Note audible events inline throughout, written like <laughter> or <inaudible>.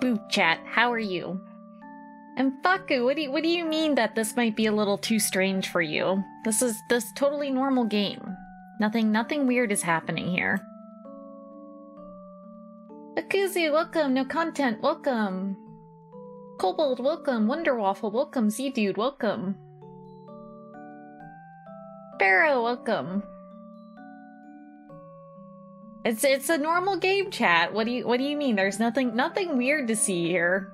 Boo chat, how are you? And Faku, what do you, what do you mean that this might be a little too strange for you? This is this totally normal game. Nothing nothing weird is happening here. Akuzu, welcome. No content, welcome. Kobold, welcome. Wonderwaffle, welcome. Z-Dude, welcome. Barrow, welcome. It's it's a normal game chat. What do you what do you mean? There's nothing nothing weird to see here.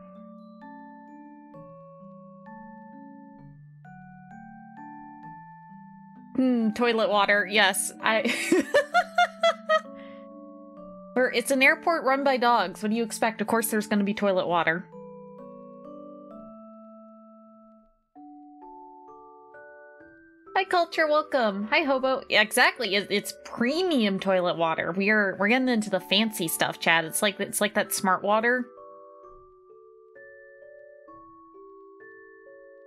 Hmm, toilet water. Yes, I. <laughs> or it's an airport run by dogs. What do you expect? Of course, there's going to be toilet water. Culture. Welcome. Hi, hobo. Exactly. It's premium toilet water. We are we're getting into the fancy stuff, chat. It's like it's like that smart water.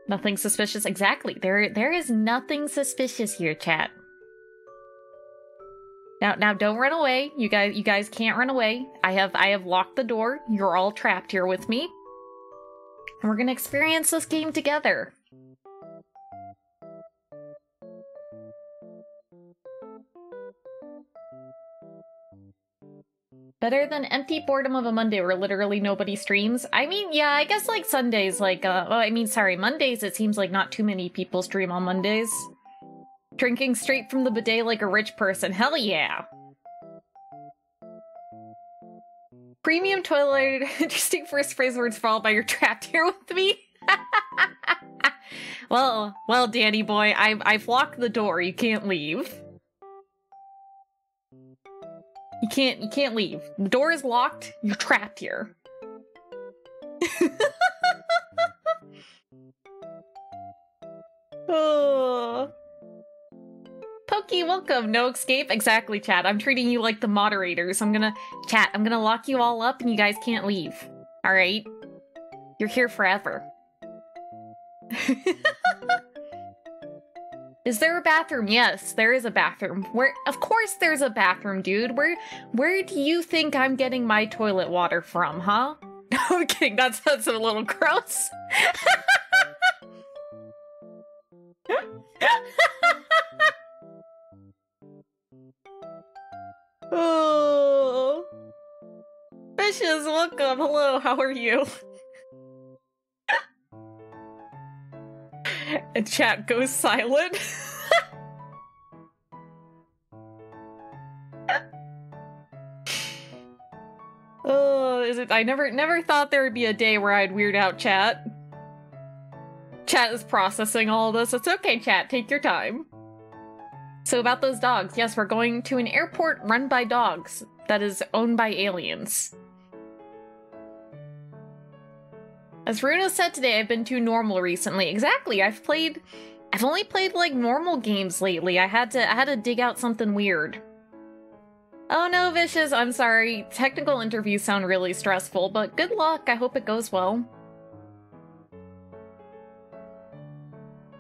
Nothing suspicious. Exactly. There there is nothing suspicious here, chat. Now now don't run away. You guys you guys can't run away. I have I have locked the door. You're all trapped here with me. And we're gonna experience this game together. Better than empty boredom of a Monday where literally nobody streams. I mean, yeah, I guess like Sundays, like, uh, well, I mean, sorry, Mondays, it seems like not too many people stream on Mondays. Drinking straight from the bidet like a rich person. Hell yeah. Premium toilet, <laughs> interesting first phrase words followed by you're trapped here with me. <laughs> well, well, Danny boy, I've, I've locked the door. You can't leave. You can't you can't leave. The door is locked. You're trapped here. <laughs> oh. Pokey, welcome. No escape. Exactly, chat. I'm treating you like the moderators. I'm gonna chat. I'm gonna lock you all up and you guys can't leave. Alright? You're here forever. <laughs> Is there a bathroom? Yes, there is a bathroom. Where of course there's a bathroom, dude. Where where do you think I'm getting my toilet water from, huh? <laughs> No, I'm kidding. That sounds a little gross. <laughs> oh. Fishes, welcome. Hello, how are you? And chat goes silent. <laughs> oh, is it? I never, never thought there would be a day where I'd weird out chat. Chat is processing all this. It's okay, chat. Take your time. So about those dogs, yes, we're going to an airport run by dogs that is owned by aliens. As Runa said today, I've been too normal recently. Exactly. I've played I've only played like normal games lately. I had to I had to dig out something weird. Oh no, Vicious, I'm sorry. Technical interviews sound really stressful, but good luck. I hope it goes well.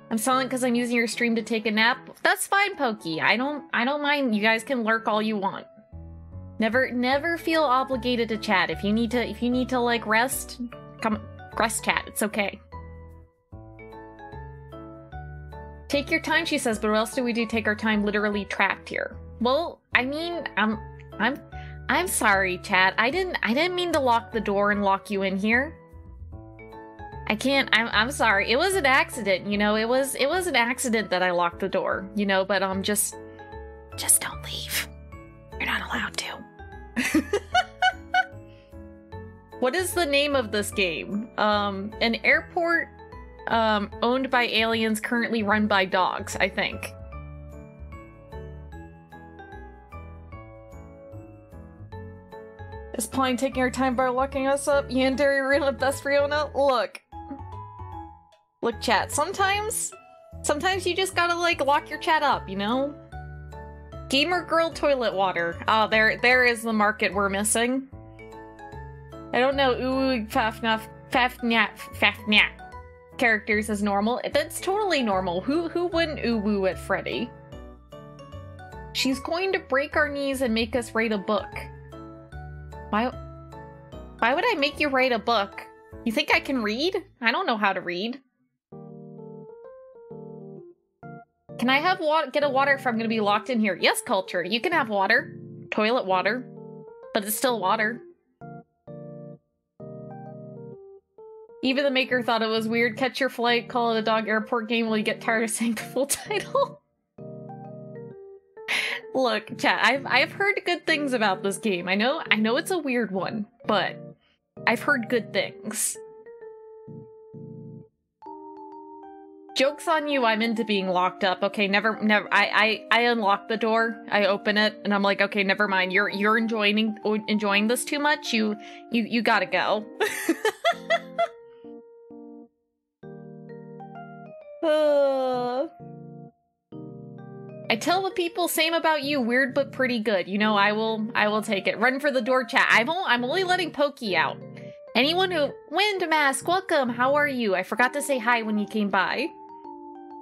I'm silent because I'm using your stream to take a nap. That's fine, Pokey. I don't I don't mind. You guys can lurk all you want. Never never feel obligated to chat. If you need to if you need to like rest, come Rest chat, it's okay. Take your time, she says, but what else do we do take our time literally trapped here? Well, I mean, I'm I'm I'm sorry, chat. I didn't I didn't mean to lock the door and lock you in here. I can't I'm I'm sorry. It was an accident, you know. It was it was an accident that I locked the door, you know, but um just just don't leave. You're not allowed to. <laughs> What is the name of this game? Um, an airport um, owned by aliens, currently run by dogs, I think. Is Pine taking her time by locking us up? Yandere Runa best Riona? Look. Look, chat, sometimes... Sometimes you just gotta, like, lock your chat up, you know? Gamer girl toilet water. Oh, there, there is the market we're missing. I don't know ooh fafnaf fafnap fafnap characters as normal. That's totally normal. Who who wouldn't ooh at Freddy? She's going to break our knees and make us write a book. Why Why would I make you write a book? You think I can read? I don't know how to read. Can I have water? Get a water if I'm going to be locked in here? Yes, culture. You can have water. Toilet water. But it's still water. Even the maker thought it was weird. Catch your flight, call it a dog airport game while you get tired of saying the full <laughs> title. Look, chat, I've I've heard good things about this game. I know I know it's a weird one, but I've heard good things. Joke's on you, I'm into being locked up. Okay, never never I I I unlock the door, I open it, and I'm like, okay, never mind. You're you're enjoying enjoying this too much. You you you gotta go. <laughs> uh. I tell the people same about you, weird but pretty good. You know, I will I will take it. Run for the door chat. I'm, I'm only letting Pokey out. Anyone who Wind Mask, welcome. How are you? I forgot to say hi when you came by.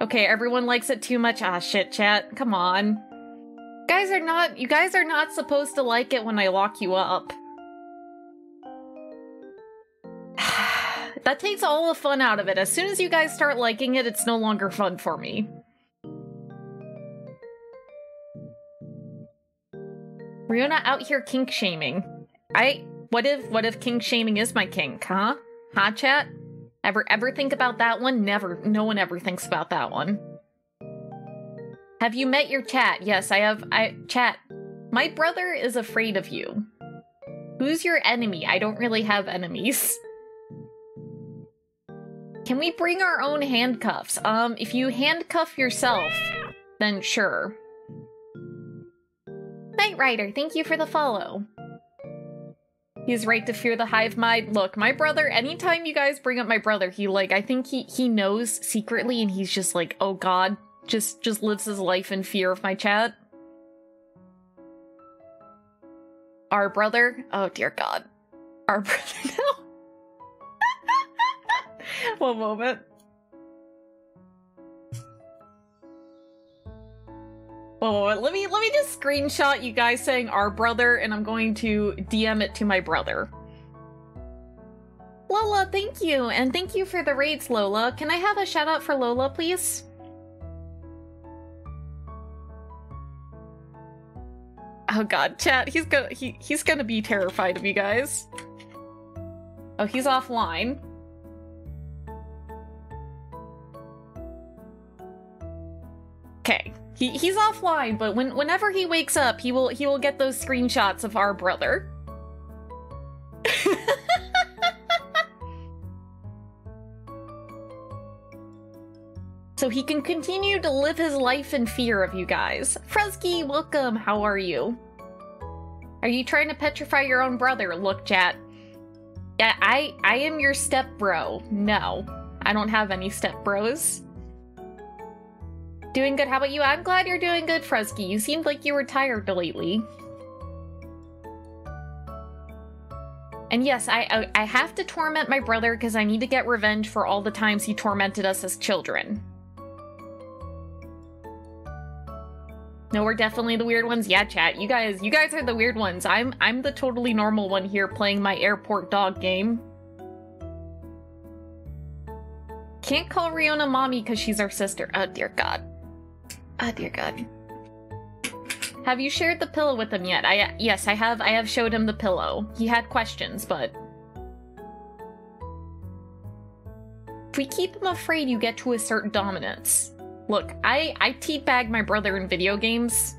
Okay, everyone likes it too much. Ah, shit, chat. Come on. Guys are not you guys are not supposed to like it when I lock you up. <sighs> <sighs> <sighs> that takes all the fun out of it. As soon as you guys start liking it, it's no longer fun for me. Riona out here kink shaming. I what if what if kink shaming is my kink, huh? Huh, chat? Ever ever think about that one? Never. No one ever thinks about that one. Have you met your chat? Yes, I have. I chat. My brother is afraid of you. Who's your enemy? I don't really have enemies. <laughs> Can we bring our own handcuffs? Um, if you handcuff yourself, then sure. Knight Rider, thank you for the follow. He's right to fear the hive mind. Look, my brother, anytime you guys bring up my brother, he like, I think he, he knows secretly and he's just like, oh god, just, just lives his life in fear of my chat. Our brother? Oh dear god. Our <laughs> brother now? <laughs> One moment. Oh, let me let me just screenshot you guys saying our brother, and I'm going to DM it to my brother. Lola, thank you, and thank you for the raids, Lola. Can I have a shout out for Lola, please? Oh god, chat, he's gonna he he's gonna be terrified of you guys. Oh, he's offline. Okay, he he's offline, but when whenever he wakes up, he will he will get those screenshots of our brother. <laughs> so he can continue to live his life in fear of you guys. Fresky, welcome. How are you? Are you trying to petrify your own brother? Look, chat. Yeah, I I am your step bro. No, I don't have any step bros. Doing good. How about you? I'm glad you're doing good, Fresky. You seemed like you were tired lately. And yes, I, I, I have to torment my brother because I need to get revenge for all the times he tormented us as children. No, we're definitely the weird ones. Yeah, chat. You guys, you guys are the weird ones. I'm I'm the totally normal one here playing my airport dog game. Can't call Riona mommy because she's our sister. Oh dear god. Oh dear god. Have you shared the pillow with him yet? I yes, I have. I have showed him the pillow. He had questions, but if we keep him afraid, you get to assert dominance. Look, I I teabag my brother in video games.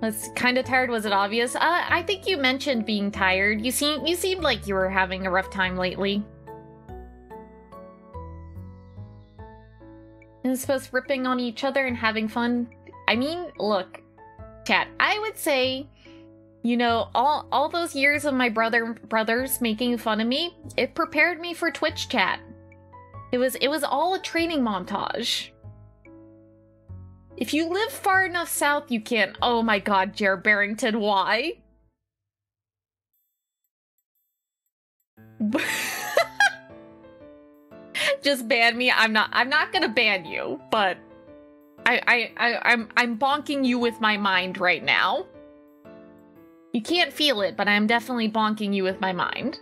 Was kind of tired. Was it obvious? Uh, I think you mentioned being tired. You seem you seemed like you were having a rough time lately. And supposed ripping on each other and having fun. I mean, look, chat. I would say, you know, all all those years of my brother brothers making fun of me, it prepared me for Twitch chat. It was it was all a training montage. If you live far enough south, you can't. Oh my god, Jer Barrington, why? <laughs> <laughs> <laughs> just ban me. I'm not I'm not gonna ban you, but I I, I I'm I'm bonking you with my mind right now. You can't feel it, but I'm definitely bonking you with my mind.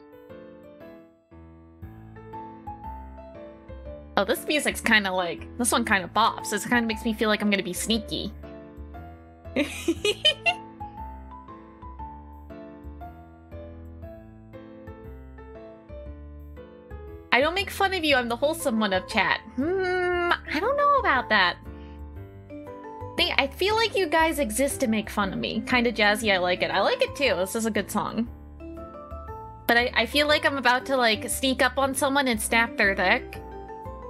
Oh, this music's kind of like, this one kind of bops. This kind of makes me feel like I'm gonna be sneaky. <laughs> I don't make fun of you, I'm the wholesome one of chat. Hmm, I don't know about that. They, I feel like you guys exist to make fun of me. Kinda jazzy, I like it. I like it too, this is a good song. But I, I feel like I'm about to like sneak up on someone and snap their neck.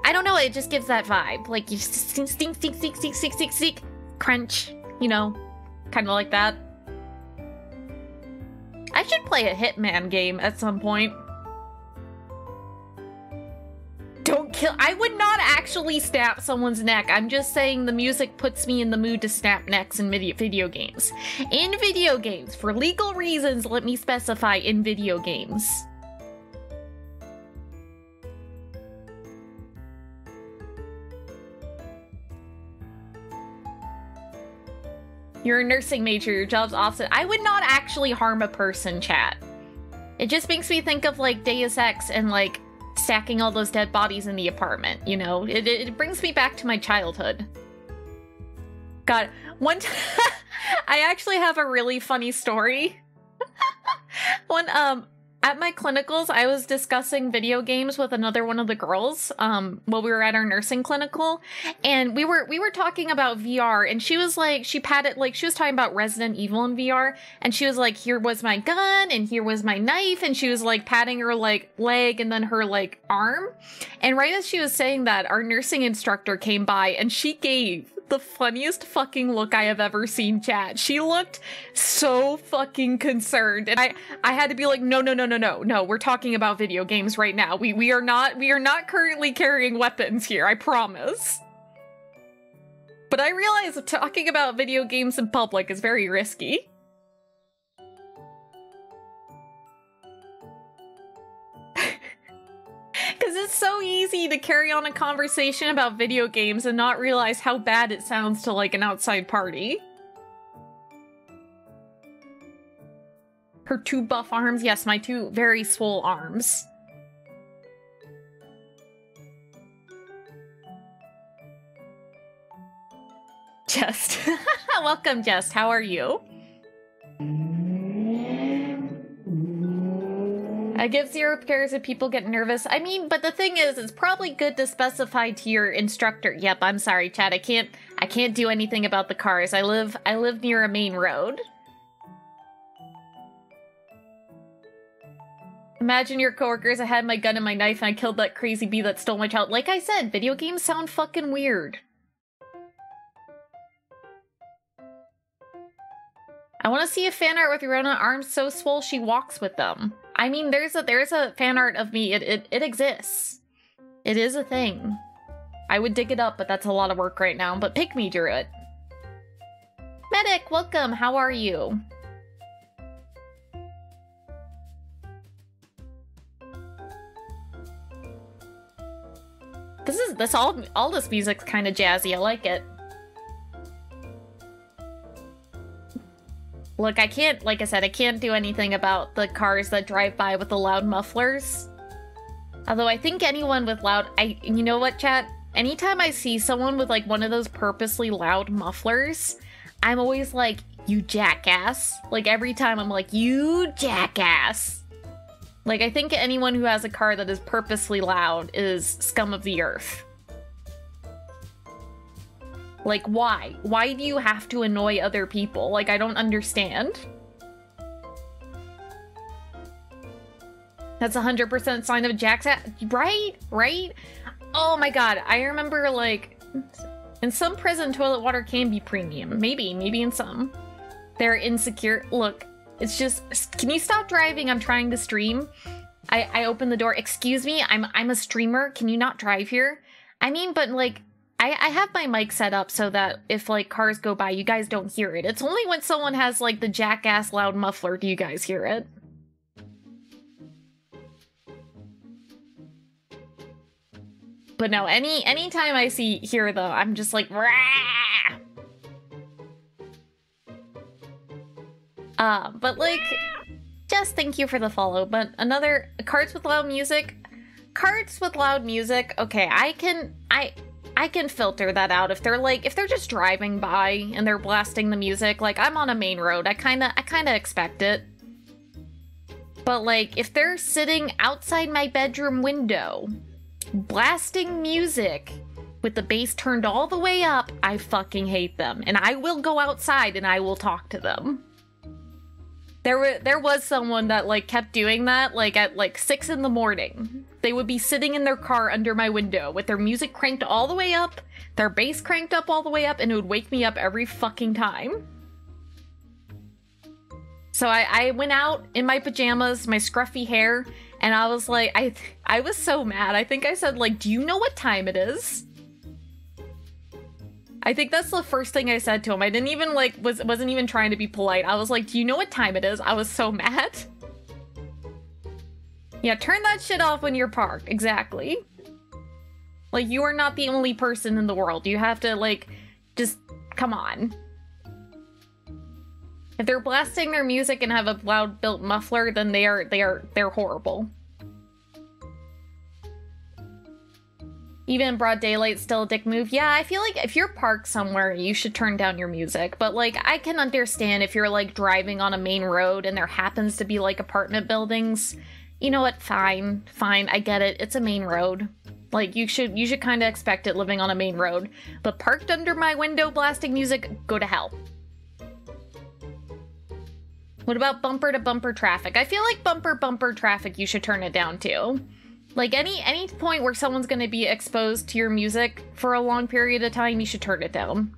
I don't know, it just gives that vibe. Like you stink, stink, stink, stink, stink, stink, stink, stink, crunch, you know, kind of like that. I should play a Hitman game at some point. Don't kill- I would not actually snap someone's neck. I'm just saying the music puts me in the mood to snap necks in video, games. In video games, for legal reasons, let me specify in video games. You're a nursing major, your job's opposite. I would not actually harm a person, chat. It just makes me think of like Deus Ex and like stacking all those dead bodies in the apartment, you know? It, it, brings me back to my childhood. God, one time <laughs> I actually have a really funny story. <laughs> one um at my clinicals, I was discussing video games with another one of the girls um, while we were at our nursing clinical, and we were we were talking about VR, and she was like, she patted like she was talking about Resident Evil in VR, and she was like, here was my gun, and here was my knife, and she was like patting her like leg and then her like arm, and right as she was saying that, our nursing instructor came by, and she gave the funniest fucking look I have ever seen chat. She looked so fucking concerned. And I I had to be like, "No, no, no, no, no. No, we're talking about video games right now. We we are not we are not currently carrying weapons here. I promise." But I realize talking about video games in public is very risky. Because it's so easy to carry on a conversation about video games and not realize how bad it sounds to like an outside party. Her two buff arms, yes, my two very swole arms. Jest. <laughs> Welcome, Jest. How are you? I give zero cares if people get nervous. I mean, but the thing is, it's probably good to specify to your instructor. Yep, I'm sorry, chat. I can't. I can't do anything about the cars. I live. I live near a main road. Imagine your coworkers. I had my gun and my knife, and I killed that crazy bee that stole my child. Like I said, video games sound fucking weird. I want to see a fan art with Rona arms so swole she walks with them. I mean, there's a there's a fan art of me. It it it exists. It is a thing. I would dig it up, but that's a lot of work right now. But pick me drew it. Medic, welcome. How are you? This is this all all this music's kind of jazzy. I like it. Look, I can't, like I said, I can't do anything about the cars that drive by with the loud mufflers. Although I think anyone with loud, I, you know what, chat? Anytime I see someone with like one of those purposely loud mufflers, I'm always like, you jackass. Like every time I'm like, you jackass. Like I think anyone who has a car that is purposely loud is scum of the earth. Like, why? Why do you have to annoy other people? Like, I don't understand. That's a 100% sign of Jack's Right? Right? Oh my god, I remember, like, in some prison, toilet water can be premium. Maybe, maybe in some. They're insecure. Look, it's just, can you stop driving? I'm trying to stream. I, I open the door. Excuse me, I'm I'm a streamer. Can you not drive here? I mean, but like, I, I have my mic set up so that if like cars go by, you guys don't hear it. It's only when someone has like the jackass loud muffler do you guys hear it. But no, any anytime I see here though, I'm just like Rah! Uh, but like, just thank you for the follow. But another cards with loud music, cards with loud music. Okay, I can I I can filter that out if they're like if they're just driving by and they're blasting the music. Like I'm on a main road, I kind of I kind of expect it. But like if they're sitting outside my bedroom window, blasting music with the bass turned all the way up, I fucking hate them. And I will go outside and I will talk to them. There, were, there was someone that like kept doing that like at like six in the morning. They would be sitting in their car under my window with their music cranked all the way up, their bass cranked up all the way up, and it would wake me up every fucking time. So I, I went out in my pajamas, my scruffy hair, and I was like, I, I was so mad. I think I said like, "Do you know what time it is?" I think that's the first thing I said to him. I didn't even like was wasn't even trying to be polite. I was like, "Do you know what time it is?" I was so <laughs> mad. Yeah, turn that shit off when you're parked. Exactly. Like you are not the only person in the world. You have to like just come on. If they're blasting their music and have a loud built muffler, then they are they are they're horrible. Even broad daylight still a dick move. Yeah, I feel like if you're parked somewhere, you should turn down your music. But like, I can understand if you're like driving on a main road and there happens to be like apartment buildings. You know what? Fine, fine. I get it. It's a main road. Like you should you should kind of expect it living on a main road. But parked under my window blasting music, go to hell. What about bumper to bumper traffic? I feel like bumper bumper traffic you should turn it down too. Like any any point where someone's going to be exposed to your music for a long period of time, you should turn it down.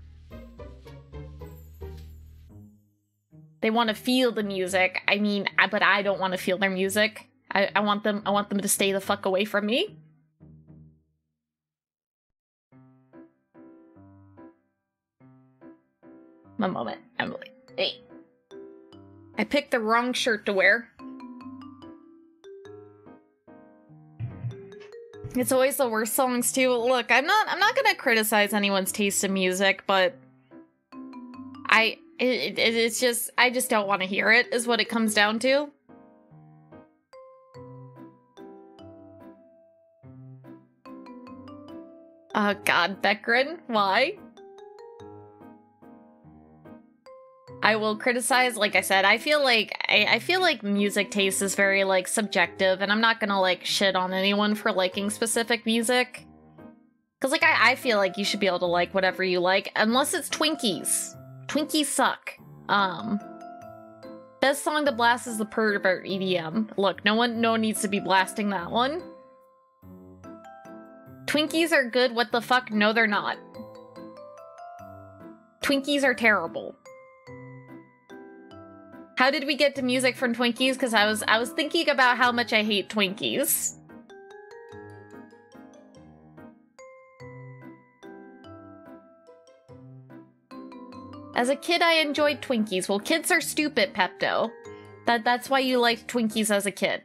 They want to feel the music. I mean, but I don't want to feel their music. I, I want them I want them to stay the fuck away from me. One moment, Emily. Hey. I picked the wrong shirt to wear. It's always the worst songs too. Look, I'm not I'm not gonna criticize anyone's taste in music, but I it, it, it's just I just don't want to hear it is what it comes down to. Oh god, Beckrin, why? I will criticize, like I said, I feel like I, I, feel like music taste is very like subjective, and I'm not gonna like shit on anyone for liking specific music. Cause like I, I feel like you should be able to like whatever you like, unless it's Twinkies. Twinkies suck. Um Best song to blast is the Pervert EDM. Look, no one no one needs to be blasting that one. Twinkies are good, what the fuck? No, they're not. Twinkies are terrible. How did we get to music from Twinkies? Because I was I was thinking about how much I hate Twinkies. As a kid, I enjoyed Twinkies. Well, kids are stupid, Pepto. That that's why you liked Twinkies as a kid.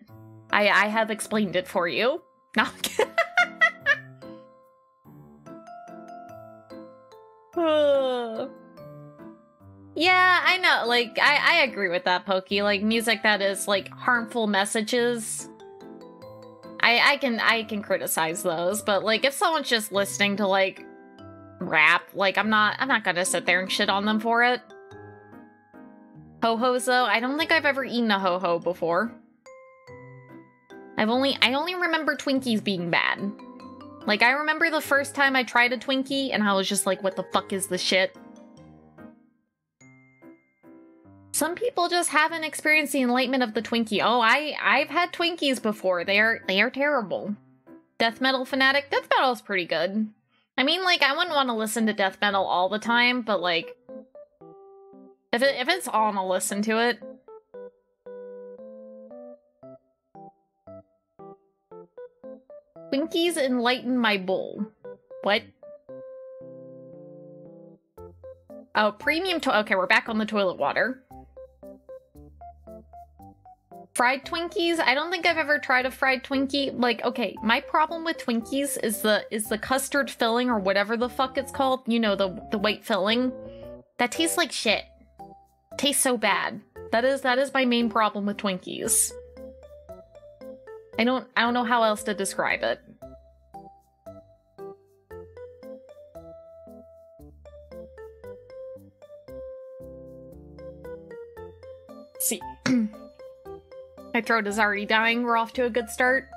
I I have explained it for you. No. uh. <laughs> <sighs> <sighs> Yeah, I know. Like, I, I agree with that, Pokey. Like, music that is, like, harmful messages. I, I can I can criticize those, but like if someone's just listening to like rap, like I'm not I'm not gonna sit there and shit on them for it. Ho-hos though, I don't think I've ever eaten a ho-ho before. I've only I only remember Twinkies being bad. Like I remember the first time I tried a Twinkie and I was just like, what the fuck is this shit? Some people just haven't experienced the enlightenment of the Twinkie. Oh, I I've had Twinkies before. They are they are terrible. Death metal fanatic. Death metal is pretty good. I mean, like I wouldn't want to listen to death metal all the time, but like if it if it's on, I'll listen to it. Twinkies enlighten my bowl. What? Oh, premium to- okay, we're back on the toilet water. Fried Twinkies? I don't think I've ever tried a fried Twinkie. Like, okay, my problem with Twinkies is the is the custard filling or whatever the fuck it's called. You know, the the white filling. That tastes like shit. Tastes so bad. That is that is my main problem with Twinkies. I don't I don't know how else to describe it. see. <clears throat> My throat is already dying. We're off to a good start.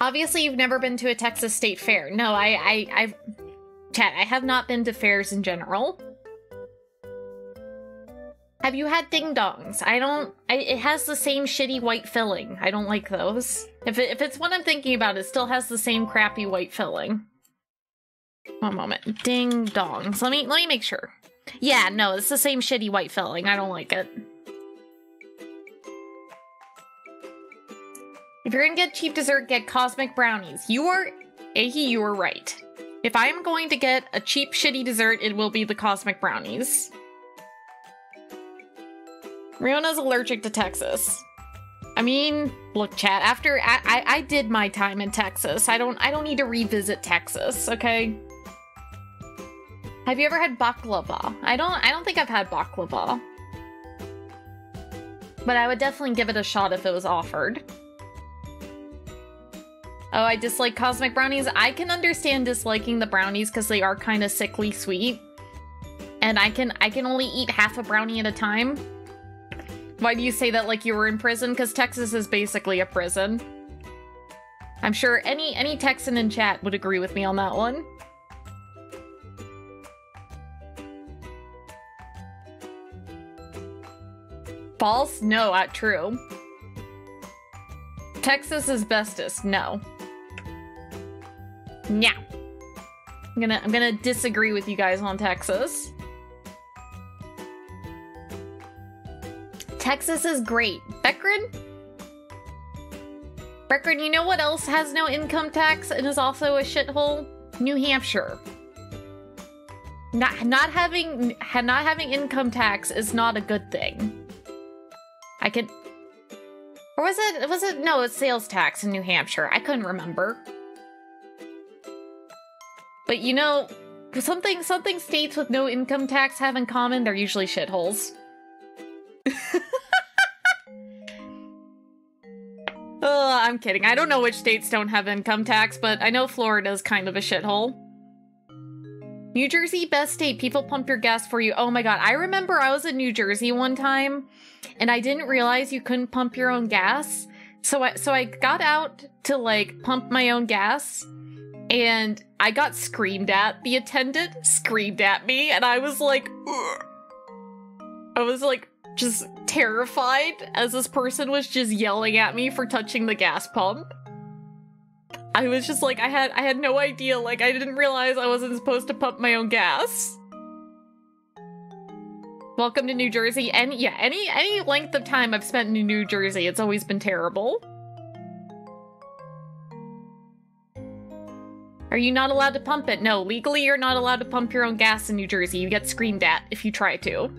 Obviously, you've never been to a Texas State Fair. No, I, I, I've... Chat, I have not been to fairs in general. Have you had ding dongs? I don't. I, it has the same shitty white filling. I don't like those. If it, if it's what I'm thinking about, it still has the same crappy white filling. One moment. Ding dongs. Let me let me make sure. Yeah, no, it's the same shitty white filling. I don't like it. If you're gonna get cheap dessert, get cosmic brownies. You are, Ahi, you are right. If I'm going to get a cheap, shitty dessert, it will be the cosmic brownies. Riona's allergic to Texas. I mean, look, chat. After I, I, I did my time in Texas, I don't I don't need to revisit Texas. Okay. Have you ever had baklava? I don't I don't think I've had baklava, but I would definitely give it a shot if it was offered. Oh, I dislike cosmic brownies. I can understand disliking the brownies because they are kind of sickly sweet, and I can I can only eat half a brownie at a time. Why do you say that like you were in prison? Because Texas is basically a prison. I'm sure any any Texan in chat would agree with me on that one. False? No, not true. Texas is bestest. No. Yeah. I'm gonna I'm gonna disagree with you guys on Texas. Texas is great. Beckrid? Beckrid, you know what else has no income tax and is also a shithole? New Hampshire. Not not having not having income tax is not a good thing. I can Or was it was it no, it's sales tax in New Hampshire. I couldn't remember. But you know, something something states with no income tax have in common, they're usually shitholes. <laughs> I'm kidding. I don't know which states don't have income tax, but I know Florida's kind of a shithole. New Jersey, best state. People pump your gas for you. Oh my god. I remember I was in New Jersey one time and I didn't realize you couldn't pump your own gas. So I so I got out to like pump my own gas and I got screamed at. The attendant screamed at me and I was like Ugh. I was like just terrified as this person was just yelling at me for touching the gas pump. I was just like I had I had no idea like I didn't realize I wasn't supposed to pump my own gas. Welcome to New Jersey. And yeah, any any length of time I've spent in New Jersey, it's always been terrible. Are you not allowed to pump it? No, legally you're not allowed to pump your own gas in New Jersey. You get screamed at if you try to.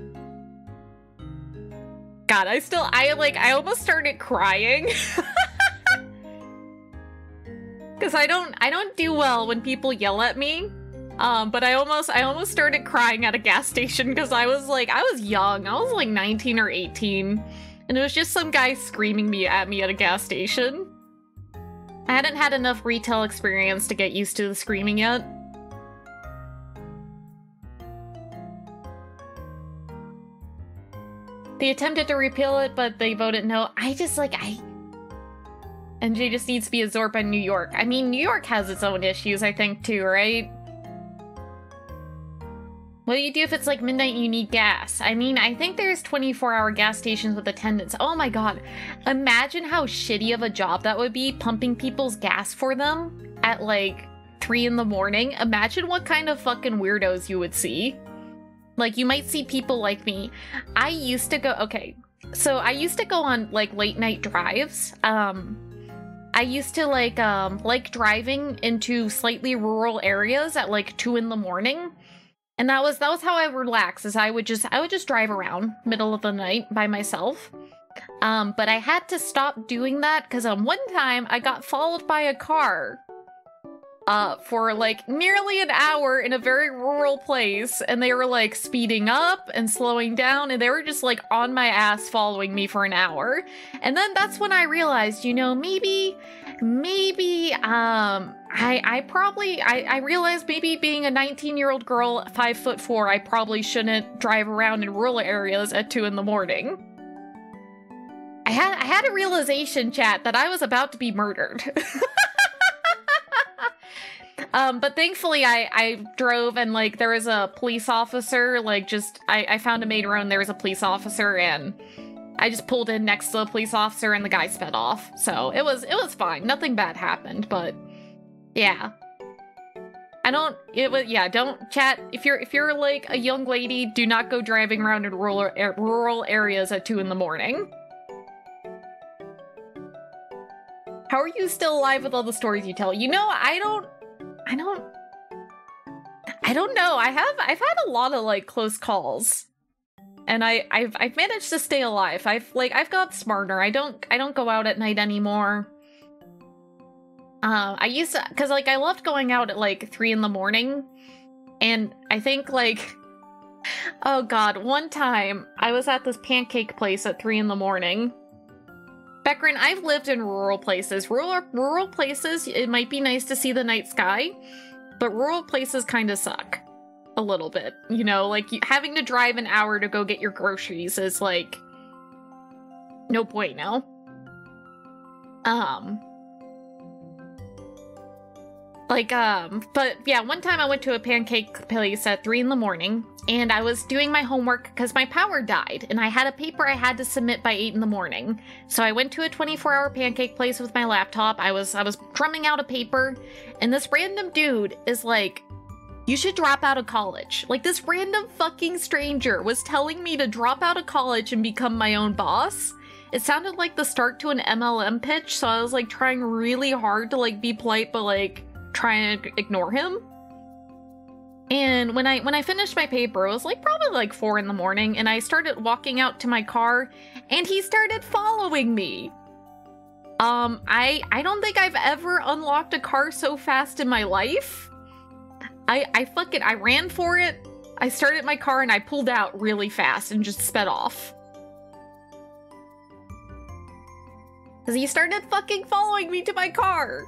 God, I still, I like, I almost started crying. <laughs> Cause I don't, I don't do well when people yell at me. Um, but I almost, I almost started crying at a gas station because I was like, I was young. I was like 19 or 18. And it was just some guy screaming me at me at a gas station. I hadn't had enough retail experience to get used to the screaming yet. They attempted to repeal it, but they voted no. I just like I NJ just needs to be a absorbed in New York. I mean, New York has its own issues, I think, too, right? What do you do if it's like midnight you need gas? I mean, I think there's 24 hour gas stations with attendants. Oh my god. Imagine how shitty of a job that would be pumping people's gas for them at like 3 in the morning. Imagine what kind of fucking weirdos you would see. Like, you might see people like me. I used to go, okay, so I used to go on like late night drives. Um, I used to like, um, like driving into slightly rural areas at like two in the morning. And that was, that was how I relax is I would just, I would just drive around middle of the night by myself. Um, but I had to stop doing that because um, one time I got followed by a car uh, for like nearly an hour in a very rural place, and they were like speeding up and slowing down, and they were just like on my ass following me for an hour. And then that's when I realized, you know, maybe, maybe, um, I, I probably, I, I realized maybe being a 19 year old girl, five foot four, I probably shouldn't drive around in rural areas at two in the morning. I had, I had a realization, chat, that I was about to be murdered. <laughs> Um, but thankfully I, I drove and like there was a police officer, like just I, I found a main road and there was a police officer and I just pulled in next to the police officer and the guy sped off. So it was it was fine. Nothing bad happened, but yeah. I don't it was yeah, don't chat if you're if you're like a young lady, do not go driving around in rural rural areas at 2 in the morning. How are you still alive with all the stories you tell? You know, I don't I don't I don't know. I have I've had a lot of like close calls. And I I've I've managed to stay alive. I've like I've got smarter. I don't I don't go out at night anymore. Uh, I used to because like I loved going out at like three in the morning, and I think like <laughs> oh god, one time I was at this pancake place at three in the morning. Beckerin, I've lived in rural places. Rural rural places, it might be nice to see the night sky, but rural places kind of suck a little bit. You know, like having to drive an hour to go get your groceries is like no point now. Um, like, um, but yeah, one time I went to a pancake place at three in the morning and I was doing my homework because my power died and I had a paper I had to submit by eight in the morning. So I went to a 24 hour pancake place with my laptop. I was, I was drumming out a paper and this random dude is like, you should drop out of college. Like this random fucking stranger was telling me to drop out of college and become my own boss. It sounded like the start to an MLM pitch, so I was like trying really hard to like be polite but like try and ignore him. And when I when I finished my paper, it was like probably like four in the morning, and I started walking out to my car, and he started following me. Um, I I don't think I've ever unlocked a car so fast in my life. I I fucking I ran for it. I started my car and I pulled out really fast and just sped off. Cause he started fucking following me to my car.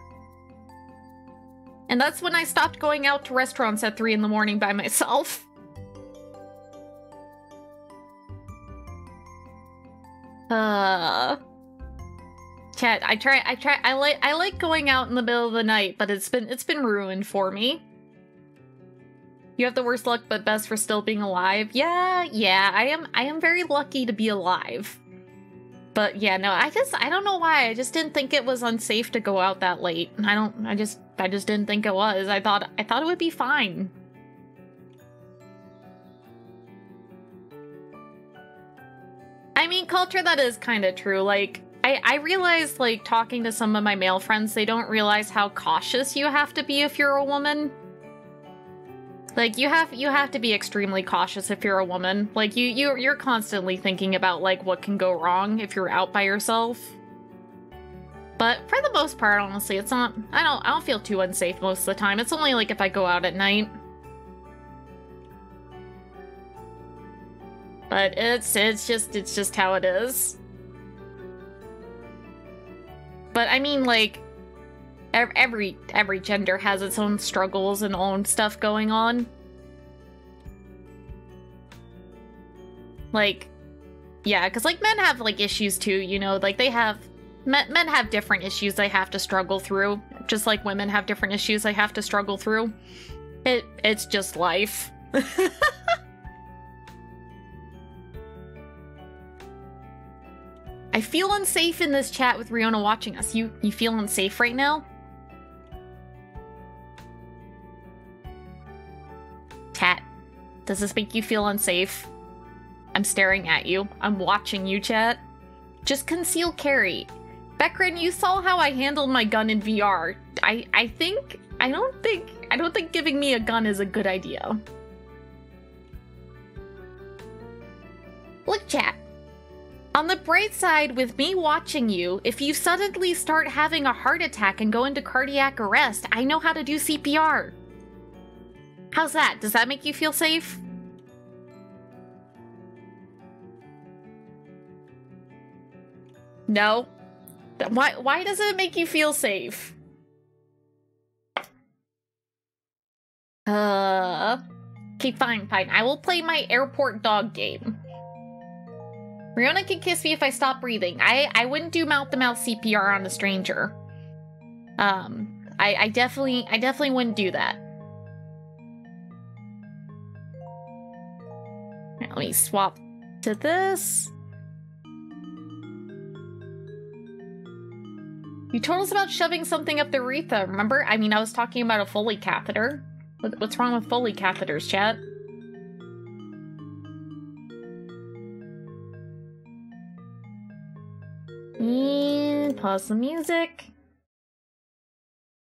And that's when I stopped going out to restaurants at 3 in the morning by myself. <laughs> Uh Chat, I try I try I like I like going out in the middle of the night, but it's been it's been ruined for me. You have the worst luck but best for still being alive. Yeah, yeah, I am I am very lucky to be alive. But yeah, no, I just I don't know why. I just didn't think it was unsafe to go out that late. I don't I just I just didn't think it was. I thought I thought it would be fine. I mean, culture that is kind of true. Like I I realized like talking to some of my male friends, they don't realize how cautious you have to be if you're a woman. Like you have you have to be extremely cautious if you're a woman. Like you you you're constantly thinking about like what can go wrong if you're out by yourself. But for the most part, honestly, it's not I don't I don't feel too unsafe most of the time. It's only like if I go out at night. But it's it's just it's just how it is. But I mean like every every gender has its own struggles and own stuff going on. Like, yeah, because like men have like issues too, you know, like they have men, men have different issues they have to struggle through, just like women have different issues they have to struggle through. It it's just life. <laughs> I feel unsafe in this chat with Riona watching us. You you feel unsafe right now? Chat, does this make you feel unsafe? I'm staring at you. I'm watching you, chat. Just conceal carry. Beckerin, you saw how I handled my gun in VR. I I think I don't think I don't think giving me a gun is a good idea. Look, chat. On the bright side, with me watching you, if you suddenly start having a heart attack and go into cardiac arrest, I know how to do CPR. How's that? Does that make you feel safe? No? Why, why does it make you feel safe? Uh... Okay, fine, fine. I will play my airport dog game. Riona can kiss me if I stop breathing. I, I wouldn't do mouth-to-mouth -mouth CPR on a stranger. Um, I, I definitely, I definitely wouldn't do that. Let me swap to this. You told us about shoving something up the urethra, remember? I mean, I was talking about a Foley catheter. What's wrong with Foley catheters, chat? Pause the music.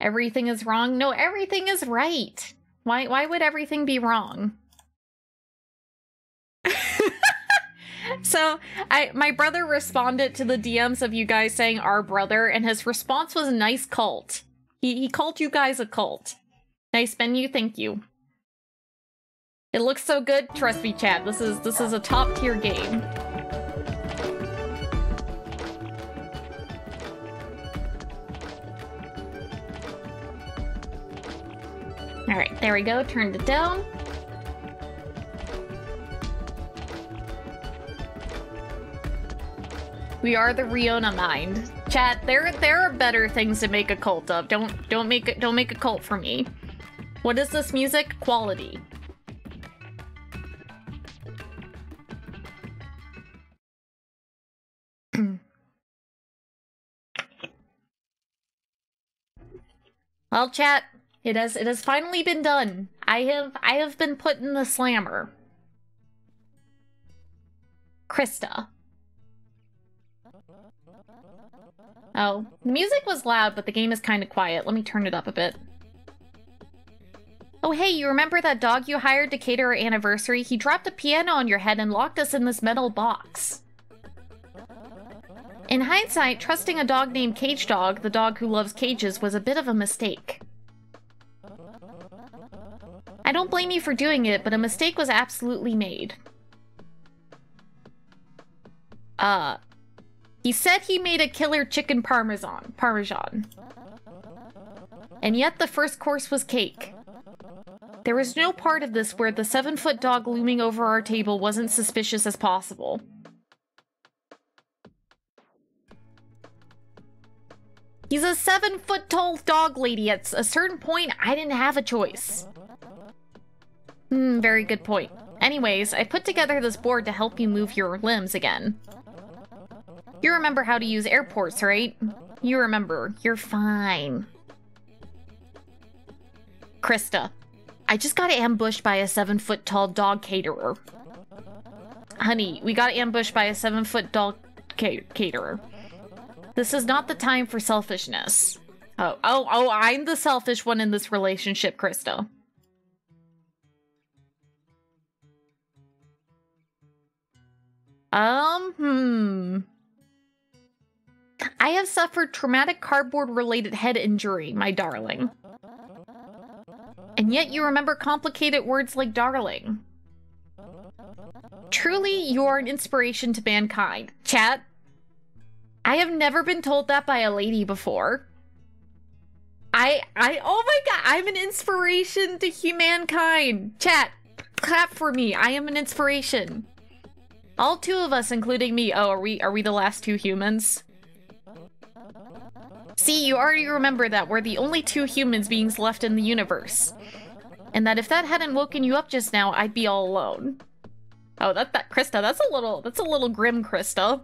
Everything is wrong? No, everything is right. Why why would everything be wrong? So I my brother responded to the DMs of you guys saying our brother, and his response was nice cult. He he called you guys a cult. Nice menu, thank you. It looks so good, trust me, chat. This is this is a top tier game. Alright, there we go, turned it down. We are the Riona mind. Chat, there there are better things to make a cult of. Don't don't make it don't make a cult for me. What is this music? Quality. <clears throat> well, chat, it has it has finally been done. I have I have been put in the slammer. Krista. Oh, the music was loud, but the game is kind of quiet. Let me turn it up a bit. Oh, hey, you remember that dog you hired to cater our anniversary? He dropped a piano on your head and locked us in this metal box. In hindsight, trusting a dog named Cage Dog, the dog who loves cages, was a bit of a mistake. I don't blame you for doing it, but a mistake was absolutely made. Uh, he said he made a killer chicken parmesan. Parmesan. And yet the first course was cake. There was no part of this where the seven-foot dog looming over our table wasn't suspicious as possible. He's a seven-foot-tall dog lady. At a certain point, I didn't have a choice. Hmm, very good point. Anyways, I put together this board to help you move your limbs again. You remember how to use airports, right? You remember. You're fine. Krista. I just got ambushed by a seven foot tall dog caterer. Honey, we got ambushed by a seven foot dog ca caterer. This is not the time for selfishness. Oh, oh, oh, I'm the selfish one in this relationship, Krista. Um, hmm. I have suffered traumatic cardboard-related head injury, my darling. And yet you remember complicated words like darling. Truly, you are an inspiration to mankind. Chat, I have never been told that by a lady before. I, I, oh my god, I'm an inspiration to humankind. Chat, clap for me. I am an inspiration. All two of us, including me. Oh, are we, are we the last two humans? See, you already remember that we're the only two humans beings left in the universe. And that if that hadn't woken you up just now, I'd be all alone. Oh, that, that, Krista, that's a little, that's a little grim, Krista.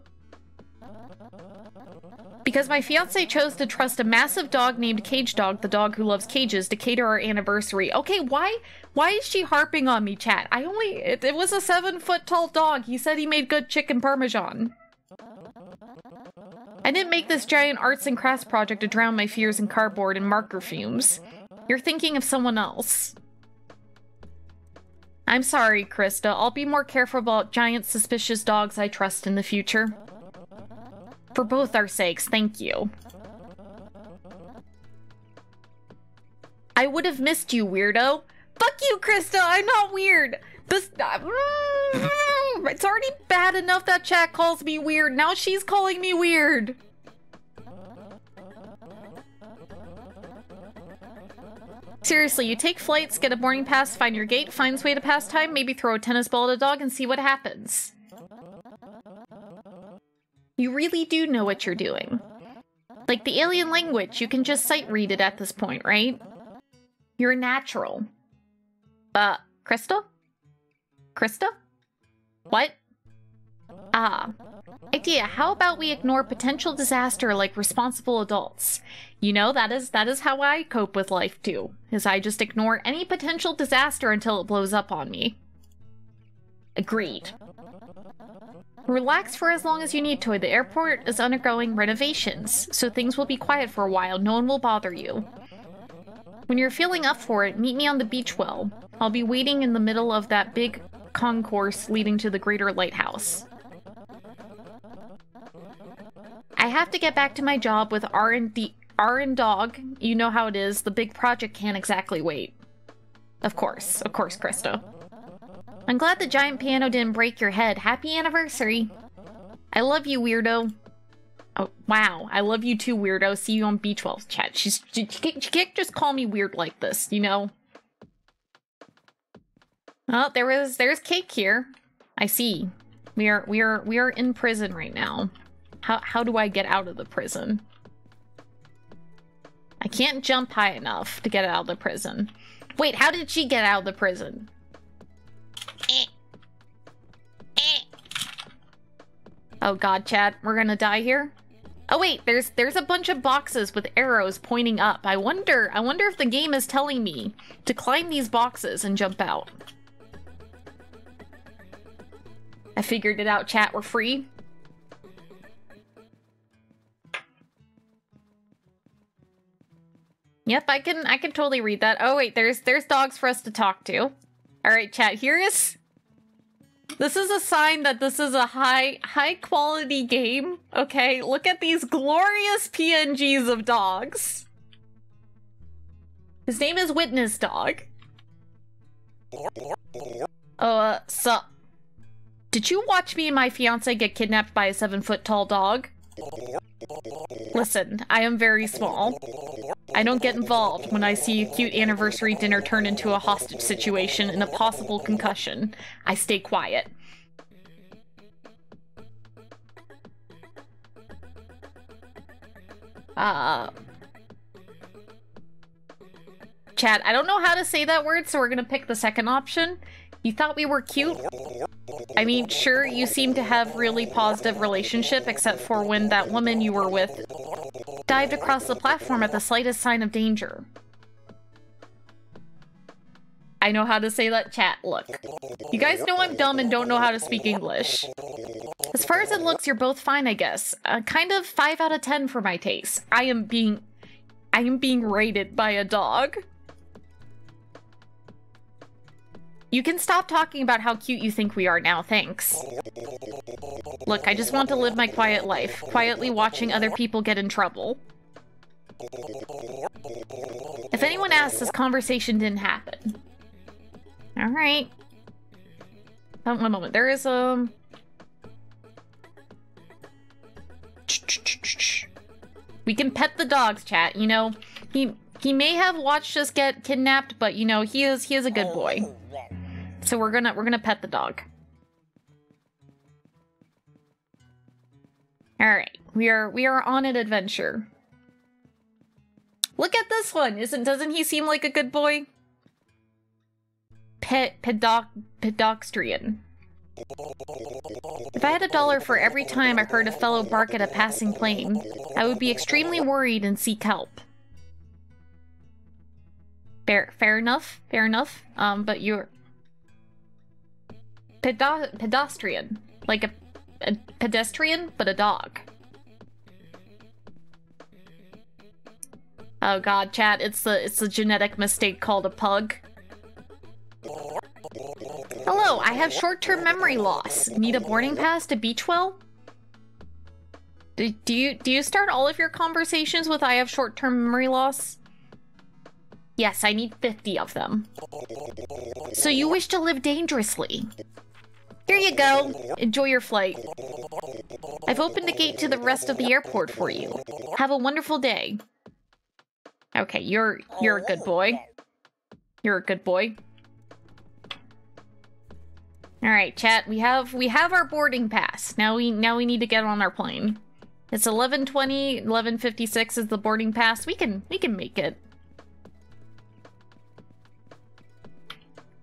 Because my fiance chose to trust a massive dog named Cage Dog, the dog who loves cages, to cater our anniversary. Okay, why, why is she harping on me, chat? I only, it, it was a seven foot tall dog. He said he made good chicken parmesan. I didn't make this giant arts and crafts project to drown my fears in cardboard and marker fumes. You're thinking of someone else. I'm sorry, Krista. I'll be more careful about giant suspicious dogs I trust in the future. For both our sakes, thank you. I would have missed you, weirdo. Fuck you, Krista. I'm not weird. This. Uh, <laughs> it's already bad enough that chat calls me weird. Now she's calling me weird. Seriously, you take flights, get a boarding pass, find your gate, finds way to pass time, maybe throw a tennis ball at a dog and see what happens. You really do know what you're doing. Like the alien language, you can just sight read it at this point, right? You're natural. Uh, Krista? Krista? What? Ah. Idea, how about we ignore potential disaster like responsible adults? You know, that is that is how I cope with life too. Is I just ignore any potential disaster until it blows up on me. Agreed. Relax for as long as you need to. The airport is undergoing renovations, so things will be quiet for a while. No one will bother you. When you're feeling up for it, meet me on the beach well. I'll be waiting in the middle of that big concourse leading to the greater lighthouse. I have to get back to my job with R and D R and Dog. You know how it is. The big project can't exactly wait. Of course, of course, Krista. I'm glad the giant piano didn't break your head. Happy anniversary. I love you, weirdo. Oh, wow. I love you too, weirdo. See you on B12 chat. She's, she, she can't just call me weird like this, you know? Oh, there was, there's cake here. I see. We are, we are, we are in prison right now. How, how do I get out of the prison? I can't jump high enough to get out of the prison. Wait, how did she get out of the prison? Eh. Eh. Oh god, chat, we're gonna die here? Oh wait, there's there's a bunch of boxes with arrows pointing up. I wonder, I wonder if the game is telling me to climb these boxes and jump out. I figured it out, chat, we're free. Yep, I can I can totally read that. Oh wait, there's there's dogs for us to talk to. All right, chat, here is this is a sign that this is a high high quality game. Okay, look at these glorious PNGs of dogs. His name is Witness Dog. Oh, uh, sup? Did you watch me and my fiance get kidnapped by a seven foot tall dog? Listen, I am very small. I don't get involved when I see a cute anniversary dinner turn into a hostage situation and a possible concussion. I stay quiet. Uh... chat, I don't know how to say that word, so we're gonna pick the second option. You thought we were cute? I mean, sure, you seem to have really positive relationship, except for when that woman you were with dived across the platform at the slightest sign of danger. I know how to say that chat. Look. You guys know I'm dumb and don't know how to speak English. As far as it looks, you're both fine, I guess. Uh, kind of 5 out of 10 for my taste. I am being... I am being rated by a dog. You can stop talking about how cute you think we are now, thanks. Look, I just want to live my quiet life, quietly watching other people get in trouble. If anyone asks, this conversation didn't happen. Alright. Oh, one moment, there is, um... We can pet the dogs, chat, you know? He he may have watched us get kidnapped, but you know, he is he is a good boy. So we're gonna we're gonna pet the dog. Alright, we are we are on an adventure. Look at this one! Isn't doesn't he seem like a good boy? Pet pedoc pedoxtrian. If I had a dollar for every time I heard a fellow bark at a passing plane, I would be extremely worried and seek help. Fair, fair enough, fair enough. Um, but you're Pedo pedestrian. Like a, a pedestrian, but a dog. Oh god, chat, it's the it's a genetic mistake called a pug. Hello, I have short-term memory loss. Need a boarding pass to Beachwell? Do, do you do you start all of your conversations with I have short-term memory loss? Yes, I need 50 of them. So you wish to live dangerously. Here you go. Enjoy your flight. I've opened the gate to the rest of the airport for you. Have a wonderful day. Okay, you're you're a good boy. You're a good boy. All right, chat. We have we have our boarding pass. Now we now we need to get on our plane. It's 11:20, 11:56 is the boarding pass. We can we can make it.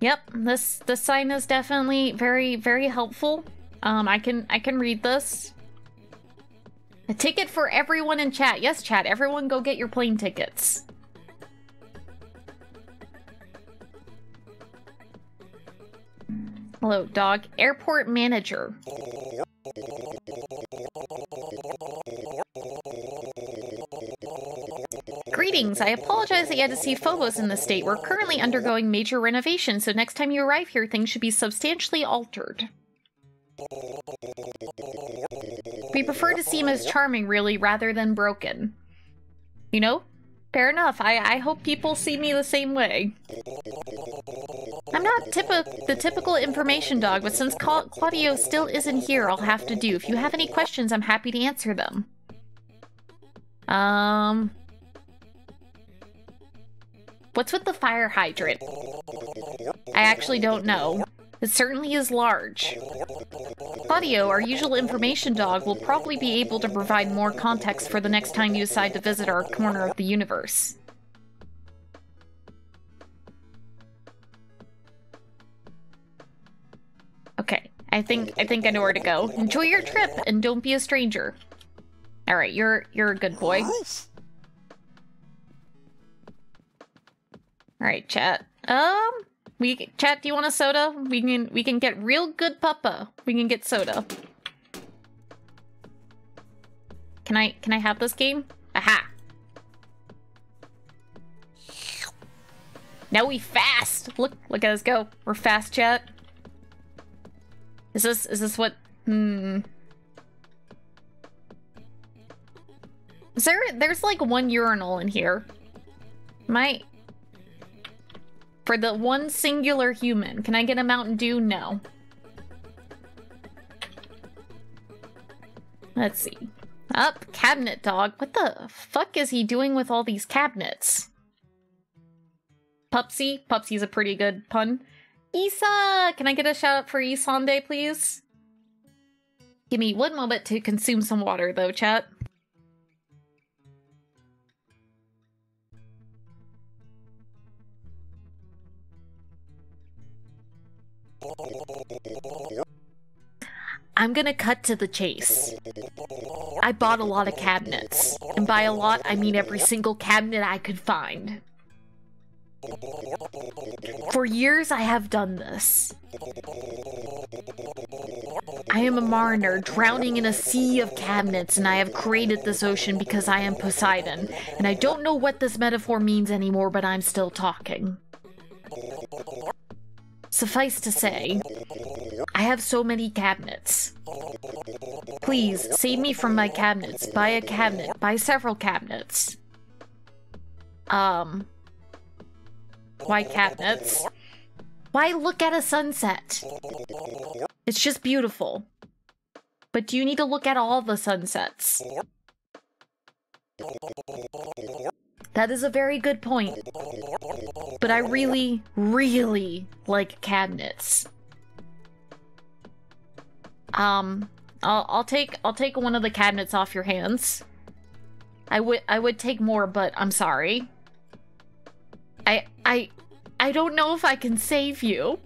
Yep, this this sign is definitely very very helpful. Um I can I can read this. A ticket for everyone in chat. Yes, chat. Everyone go get your plane tickets. Hello, dog. Airport manager. Greetings, I apologize that you had to see Phobos in this state. We're currently undergoing major renovation, so next time you arrive here, things should be substantially altered. We prefer to seem as charming, really, rather than broken. You know? Fair enough. I, I hope people see me the same way. I'm not typi the typical information dog, but since Ca Claudio still isn't here, I'll have to do. If you have any questions, I'm happy to answer them. Um... What's with the fire hydrant? I actually don't know. It certainly is large. Claudio, our usual information dog, will probably be able to provide more context for the next time you decide to visit our corner of the universe. Okay, I think I think I know where to go. Enjoy your trip and don't be a stranger. All right, you're you're a good boy. All right, chat. Um, we chat. Do you want a soda? We can we can get real good papa. We can get soda. Can I can I have this game? Aha! Now we fast. Look look at us go. We're fast, chat. Is this is this what? Hmm. Is there there's like one urinal in here? My for the one singular human. Can I get a Mountain Dew? No. Let's see. Up, cabinet dog. What the fuck is he doing with all these cabinets? Pupsy? Pupsy's a pretty good pun. Isa! Can I get a shout out for Isande, please? Give me one moment to consume some water, though, chat. I'm gonna cut to the chase. I bought a lot of cabinets. And by a lot, I mean every single cabinet I could find. For years, I have done this. I am a mariner drowning in a sea of cabinets, and I have created this ocean because I am Poseidon. And I don't know what this metaphor means anymore, but I'm still talking. Suffice to say, I have so many cabinets. Please, save me from my cabinets. Buy a cabinet. Buy several cabinets. Um... Why cabinets? Why look at a sunset? It's just beautiful. But do you need to look at all the sunsets? That is a very good point. But I really, really like cabinets. Um, I'll, I'll take I'll take one of the cabinets off your hands. I would I would take more, but I'm sorry. I I I don't know if I can save you.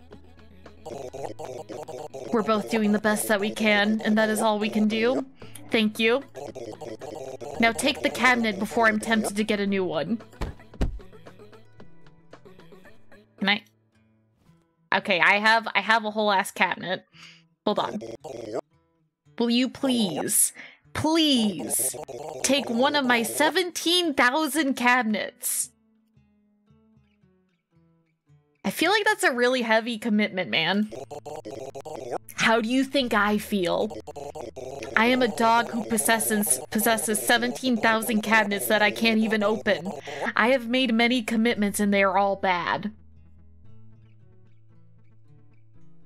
We're both doing the best that we can, and that is all we can do. Thank you. Now take the cabinet before I'm tempted to get a new one. Can I? Okay, I have I have a whole ass cabinet. Hold on. Will you please, please take one of my 17,000 cabinets? I feel like that's a really heavy commitment, man. How do you think I feel? I am a dog who possesses possesses 17,000 cabinets that I can't even open. I have made many commitments and they are all bad.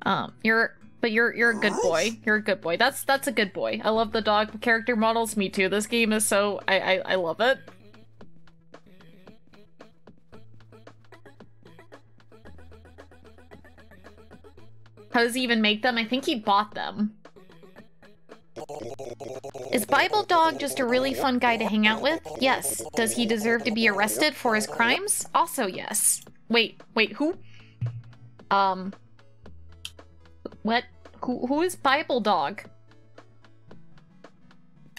Um, you're but you're you're a good boy. You're a good boy. That's that's a good boy. I love the dog character models. Me too. This game is so I I, I love it. How does he even make them? I think he bought them. Is Bible Dog just a really fun guy to hang out with? Yes. Does he deserve to be arrested for his crimes? Also yes. Wait, wait, who? Um... What? Who, who is Bible Dog?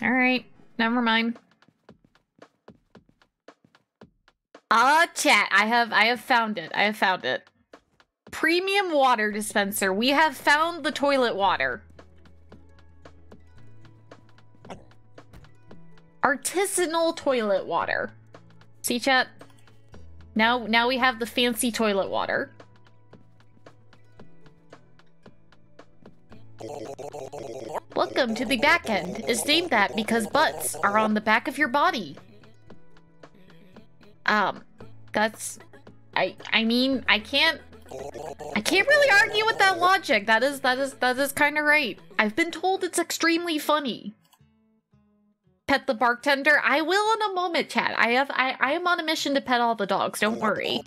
Alright, never mind. Ah, chat. I have I have found it. I have found it. Premium water dispenser. We have found the toilet water. Artisanal toilet water. See, chat? Now, now we have the fancy toilet water. Welcome to the back end. It's named that because butts are on the back of your body. Um, that's... I, I mean, I can't I can't really argue with that logic. That is that is that is kind of right. I've been told it's extremely funny. Pet the bartender. I will in a moment, chat. I have I I am on a mission to pet all the dogs. Don't worry.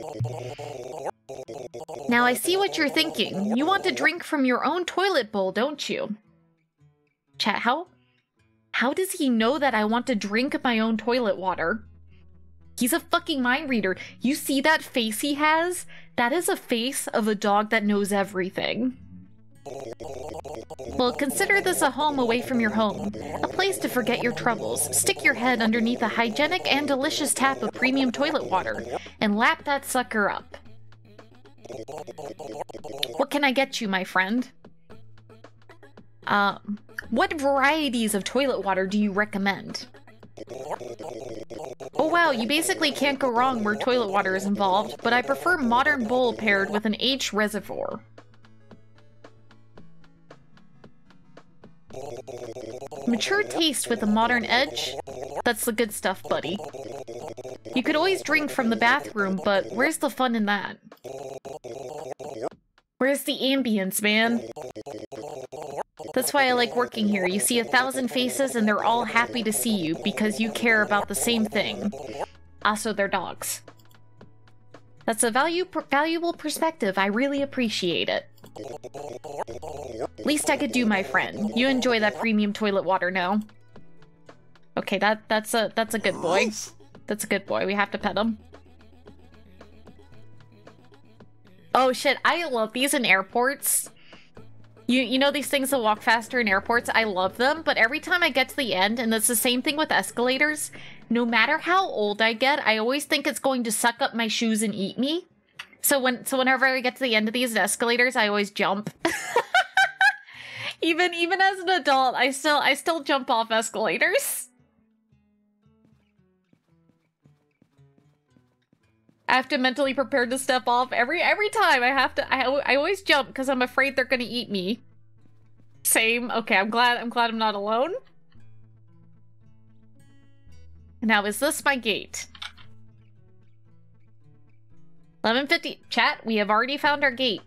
Now I see what you're thinking. You want to drink from your own toilet bowl, don't you? Chat, how how does he know that I want to drink my own toilet water? He's a fucking mind reader. You see that face he has? That is a face of a dog that knows everything. Well, consider this a home away from your home. A place to forget your troubles. Stick your head underneath a hygienic and delicious tap of premium toilet water and lap that sucker up. What can I get you, my friend? Um, what varieties of toilet water do you recommend? Oh wow, you basically can't go wrong where toilet water is involved, but I prefer modern bowl paired with an H reservoir. Mature taste with a modern edge? That's the good stuff, buddy. You could always drink from the bathroom, but where's the fun in that? Where's the ambience, man? That's why I like working here. You see a thousand faces and they're all happy to see you because you care about the same thing. Also, they're dogs. That's a value valuable perspective. I really appreciate it. Least I could do, my friend. You enjoy that premium toilet water now. Okay, that that's a that's a good boy. That's a good boy. We have to pet him. Oh shit, I love these in airports. You you know these things that walk faster in airports? I love them, but every time I get to the end, and it's the same thing with escalators, no matter how old I get, I always think it's going to suck up my shoes and eat me. So when so whenever I get to the end of these escalators, I always jump. <laughs> even even as an adult, I still I still jump off escalators. I have to mentally prepare to step off every every time. I have to. I I always jump because I'm afraid they're gonna eat me. Same. Okay, I'm glad. I'm glad I'm not alone. Now, is this my gate? 1150. Chat, we have already found our gate.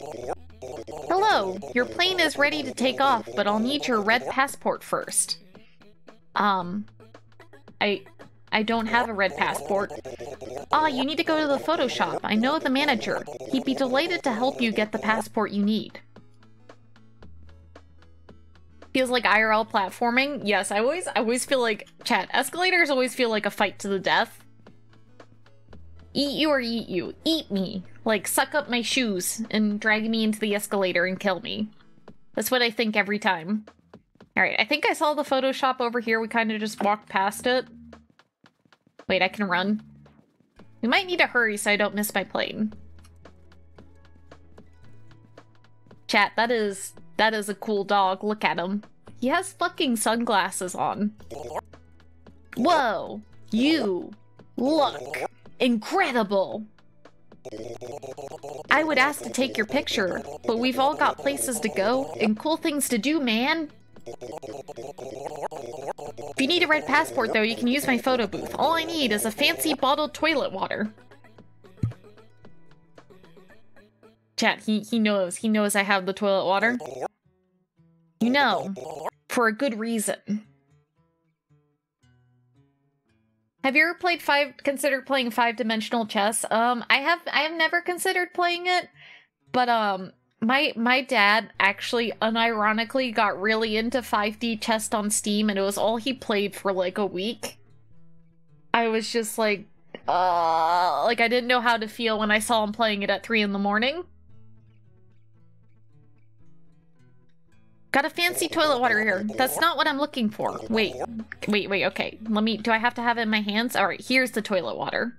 Hello, your plane is ready to take off, but I'll need your red passport first. Um, I, I don't have a red passport. Ah, you need to go to the photo shop. I know the manager. He'd be delighted to help you get the passport you need. Feels like IRL platforming. Yes, I always I always feel like chat escalators always feel like a fight to the death. Eat you or eat you. Eat me. Like suck up my shoes and drag me into the escalator and kill me. That's what I think every time. Alright, I think I saw the Photoshop over here. We kind of just walked past it. Wait, I can run. We might need to hurry so I don't miss my plane. Chat, that is that is a cool dog. Look at him. He has fucking sunglasses on. Whoa! You look incredible! I would ask to take your picture, but we've all got places to go and cool things to do, man. If you need a red passport, though, you can use my photo booth. All I need is a fancy bottled toilet water. Chat, he, he knows. He knows I have the toilet water. You know, for a good reason. Have you ever played five considered playing five dimensional chess? Um I have I have never considered playing it, but um my my dad actually unironically got really into 5D chess on Steam and it was all he played for like a week. I was just like uh like I didn't know how to feel when I saw him playing it at three in the morning. Got a fancy toilet water here. That's not what I'm looking for. Wait, wait, wait, okay. Let me, do I have to have it in my hands? All right, here's the toilet water.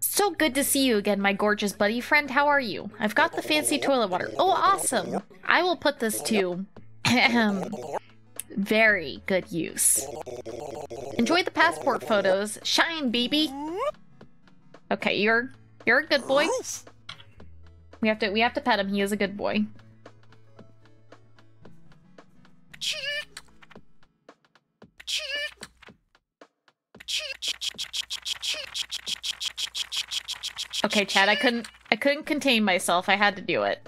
So good to see you again, my gorgeous buddy friend. How are you? I've got the fancy toilet water. Oh, awesome. I will put this to <clears throat> very good use. Enjoy the passport photos. Shine, baby. Okay, you're you're a good boy. We have to we have to pet him. He is a good boy. Okay, chat, I couldn't I couldn't contain myself. I had to do it.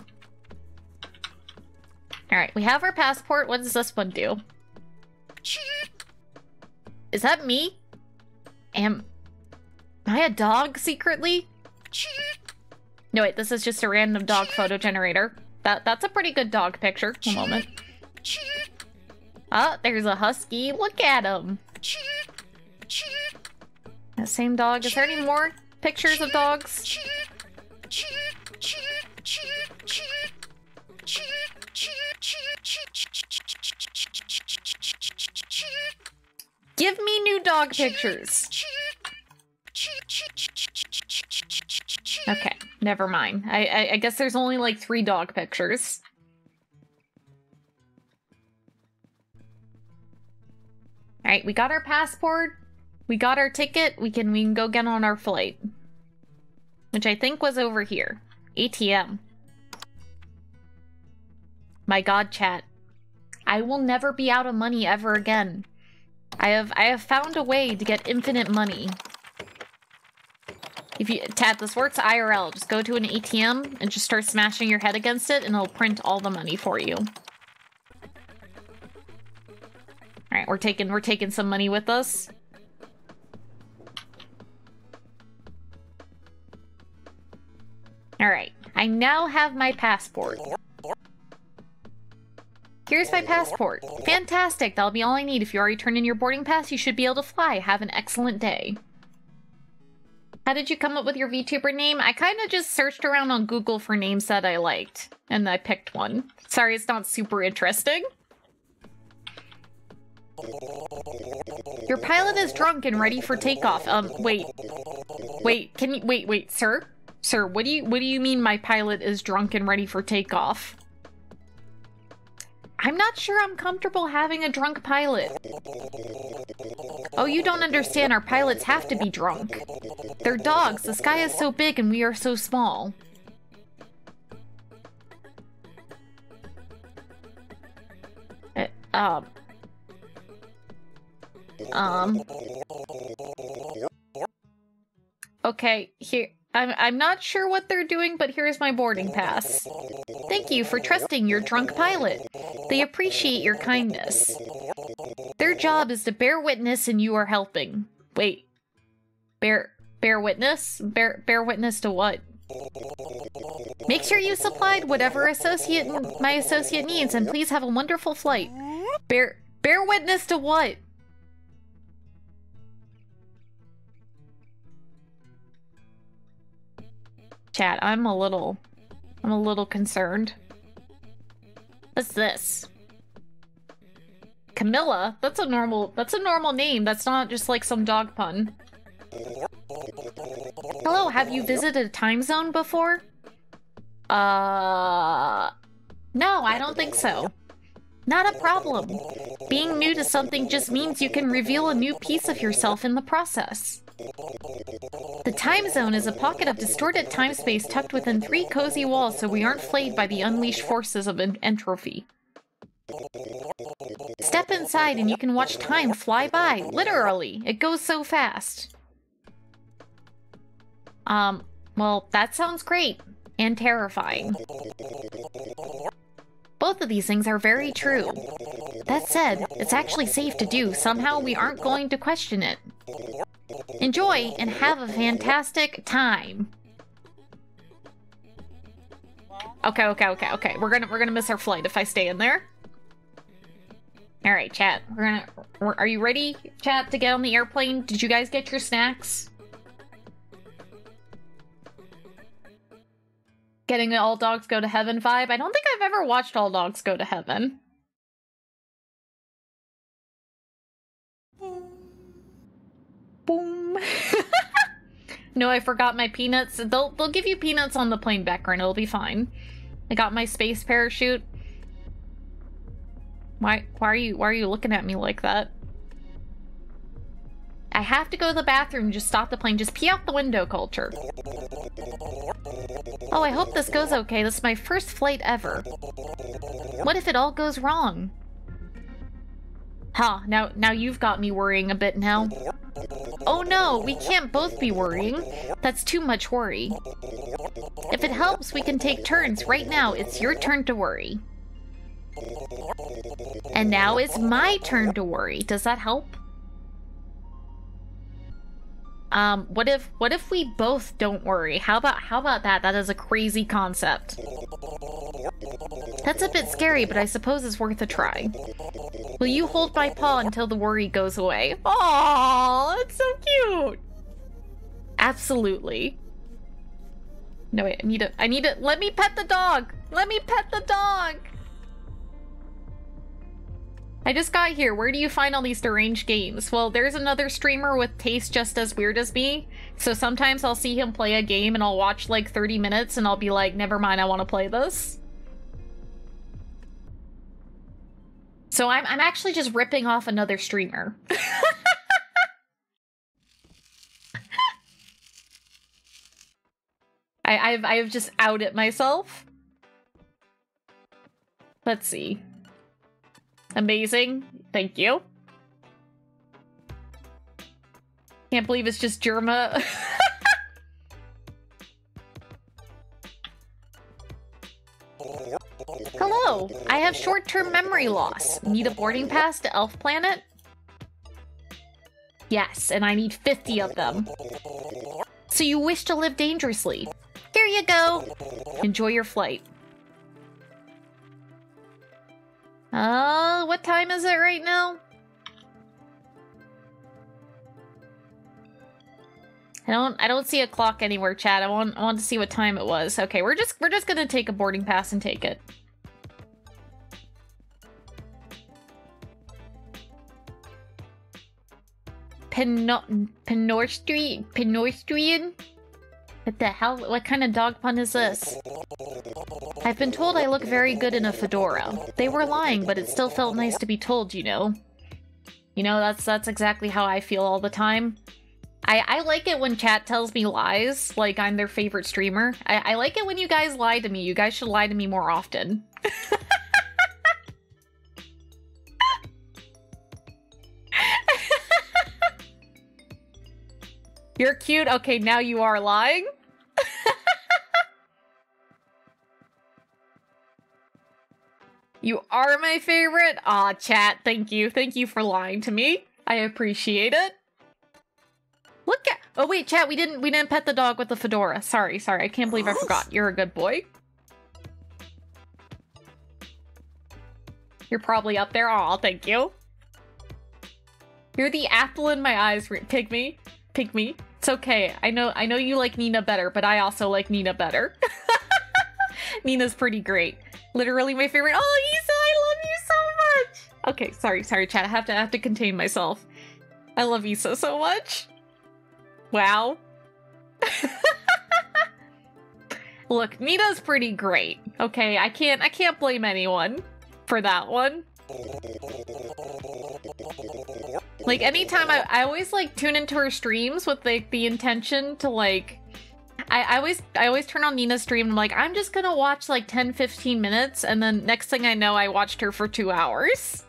Alright, we have our passport. What does this one do? Is that me? Am, am I a dog secretly? No, wait, this is just a random dog photo generator. That That's a pretty good dog picture. A moment. Oh, there's a husky. Look at him. That same dog. Is there any more pictures of dogs? Give me new dog pictures. Okay, never mind. I, I, I guess there's only like three dog pictures. Alright, we got our passport. We got our ticket. We can we can go get on our flight. Which I think was over here. ATM. My god, chat. I will never be out of money ever again. I have I have found a way to get infinite money. If you tap this works IRL, just go to an ATM and just start smashing your head against it and it'll print all the money for you. Alright, we're taking we're taking some money with us. Alright, I now have my passport. Here's my passport. Fantastic, that'll be all I need. If you already turned in your boarding pass, you should be able to fly. Have an excellent day. How did you come up with your VTuber name? I kind of just searched around on Google for names that I liked, and I picked one. Sorry, it's not super interesting. Your pilot is drunk and ready for takeoff. Um, wait. Wait, can you- wait, wait, sir? Sir, what do you- what do you mean my pilot is drunk and ready for takeoff? I'm not sure I'm comfortable having a drunk pilot. Oh, you don't understand. Our pilots have to be drunk. They're dogs. The sky is so big and we are so small. Uh, um. Um. Okay, here. I'm, I'm not sure what they're doing, but here's my boarding pass. Thank you for trusting your drunk pilot. They appreciate your kindness. Their job is to bear witness and you are helping. Wait. Bear bear witness? Bear bear witness to what? Make sure you supplied whatever associate my associate needs and please have a wonderful flight. Bear bear witness to what? Chat, I'm a little... I'm a little concerned. What's this? Camilla? That's a normal... That's a normal name. That's not just like some dog pun. Hello, have you visited a time zone before? Uh... No, I don't think so. Not a problem. Being new to something just means you can reveal a new piece of yourself in the process. The time zone is a pocket of distorted time space tucked within three cozy walls so we aren't flayed by the unleashed forces of entropy. Step inside and you can watch time fly by. Literally. It goes so fast. Um, well, that sounds great. And terrifying. Both of these things are very true. That said, it's actually safe to do. Somehow we aren't going to question it. Enjoy and have a fantastic time. Okay, okay, okay, okay. We're gonna we're gonna miss our flight if I stay in there. All right, chat. We're gonna. We're, are you ready, chat, to get on the airplane? Did you guys get your snacks? Getting the All Dogs Go to Heaven vibe. I don't think I've ever watched All Dogs Go to Heaven. Boom. <laughs> no, I forgot my peanuts. They'll they'll give you peanuts on the plane back, background. It'll be fine. I got my space parachute. Why why are you why are you looking at me like that? I have to go to the bathroom, just stop the plane, just pee out the window culture. Oh, I hope this goes okay. This is my first flight ever. What if it all goes wrong? Huh, now now you've got me worrying a bit now. Oh no, we can't both be worrying. That's too much worry. If it helps, we can take turns. Right now, it's your turn to worry. And now it's my turn to worry. Does that help? Um, what if what if we both don't worry? How about how about that? That is a crazy concept. That's a bit scary, but I suppose it's worth a try. Will you hold my paw until the worry goes away? Aww, that's so cute. Absolutely. No wait, I need to I need to let me pet the dog. Let me pet the dog. I just got here. Where do you find all these deranged games? Well, there's another streamer with taste just as weird as me. So sometimes I'll see him play a game and I'll watch like 30 minutes and I'll be like, never mind, I want to play this. So I'm, I'm actually just ripping off another streamer. <laughs> I, I've, I've just outed myself. Let's see. Amazing. Thank you. Can't believe it's just Jerma. <laughs> Hello, I have short-term memory loss. Need a boarding pass to Elf Planet? Yes, and I need 50 of them. So you wish to live dangerously. Here you go. Enjoy your flight. Uh, what time is it right now? I don't I don't see a clock anywhere, chat. I want I want to see what time it was. Okay, we're just we're just gonna take a boarding pass and take it. Pino Pinorstri Pinorstrian? What the hell? What kind of dog pun is this? I've been told I look very good in a fedora. They were lying, but it still felt nice to be told, you know? You know, that's that's exactly how I feel all the time. I, I like it when chat tells me lies, like I'm their favorite streamer. I, I like it when you guys lie to me. You guys should lie to me more often. <laughs> You're cute? Okay, now you are lying? <laughs> you are my favorite? Aw, chat, thank you. Thank you for lying to me. I appreciate it. Look at- Oh wait, chat, we didn't- we didn't pet the dog with the fedora. Sorry, sorry, I can't believe I forgot. You're a good boy. You're probably up there. Aw, thank you. You're the apple in my eyes, Pygmy. Pygmy. It's okay. I know I know you like Nina better, but I also like Nina better. <laughs> Nina's pretty great. Literally my favorite. Oh, Issa, I love you so much. Okay, sorry, sorry, chat. I have to I have to contain myself. I love Issa so much. Wow. <laughs> Look, Nina's pretty great. Okay, I can't I can't blame anyone for that one. Like anytime I, I always like tune into her streams with like the intention to like I, I always I always turn on Nina's stream and I'm like, I'm just gonna watch like 10, 15 minutes, and then next thing I know I watched her for two hours.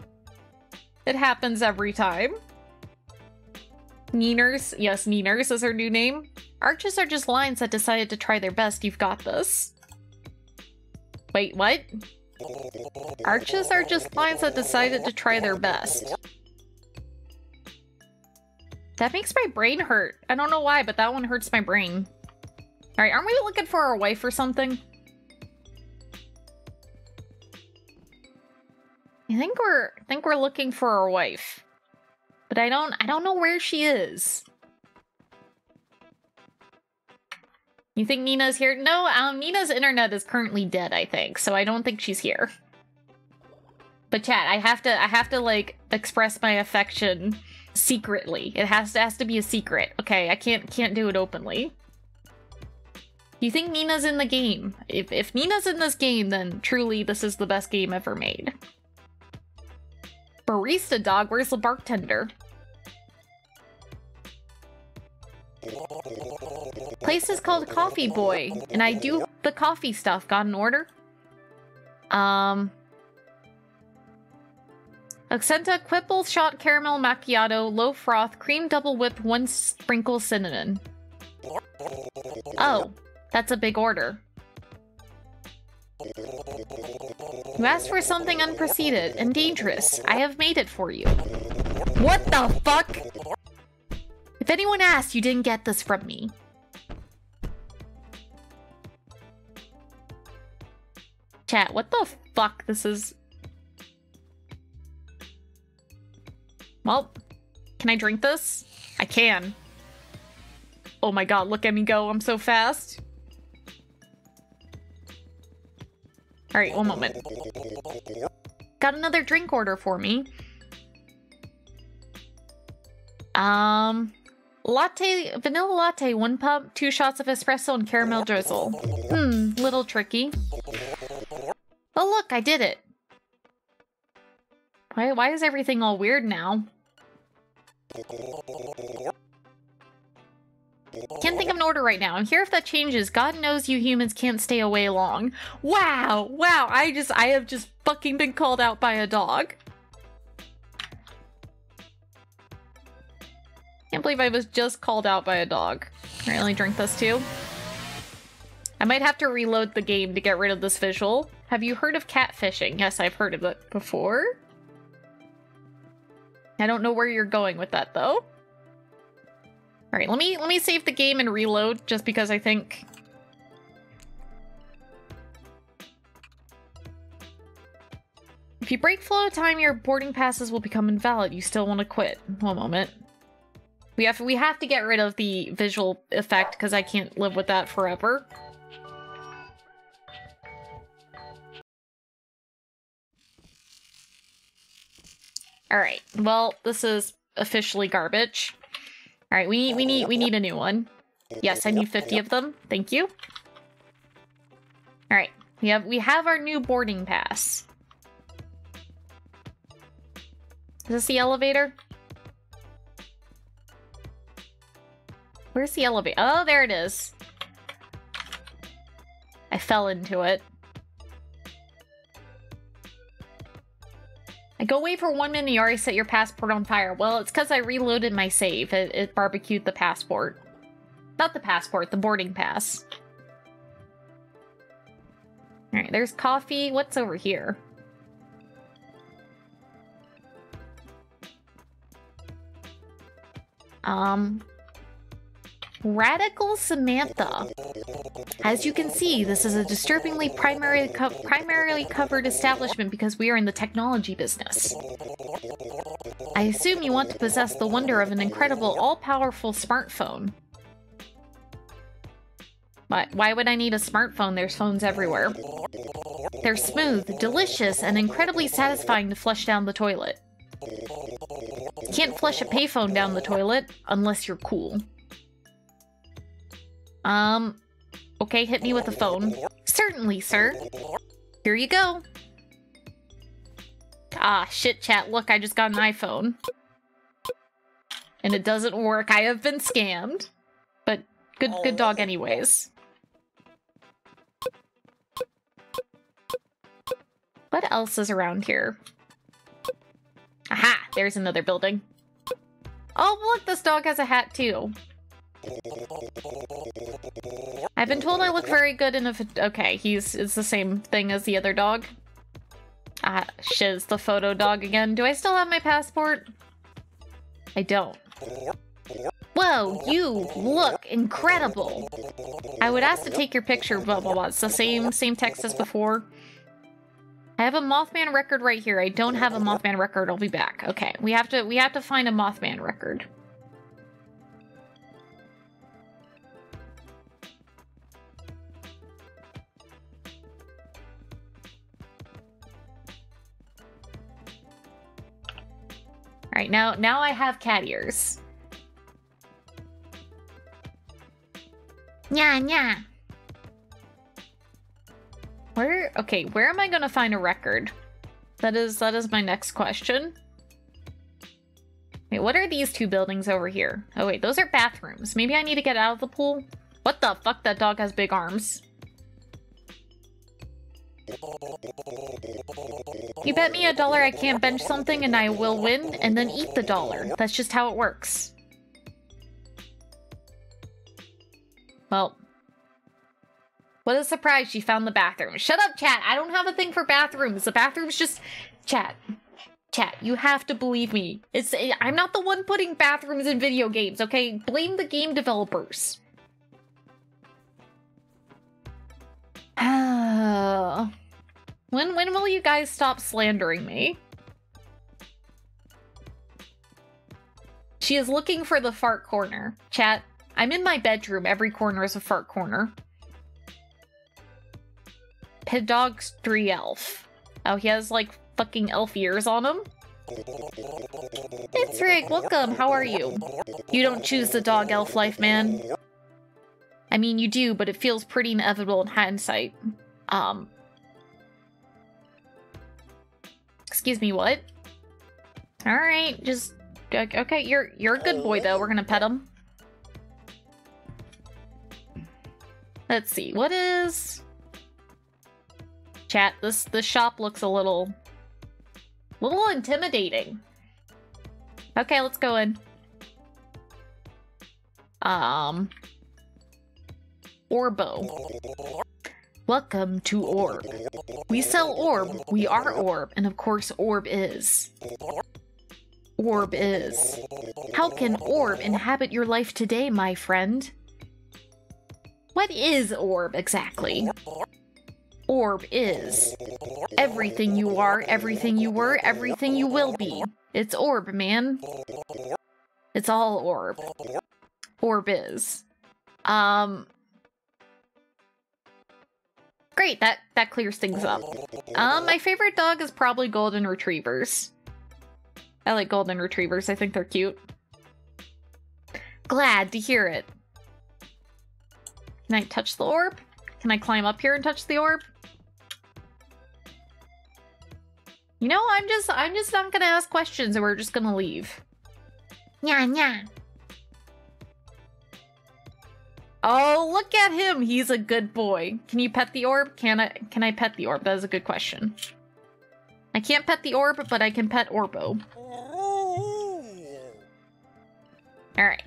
It happens every time. Neeners, yes, Neeners is her new name. Arches are just lines that decided to try their best. You've got this. Wait, what? Arches are just lines that decided to try their best. That makes my brain hurt. I don't know why, but that one hurts my brain. Alright, aren't we looking for our wife or something? I think we're I think we're looking for our wife. But I don't I don't know where she is. You think Nina's here? No, um, Nina's internet is currently dead, I think, so I don't think she's here. But chat, I have to I have to like express my affection secretly. It has to has to be a secret. Okay, I can't can't do it openly. You think Nina's in the game? If if Nina's in this game, then truly this is the best game ever made. Barista dog, where's the bartender? Place is called Coffee Boy, and I do the coffee stuff. Got an order? Um, Accenta Quipple Shot Caramel Macchiato, Low Froth, Cream Double Whip, One Sprinkle Cinnamon. Oh, that's a big order. You asked for something unpreceded and dangerous. I have made it for you. What the fuck? If anyone asks, you didn't get this from me. Chat, what the fuck? This is... Well, can I drink this? I can. Oh my god, look at me go. I'm so fast. Alright, one moment. Got another drink order for me. Um, latte, vanilla latte, one pump, two shots of espresso and caramel drizzle. Hmm, little tricky. Oh look, I did it. Why, why is everything all weird now? Can't think of an order right now. I'm here if that changes. God knows you humans can't stay away long. Wow, wow, I just, I have just fucking been called out by a dog. Can't believe I was just called out by a dog. Alright, let drink this too. I might have to reload the game to get rid of this visual. Have you heard of catfishing? Yes, I've heard of it before. I don't know where you're going with that though. All right, let me let me save the game and reload just because I think If you break flow of time, your boarding passes will become invalid. You still want to quit. One moment. We have we have to get rid of the visual effect because I can't live with that forever. All right. Well, this is officially garbage. All right, we we need we need a new one. Yes, I need 50 of them. Thank you. All right. We have we have our new boarding pass. Is this the elevator? Where's the elevator? Oh, there it is. I fell into it. I go away for one minute, you already set your passport on fire. Well, it's because I reloaded my save. It, it barbecued the passport. Not the passport, the boarding pass. Alright, there's coffee. What's over here? Um, Radical Samantha. As you can see, this is a disturbingly primarily, co primarily covered establishment because we are in the technology business. I assume you want to possess the wonder of an incredible, all-powerful smartphone. Why, why would I need a smartphone? There's phones everywhere. They're smooth, delicious, and incredibly satisfying to flush down the toilet. You can't flush a payphone down the toilet unless you're cool. Um, okay, hit me with a phone. Certainly, sir. Here you go. Ah, shit, chat. Look, I just got an iPhone. and it doesn't work. I have been scammed. But good good dog anyways. What else is around here? Aha! There's another building. Oh, look, this dog has a hat too. I've been told I look very good in a... Okay, he's it's the same thing as the other dog. Ah, shiz, the photo dog again. Do I still have my passport? I don't. Whoa, you look incredible. I would ask to take your picture, blah, blah, blah. It's the same, same text as before. I have a Mothman record right here. I don't have a Mothman record. I'll be back. Okay, we have to, we have to find a Mothman record. All right, now now I have cat ears. Nya nya. Where okay, where am I gonna find a record? That is that is my next question. Wait, what are these two buildings over here? Oh wait, those are bathrooms. Maybe I need to get out of the pool? What the fuck? That dog has big arms. You bet me a dollar I can't bench something and I will win, and then eat the dollar. That's just how it works. Well. What a surprise, she found the bathroom. Shut up, chat. I don't have a thing for bathrooms. The bathroom's just... Chat. Chat, you have to believe me. It's I'm not the one putting bathrooms in video games, okay? Blame the game developers. Oh. when when will you guys stop slandering me? She is looking for the fart corner. Chat, I'm in my bedroom. Every corner is a fart corner. Pedog's three elf. Oh, he has like fucking elf ears on him? It's Rick, welcome, how are you? You don't choose the dog elf life, man. I mean, you do, but it feels pretty inevitable in hindsight. Um. Excuse me, what? Alright, just... Okay, you're you're a good boy, though. We're gonna pet him. Let's see, what is... Chat, this, this shop looks a little... little intimidating. Okay, let's go in. Um... Orbo. Welcome to Orb. We sell Orb, we are Orb, and of course Orb is. Orb is. How can Orb inhabit your life today, my friend? What is Orb exactly? Orb is. Everything you are, everything you were, everything you will be. It's Orb, man. It's all Orb. Orb is. Um, Great, that, that clears things up. Um, my favorite dog is probably golden retrievers. I like golden retrievers, I think they're cute. Glad to hear it. Can I touch the orb? Can I climb up here and touch the orb? You know, I'm just I'm just not gonna ask questions and we're just gonna leave. Nya nya. Oh, look at him. He's a good boy. Can you pet the orb? Can I can I pet the orb? That is a good question. I can't pet the orb, but I can pet Orbo. Alright.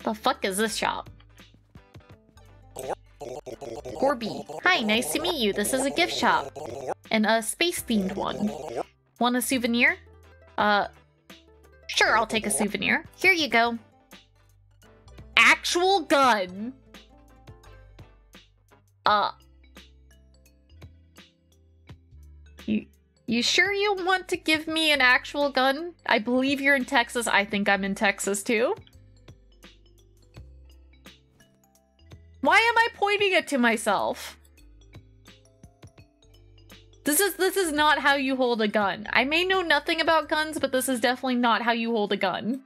The fuck is this shop? Gorby. Hi, nice to meet you. This is a gift shop. And a space-themed one. Want a souvenir? Uh, sure, I'll take a souvenir. Here you go actual gun. Uh. You, you sure you want to give me an actual gun? I believe you're in Texas. I think I'm in Texas too. Why am I pointing it to myself? This is this is not how you hold a gun. I may know nothing about guns, but this is definitely not how you hold a gun.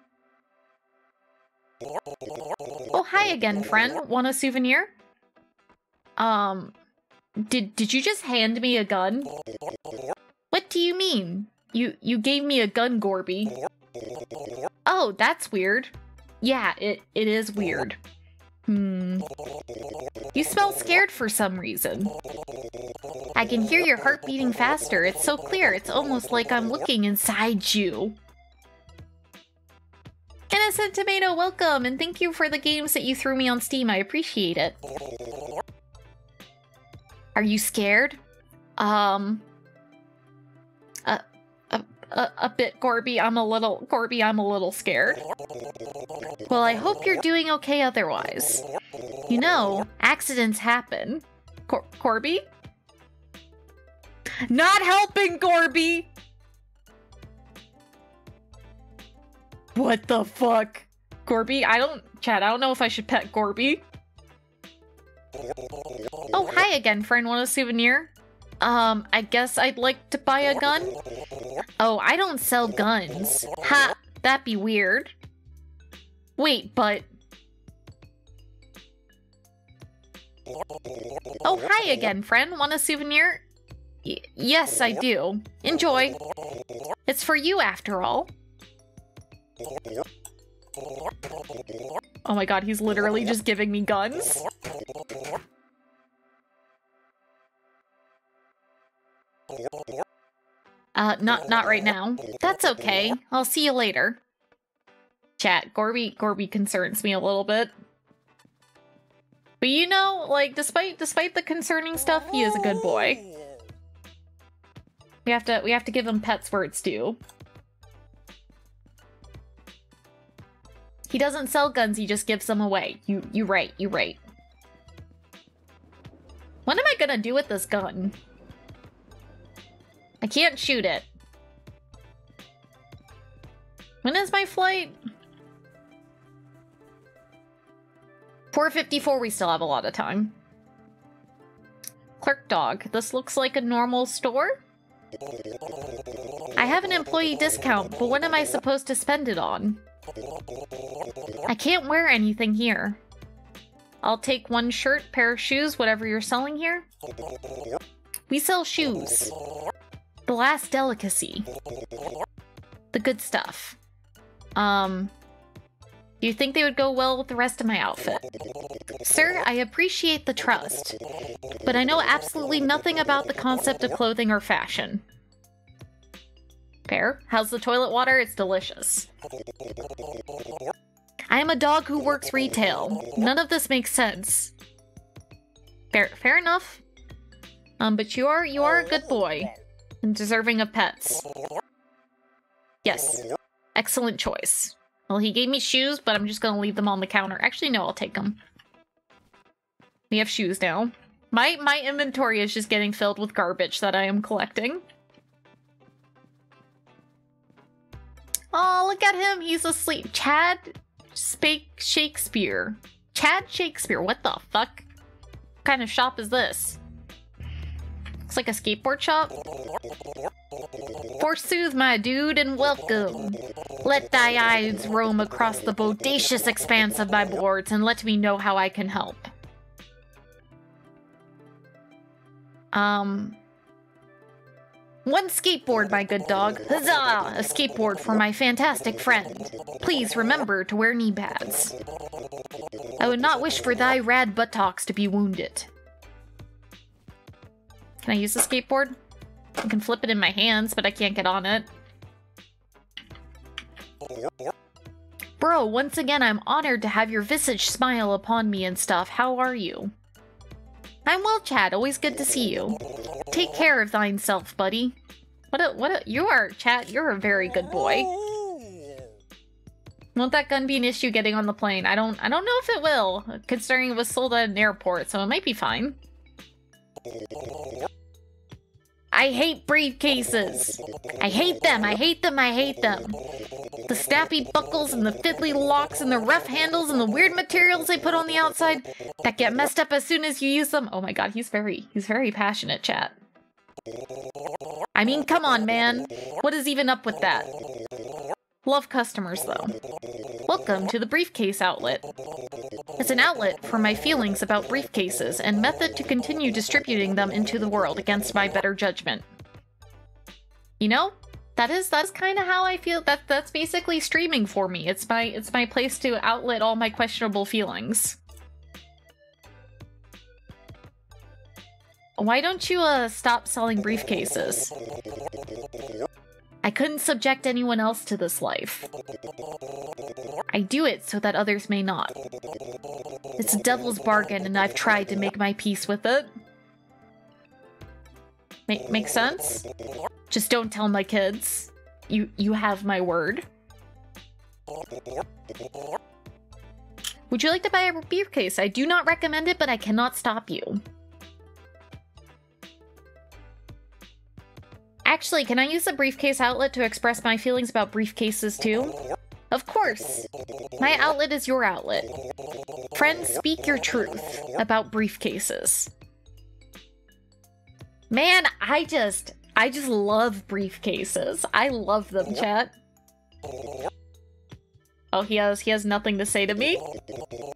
Oh, hi again, friend. Want a souvenir? Um, did did you just hand me a gun? What do you mean? You you gave me a gun, Gorby. Oh, that's weird. Yeah, it, it is weird. Hmm. You smell scared for some reason. I can hear your heart beating faster. It's so clear. It's almost like I'm looking inside you. Innocent Tomato, welcome, and thank you for the games that you threw me on Steam. I appreciate it. Are you scared? Um, a, a, bit, Gorby. I'm a little, Gorby, I'm a little scared. Well, I hope you're doing okay otherwise. You know, accidents happen. Cor Corby? Not helping, Gorby! What the fuck? Gorby, I don't... Chat, I don't know if I should pet Gorby. Oh, hi again, friend. Want a souvenir? Um, I guess I'd like to buy a gun? Oh, I don't sell guns. Ha! That'd be weird. Wait, but... Oh, hi again, friend. Want a souvenir? Y yes, I do. Enjoy. It's for you, after all. Oh my god, he's literally just giving me guns. Uh, not not right now. That's okay. I'll see you later. Chat, Gorby Gorby concerns me a little bit. But you know, like despite despite the concerning stuff, he is a good boy. We have to we have to give him pets where it's due. He doesn't sell guns, he just gives them away. You you right, you right. What am I gonna do with this gun? I can't shoot it. When is my flight? 454, we still have a lot of time. Clerk dog, this looks like a normal store? I have an employee discount, but what am I supposed to spend it on? I can't wear anything here. I'll take one shirt, pair of shoes, whatever you're selling here. We sell shoes. The last delicacy. The good stuff. Um, do you think they would go well with the rest of my outfit? Sir, I appreciate the trust, but I know absolutely nothing about the concept of clothing or fashion. Fair. How's the toilet water? It's delicious. I am a dog who works retail. None of this makes sense. Fair, fair enough. Um, but you are you are a good boy and deserving of pets. Yes, excellent choice. Well, he gave me shoes, but I'm just gonna leave them on the counter. Actually, no, I'll take them. We have shoes now. My my inventory is just getting filled with garbage that I am collecting. Oh, look at him. He's asleep. Chad Spake Shakespeare. Chad Shakespeare. What the fuck? What kind of shop is this? Looks like a skateboard shop. Forsooth, my dude, and welcome. Let thy eyes roam across the bodacious expanse of my boards and let me know how I can help. Um... One skateboard, my good dog. Huzzah! A skateboard for my fantastic friend. Please remember to wear knee pads. I would not wish for thy rad buttocks to be wounded. Can I use the skateboard? I can flip it in my hands, but I can't get on it. Bro, once again, I'm honored to have your visage smile upon me and stuff. How are you? I'm well, Chad. Always good to see you. Take care of thine self, buddy. What a, what a, you are, Chad, you're a very good boy. Won't that gun be an issue getting on the plane? I don't, I don't know if it will, considering it was sold at an airport, so it might be fine. I hate briefcases. I hate them, I hate them, I hate them. The snappy buckles and the fiddly locks and the rough handles and the weird materials they put on the outside that get messed up as soon as you use them. Oh my god, he's very, he's very passionate, chat. I mean, come on, man. What is even up with that? Love customers, though. Welcome to the Briefcase Outlet. It's an outlet for my feelings about briefcases and method to continue distributing them into the world against my better judgment. You know, That is that's kind of how I feel. That that's basically streaming for me. It's my it's my place to outlet all my questionable feelings. Why don't you uh stop selling briefcases? I couldn't subject anyone else to this life. I do it so that others may not. It's a devil's bargain, and I've tried to make my peace with it. Make make sense? Just don't tell my kids. You you have my word. Would you like to buy a briefcase? I do not recommend it, but I cannot stop you. Actually, can I use the briefcase outlet to express my feelings about briefcases too? Of course. My outlet is your outlet. Friends, speak your truth about briefcases. Man, I just I just love briefcases. I love them, chat. Oh, he has he has nothing to say to me.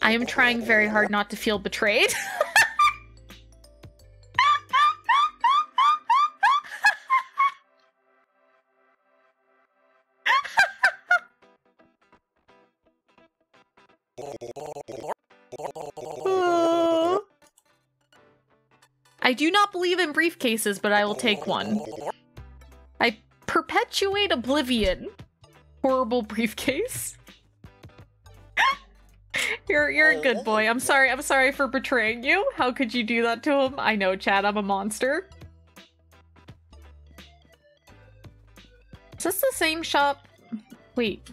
I am trying very hard not to feel betrayed. <laughs> I do not believe in briefcases, but I will take one. I perpetuate oblivion. Horrible briefcase. <laughs> you're you're a good boy. I'm sorry. I'm sorry for betraying you. How could you do that to him? I know, chat. I'm a monster. Is this the same shop? Wait.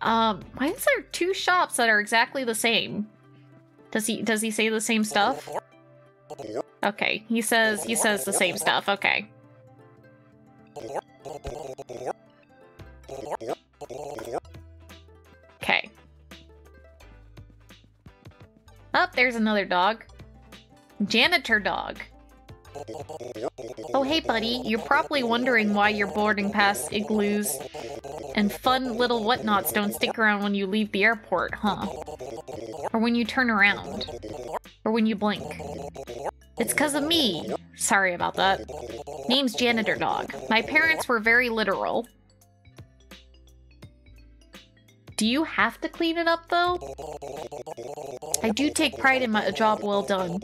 Um, why is there two shops that are exactly the same? Does he does he say the same stuff? Okay, he says he says the same stuff. Okay. Okay. Up oh, there's another dog. Janitor dog. Oh, hey, buddy. You're probably wondering why your boarding pass igloos and fun little whatnots don't stick around when you leave the airport, huh? Or when you turn around. Or when you blink. It's because of me. Sorry about that. Name's Janitor Dog. My parents were very literal. Do you have to clean it up, though? I do take pride in my job well done.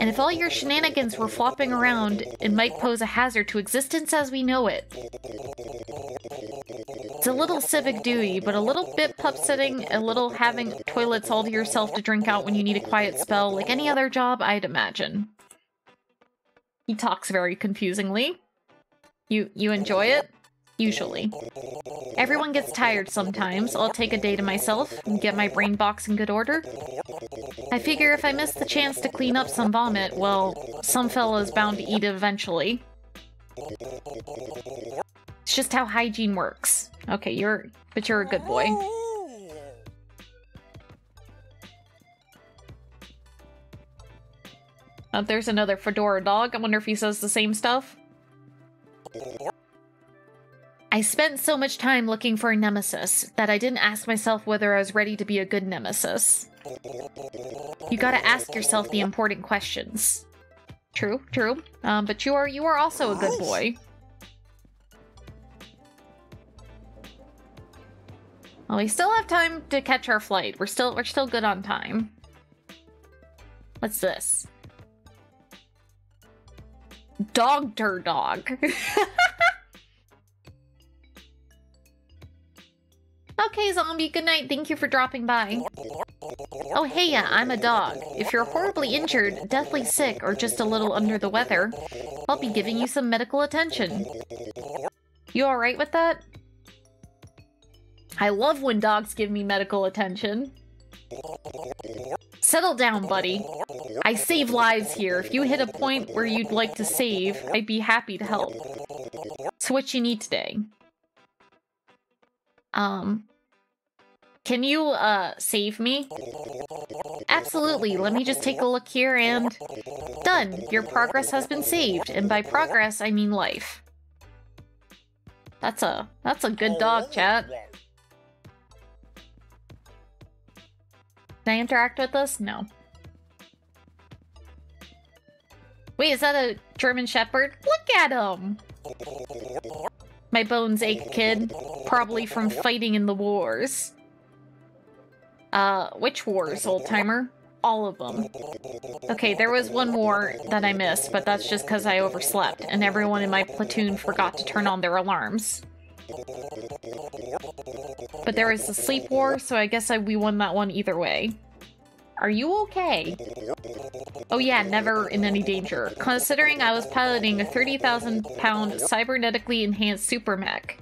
And if all your shenanigans were flopping around, it might pose a hazard to existence as we know it. It's a little civic duty, but a little bit pup sitting, a little having toilets all to yourself to drink out when you need a quiet spell, like any other job, I'd imagine. He talks very confusingly. You you enjoy it? Usually. Everyone gets tired sometimes. I'll take a day to myself and get my brain box in good order. I figure if I miss the chance to clean up some vomit, well, some fella's bound to eat it eventually. It's just how hygiene works. Okay, you're... but you're a good boy. Oh, there's another fedora dog. I wonder if he says the same stuff. I spent so much time looking for a nemesis that I didn't ask myself whether I was ready to be a good nemesis. You gotta ask yourself the important questions. True, true. Um, but you are you are also a good boy. Well, we still have time to catch our flight. We're still we're still good on time. What's this? Dogter dog. <laughs> Okay, zombie, good night. Thank you for dropping by. Oh, hey, yeah, I'm a dog. If you're horribly injured, deathly sick, or just a little under the weather, I'll be giving you some medical attention. You alright with that? I love when dogs give me medical attention. Settle down, buddy. I save lives here. If you hit a point where you'd like to save, I'd be happy to help. So what you need today? Um, can you, uh, save me? Absolutely, let me just take a look here and... Done! Your progress has been saved, and by progress, I mean life. That's a, that's a good dog, chat. Can I interact with this? No. Wait, is that a German Shepherd? Look Look at him! My bones ache, kid. Probably from fighting in the wars. Uh, which wars, old-timer? All of them. Okay, there was one war that I missed, but that's just because I overslept, and everyone in my platoon forgot to turn on their alarms. But there was the sleep war, so I guess I, we won that one either way. Are you okay? Oh yeah, never in any danger. Considering I was piloting a 30,000 pound cybernetically enhanced super mech.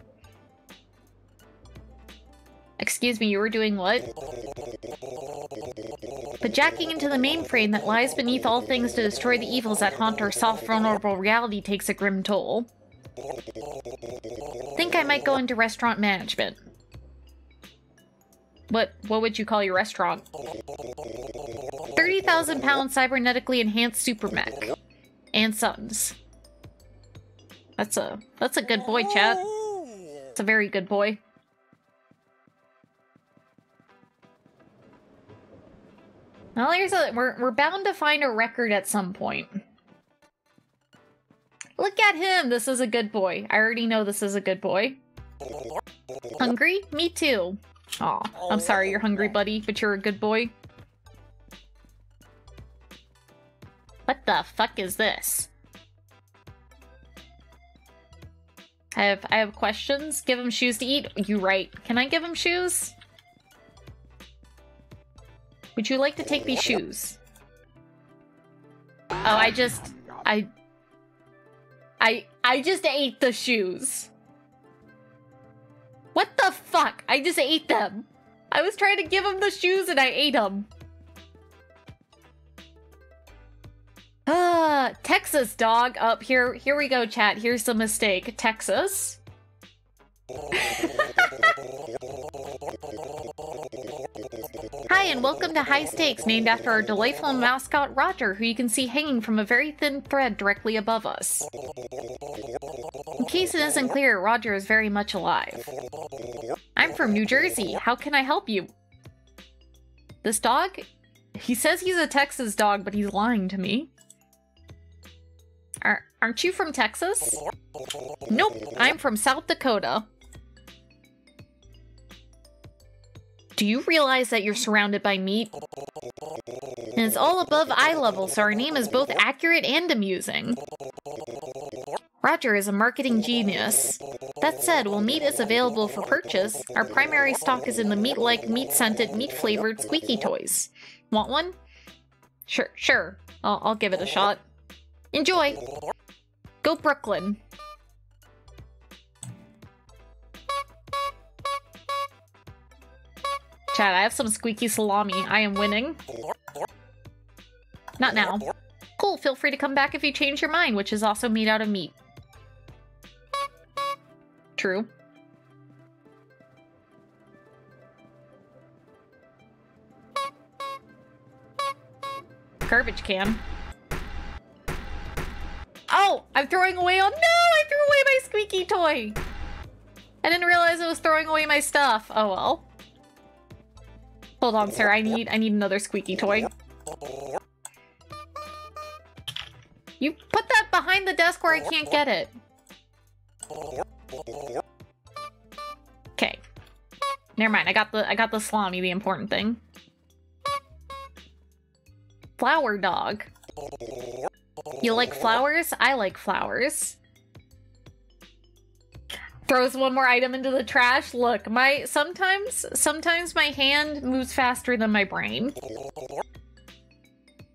Excuse me, you were doing what? But jacking into the mainframe that lies beneath all things to destroy the evils that haunt our soft vulnerable reality takes a grim toll. Think I might go into restaurant management. What what would you call your restaurant? 30,000 pound cybernetically enhanced super mech. And sons. That's a that's a good boy, chat. It's a very good boy. Well, here's a we're we're bound to find a record at some point. Look at him! This is a good boy. I already know this is a good boy. Hungry? Me too. Aw, I'm sorry you're hungry, buddy, but you're a good boy. What the fuck is this? I have I have questions. Give him shoes to eat. You right. Can I give him shoes? Would you like to take these shoes? Oh, I just I I I just ate the shoes. What the fuck? I just ate them. I was trying to give him the shoes and I ate them. Ah, Texas dog. Up here, here we go, chat. Here's the mistake. Texas. Hi, and welcome to High Stakes, named after our delightful mascot Roger, who you can see hanging from a very thin thread directly above us. In case it isn't clear, Roger is very much alive. I'm from New Jersey. How can I help you? This dog? He says he's a Texas dog, but he's lying to me. Are, aren't you from Texas? Nope, I'm from South Dakota. Do you realize that you're surrounded by meat? And it's all above eye level, so our name is both accurate and amusing. Roger is a marketing genius. That said, while meat is available for purchase, our primary stock is in the meat-like, meat-scented, meat-flavored squeaky toys. Want one? Sure, sure. I'll, I'll give it a shot. Enjoy! Go Brooklyn! Chat, I have some squeaky salami. I am winning. Not now. Cool, feel free to come back if you change your mind, which is also made out of meat. True. Garbage can. Oh, I'm throwing away- oh no! I threw away my squeaky toy! I didn't realize I was throwing away my stuff. Oh well. Hold on, sir. I need I need another squeaky toy. You put that behind the desk where I can't get it. Okay. Never mind. I got the I got the salami, the important thing. Flower dog. You like flowers? I like flowers throws one more item into the trash. Look, my sometimes sometimes my hand moves faster than my brain.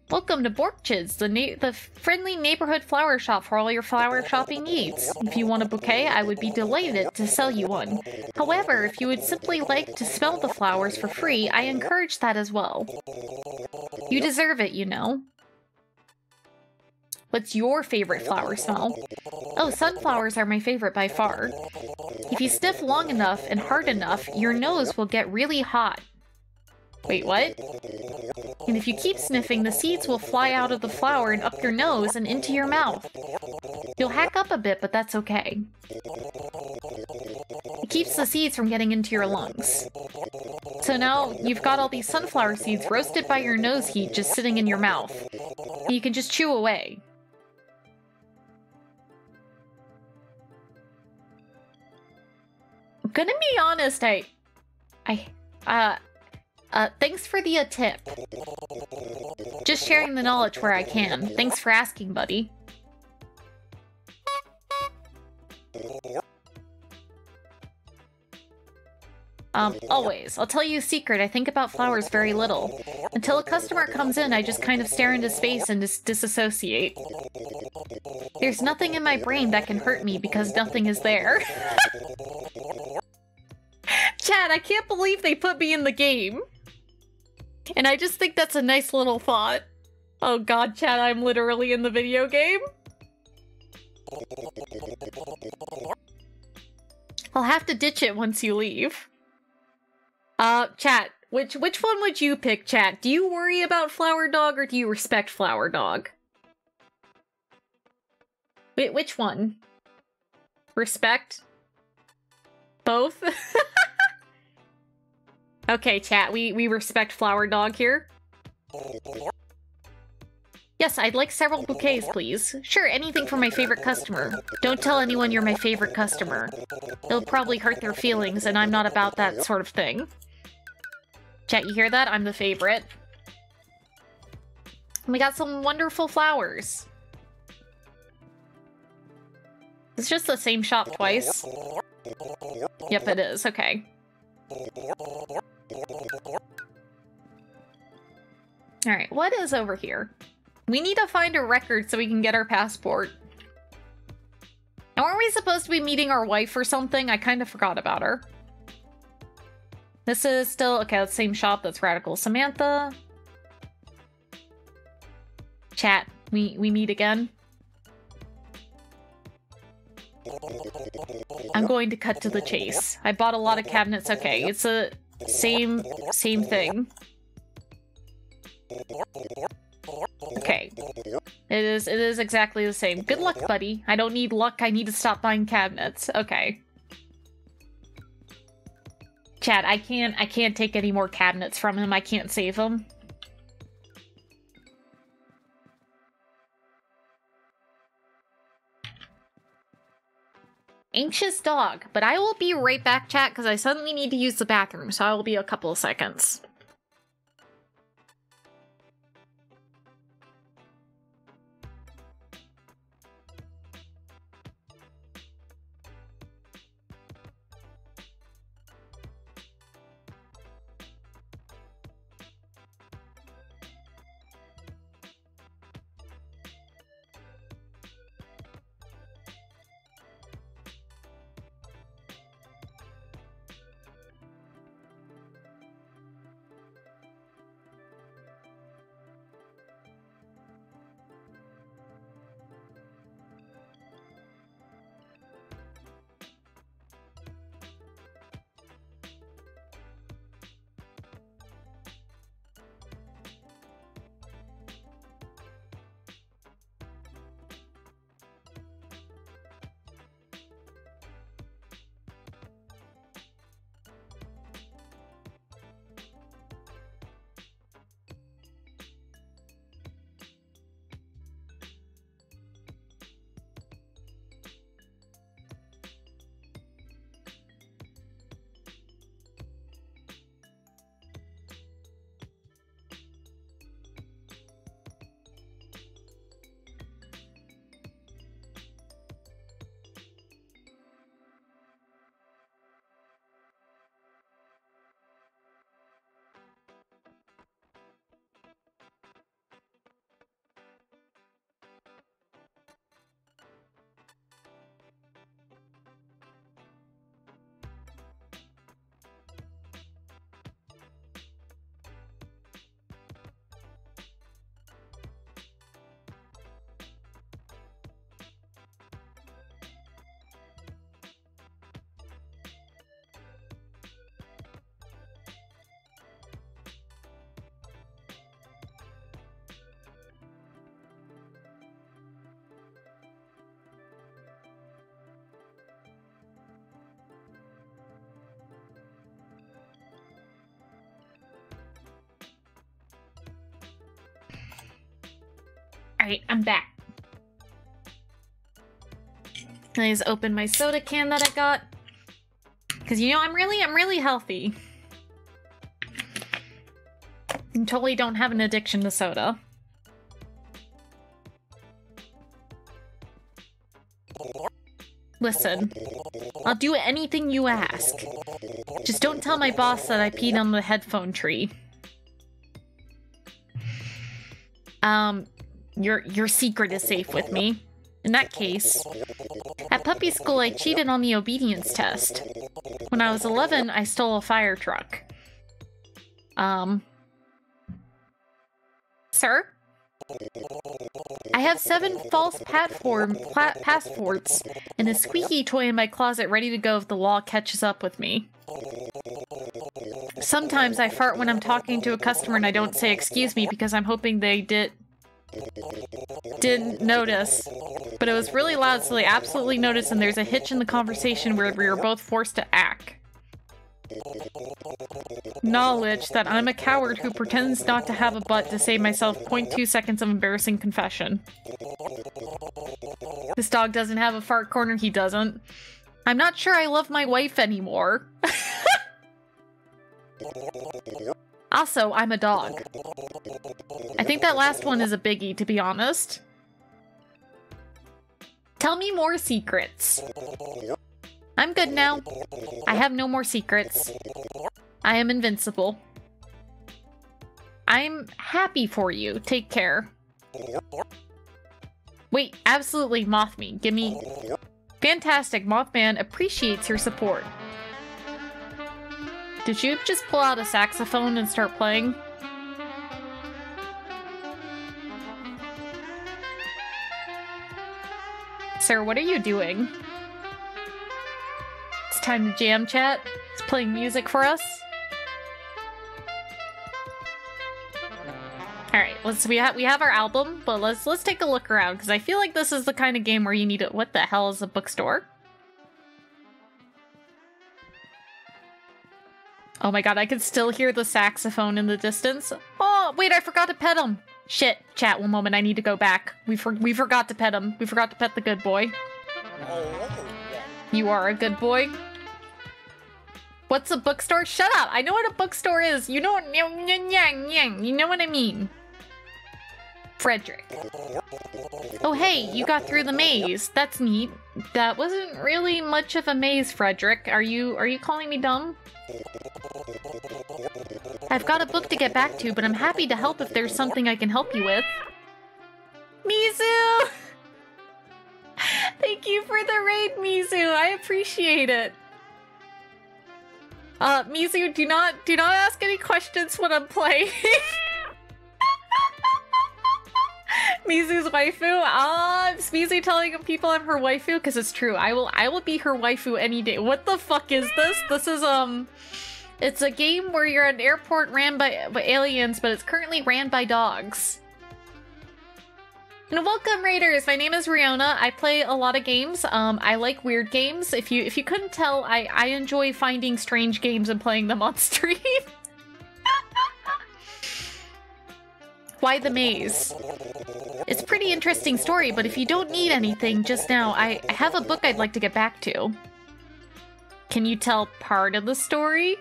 Welcome to Borkchids, the the friendly neighborhood flower shop for all your flower shopping needs. If you want a bouquet, I would be delighted to sell you one. However, if you would simply like to smell the flowers for free, I encourage that as well. You deserve it, you know. What's your favorite flower smell? Oh, sunflowers are my favorite by far. If you sniff long enough and hard enough, your nose will get really hot. Wait, what? And if you keep sniffing, the seeds will fly out of the flower and up your nose and into your mouth. You'll hack up a bit, but that's okay. It keeps the seeds from getting into your lungs. So now you've got all these sunflower seeds roasted by your nose heat just sitting in your mouth. You can just chew away. I'm gonna be honest, I... I... Uh... Uh, thanks for the tip. Just sharing the knowledge where I can. Thanks for asking, buddy. Um, always. I'll tell you a secret, I think about flowers very little. Until a customer comes in, I just kind of stare into space and dis disassociate. There's nothing in my brain that can hurt me because nothing is there. <laughs> Chat, I can't believe they put me in the game. And I just think that's a nice little thought. Oh god, chat, I'm literally in the video game. I'll have to ditch it once you leave. Uh, chat, which which one would you pick, chat? Do you worry about Flower Dog or do you respect Flower Dog? Wait, which one? Respect? Both? <laughs> okay, chat, we, we respect Flower Dog here. Yes, I'd like several bouquets, please. Sure, anything for my favorite customer. Don't tell anyone you're my favorite customer. It'll probably hurt their feelings, and I'm not about that sort of thing. Chat, you hear that? I'm the favorite. We got some wonderful flowers. It's just the same shop twice. Yep, it is. Okay. Alright, what is over here? We need to find a record so we can get our passport. And weren't we supposed to be meeting our wife or something? I kind of forgot about her. This is still, okay, same shop, that's Radical Samantha. Chat, we, we meet again. I'm going to cut to the chase. I bought a lot of cabinets, okay, it's a same, same thing. Okay. It is it is exactly the same. Good luck, buddy. I don't need luck, I need to stop buying cabinets. Okay. Chat, I can't I can't take any more cabinets from him. I can't save him. Anxious dog, but I will be right back, chat, because I suddenly need to use the bathroom, so I will be a couple of seconds. I just open my soda can that I got. Because, you know, I'm really, I'm really healthy. And totally don't have an addiction to soda. Listen, I'll do anything you ask. Just don't tell my boss that I peed on the headphone tree. Um, your your secret is safe with me. In that case, puppy school I cheated on the obedience test. When I was 11, I stole a fire truck. Um, sir? I have seven false platform passports and a squeaky toy in my closet ready to go if the law catches up with me. Sometimes I fart when I'm talking to a customer and I don't say excuse me because I'm hoping they did didn't notice. But it was really loud so they absolutely noticed and there's a hitch in the conversation where we were both forced to act. Knowledge that I'm a coward who pretends not to have a butt to save myself 0.2 seconds of embarrassing confession. This dog doesn't have a fart corner, he doesn't. I'm not sure I love my wife anymore. <laughs> also, I'm a dog. I think that last one is a biggie, to be honest. Tell me more secrets. I'm good now. I have no more secrets. I am invincible. I'm happy for you. Take care. Wait, absolutely. Give me... Fantastic, Mothman appreciates your support. Did you just pull out a saxophone and start playing? Sir, what are you doing? It's time to jam chat. It's playing music for us. All right, let's we have we have our album, but let's let's take a look around because I feel like this is the kind of game where you need it. What the hell is a bookstore? Oh my god, I can still hear the saxophone in the distance. Oh, wait, I forgot to pet him. Shit, chat, one moment, I need to go back. We for we forgot to pet him. We forgot to pet the good boy. You are a good boy. What's a bookstore? Shut up! I know what a bookstore is. You know what? You know what I mean. Frederick. Oh hey, you got through the maze. That's neat. That wasn't really much of a maze, Frederick. Are you are you calling me dumb? I've got a book to get back to, but I'm happy to help if there's something I can help you with. Mizu! <laughs> Thank you for the raid, Mizu. I appreciate it. Uh, Mizu, do not do not ask any questions when I'm playing. <laughs> Mizu's waifu. Ah, uh, Mizu telling people I'm her waifu? Because it's true. I will I will be her waifu any day. What the fuck is this? This is um it's a game where you're an airport ran by, by aliens, but it's currently ran by dogs. And welcome raiders. My name is Riona. I play a lot of games. Um, I like weird games. If you if you couldn't tell, I I enjoy finding strange games and playing them on <laughs> stream. Why the maze? It's a pretty interesting story, but if you don't need anything just now, I, I have a book I'd like to get back to. Can you tell part of the story?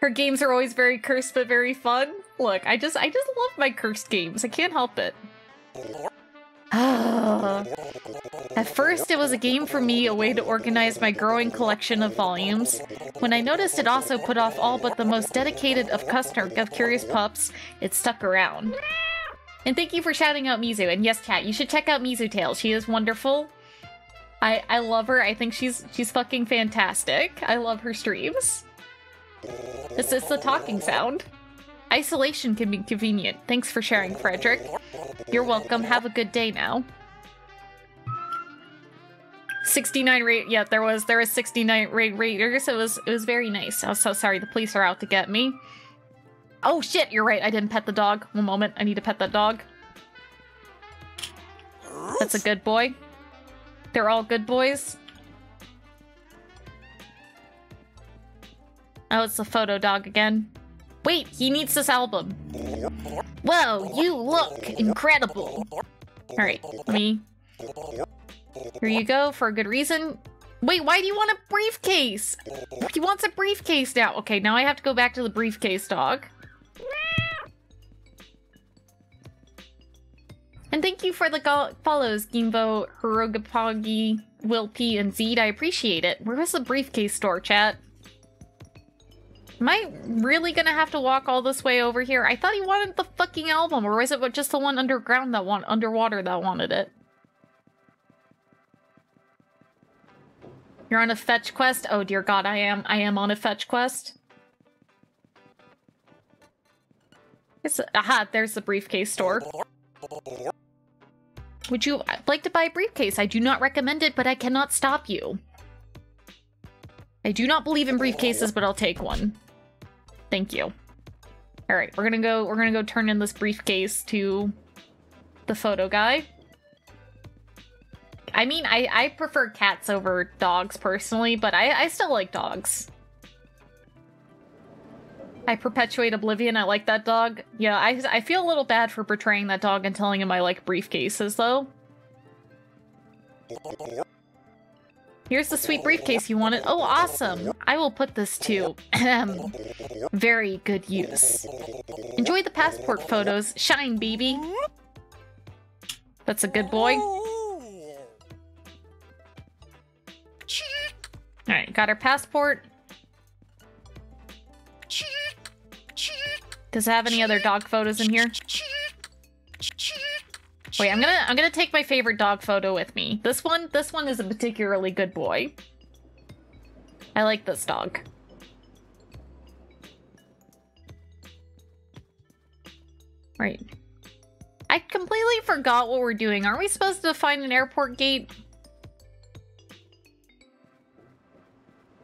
Her games are always very cursed but very fun. Look, I just I just love my cursed games. I can't help it. Oh. At first, it was a game for me, a way to organize my growing collection of volumes. When I noticed it also put off all but the most dedicated of customer of curious pups, it stuck around. And thank you for shouting out Mizu. And yes, Cat, you should check out Mizu Tales. She is wonderful. I I love her. I think she's she's fucking fantastic. I love her streams. This is the talking sound. Isolation can be convenient. Thanks for sharing, Frederick. You're welcome. Have a good day now. 69 rate yeah there was there was 69 rate raiders. It was it was very nice. I was so sorry. The police are out to get me. Oh shit. You're right. I didn't pet the dog. One moment. I need to pet that dog. That's a good boy. They're all good boys. Oh it's the photo dog again Wait, he needs this album. Whoa, you look incredible. Alright, me... Here you go, for a good reason. Wait, why do you want a briefcase? He wants a briefcase now. Okay, now I have to go back to the briefcase dog. And thank you for the follows, Gimbo, Hirogapagi, Will P, and Zed. I appreciate it. Where was the briefcase store, chat? Am I really gonna have to walk all this way over here? I thought he wanted the fucking album, or was it just the one underground that want underwater that wanted it? You're on a fetch quest? Oh dear god, I am. I am on a fetch quest. It's, aha, there's the briefcase store. Would you uh, like to buy a briefcase? I do not recommend it, but I cannot stop you. I do not believe in briefcases, but I'll take one. Thank you. All right, we're gonna go. We're gonna go turn in this briefcase to the photo guy. I mean, I I prefer cats over dogs personally, but I I still like dogs. I perpetuate oblivion. I like that dog. Yeah, I, I feel a little bad for betraying that dog and telling him I like briefcases, though. Here's the sweet briefcase you wanted. Oh, awesome. I will put this to very good use. Enjoy the passport photos. Shine, baby. That's a good boy. Alright, got our passport. Does it have any other dog photos in here? Wait, I'm gonna I'm gonna take my favorite dog photo with me. This one, this one is a particularly good boy. I like this dog. Right. I completely forgot what we're doing. Aren't we supposed to find an airport gate?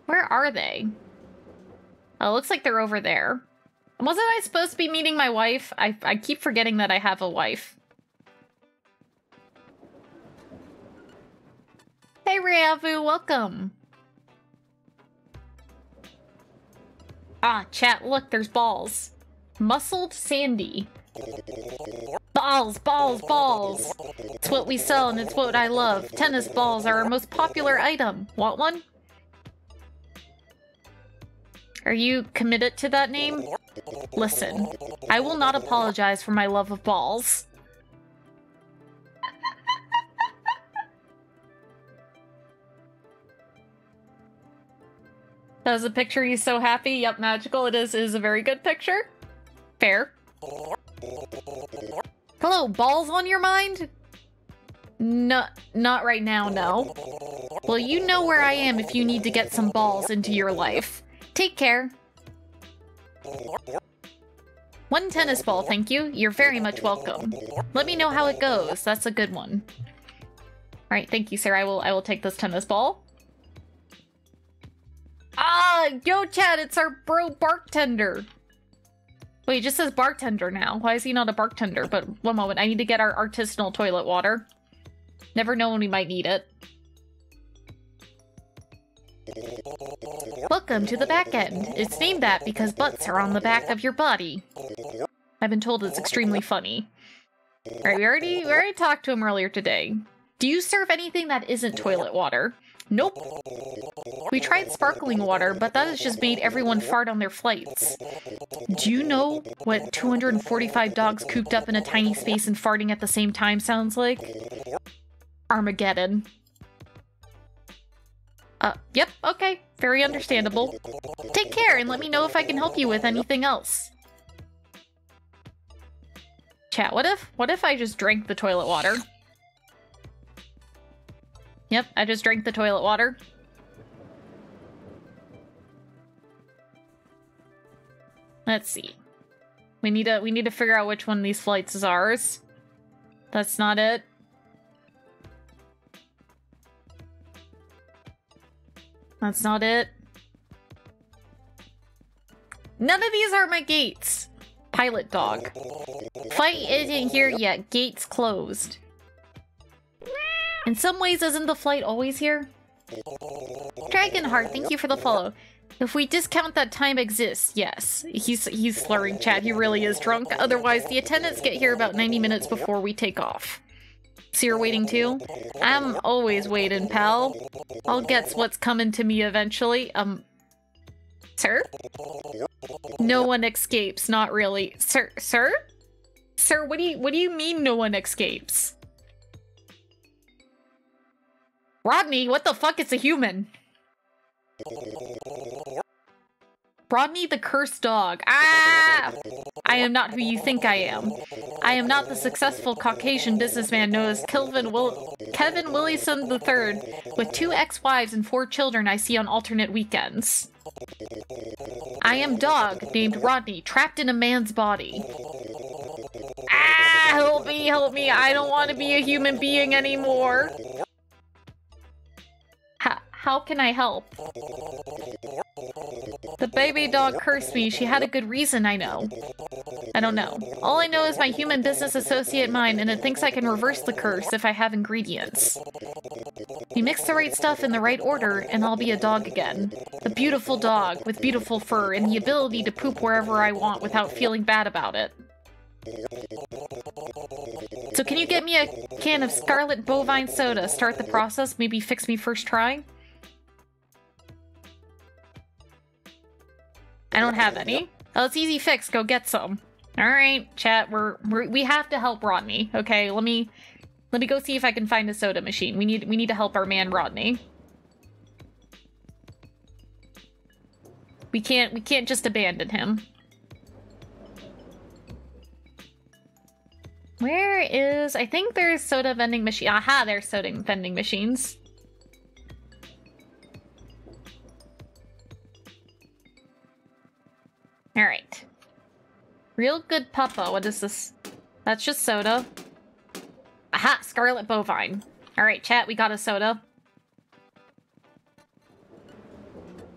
Where are they? Oh, looks like they're over there. Wasn't I supposed to be meeting my wife? I, I keep forgetting that I have a wife. Hey, Riavu, welcome. Ah, chat, look, there's balls. Muscled Sandy. Balls, balls, balls. It's what we sell and it's what I love. Tennis balls are our most popular item. Want one? Are you committed to that name? Listen, I will not apologize for my love of balls. Was a picture he's so happy. Yep, magical. It is, it is a very good picture. Fair. Hello, balls on your mind? No, not right now, no. Well, you know where I am if you need to get some balls into your life. Take care. One tennis ball, thank you. You're very much welcome. Let me know how it goes. That's a good one. Alright, thank you, sir. I will I will take this tennis ball. Ah, yo, chat, it's our bro bartender. Wait, it just says bartender now. Why is he not a bartender? But one moment, I need to get our artisanal toilet water. Never know when we might need it. Welcome to the back end. It's named that because butts are on the back of your body. I've been told it's extremely funny. Alright, we already we already talked to him earlier today. Do you serve anything that isn't toilet water? Nope. We tried sparkling water, but that has just made everyone fart on their flights. Do you know what 245 dogs cooped up in a tiny space and farting at the same time sounds like? Armageddon. Uh, yep, okay. Very understandable. Take care and let me know if I can help you with anything else. Chat, what if, what if I just drank the toilet water? Yep, I just drank the toilet water. Let's see. We need to we need to figure out which one of these flights is ours. That's not it. That's not it. None of these are my gates. Pilot dog. Flight isn't here yet. Gates closed. In some ways, isn't the flight always here? Dragonheart, thank you for the follow. If we discount that time exists, yes. He's he's slurring chat, he really is drunk. Otherwise, the attendants get here about 90 minutes before we take off. So you're waiting too? I'm always waiting, pal. I'll guess what's coming to me eventually. Um, sir? No one escapes, not really. Sir, sir? Sir, what do you, what do you mean no one escapes? Rodney, what the fuck? It's a human. Rodney the cursed dog. Ah! I am not who you think I am. I am not the successful Caucasian businessman known as Kelvin Will Kevin Willison III, with two ex-wives and four children I see on alternate weekends. I am dog named Rodney, trapped in a man's body. Ah! Help me, help me! I don't want to be a human being anymore. How can I help? The baby dog cursed me. She had a good reason, I know. I don't know. All I know is my human business associate mine, and it thinks I can reverse the curse if I have ingredients. You mix the right stuff in the right order, and I'll be a dog again. A beautiful dog with beautiful fur and the ability to poop wherever I want without feeling bad about it. So can you get me a can of Scarlet Bovine Soda? Start the process, maybe fix me first try? I don't have any. Oh, it's easy fix. Go get some. All right, chat. We're, we're we have to help Rodney. Okay, let me let me go see if I can find a soda machine. We need we need to help our man Rodney. We can't we can't just abandon him. Where is I think there's soda vending machine. Aha, there's soda vending machines. Alright. Real good puppa. What is this? That's just soda. Aha! Scarlet Bovine. Alright, chat, we got a soda.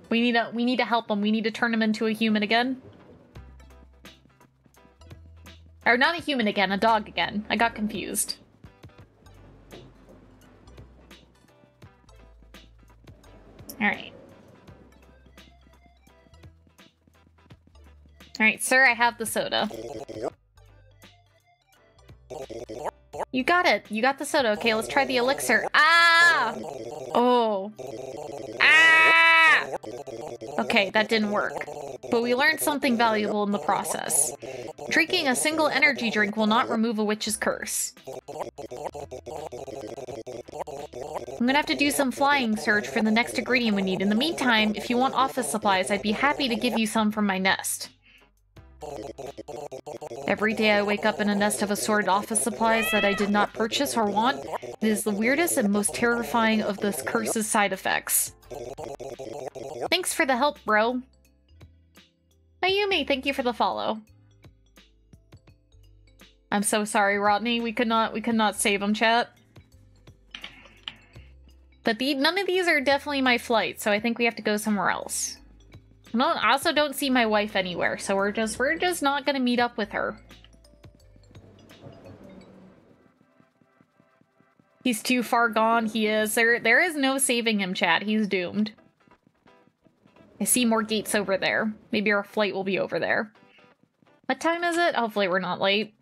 We need to we need to help him. We need to turn him into a human again. Or not a human again, a dog again. I got confused. Alright. Alright, sir, I have the soda. You got it. You got the soda. Okay, let's try the elixir. Ah! Oh. Ah! Okay, that didn't work. But we learned something valuable in the process. Drinking a single energy drink will not remove a witch's curse. I'm gonna have to do some flying search for the next ingredient we need. In the meantime, if you want office supplies, I'd be happy to give you some from my nest. Every day I wake up in a nest of assorted office supplies that I did not purchase or want. It is the weirdest and most terrifying of this curse's side effects. Thanks for the help, bro. Mayumi, thank you for the follow. I'm so sorry, Rodney. We could not we could not save him, chat. But the none of these are definitely my flight, so I think we have to go somewhere else. I also don't see my wife anywhere, so we're just we're just not gonna meet up with her. He's too far gone, he is. There there is no saving him, chat. He's doomed. I see more gates over there. Maybe our flight will be over there. What time is it? Hopefully we're not late.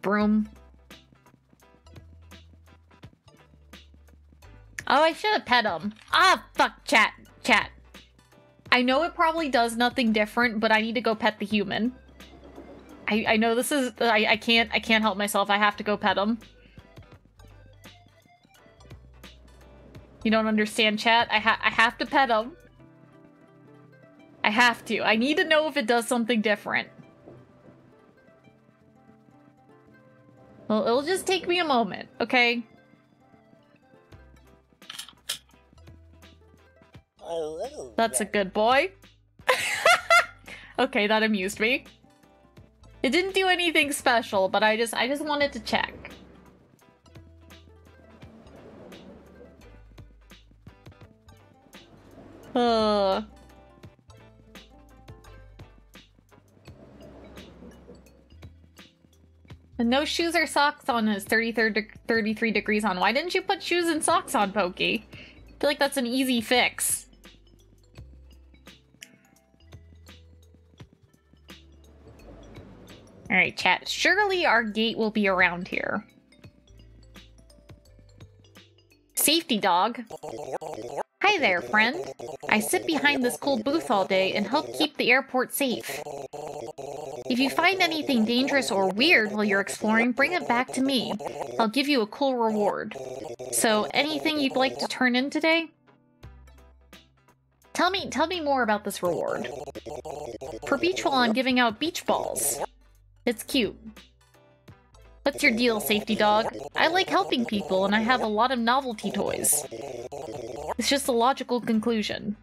Broom. Oh, I should have pet him. Ah, fuck, chat, chat. I know it probably does nothing different, but I need to go pet the human. I, I know this is, I, I can't, I can't help myself. I have to go pet him. You don't understand, chat? I, ha I have to pet him. I have to. I need to know if it does something different. Well, it'll just take me a moment, okay? That's a good boy. <laughs> okay, that amused me. It didn't do anything special, but I just I just wanted to check. Uh. no shoes or socks on is 33, de 33 degrees on. Why didn't you put shoes and socks on, Pokey? I feel like that's an easy fix. Alright, chat. Surely our gate will be around here. Safety dog. Hi there, friend. I sit behind this cool booth all day and help keep the airport safe. If you find anything dangerous or weird while you're exploring, bring it back to me. I'll give you a cool reward. So, anything you'd like to turn in today? Tell me, tell me more about this reward. For Beach Ball, I'm giving out beach balls. It's cute. What's your deal, safety dog? I like helping people, and I have a lot of novelty toys. It's just a logical conclusion.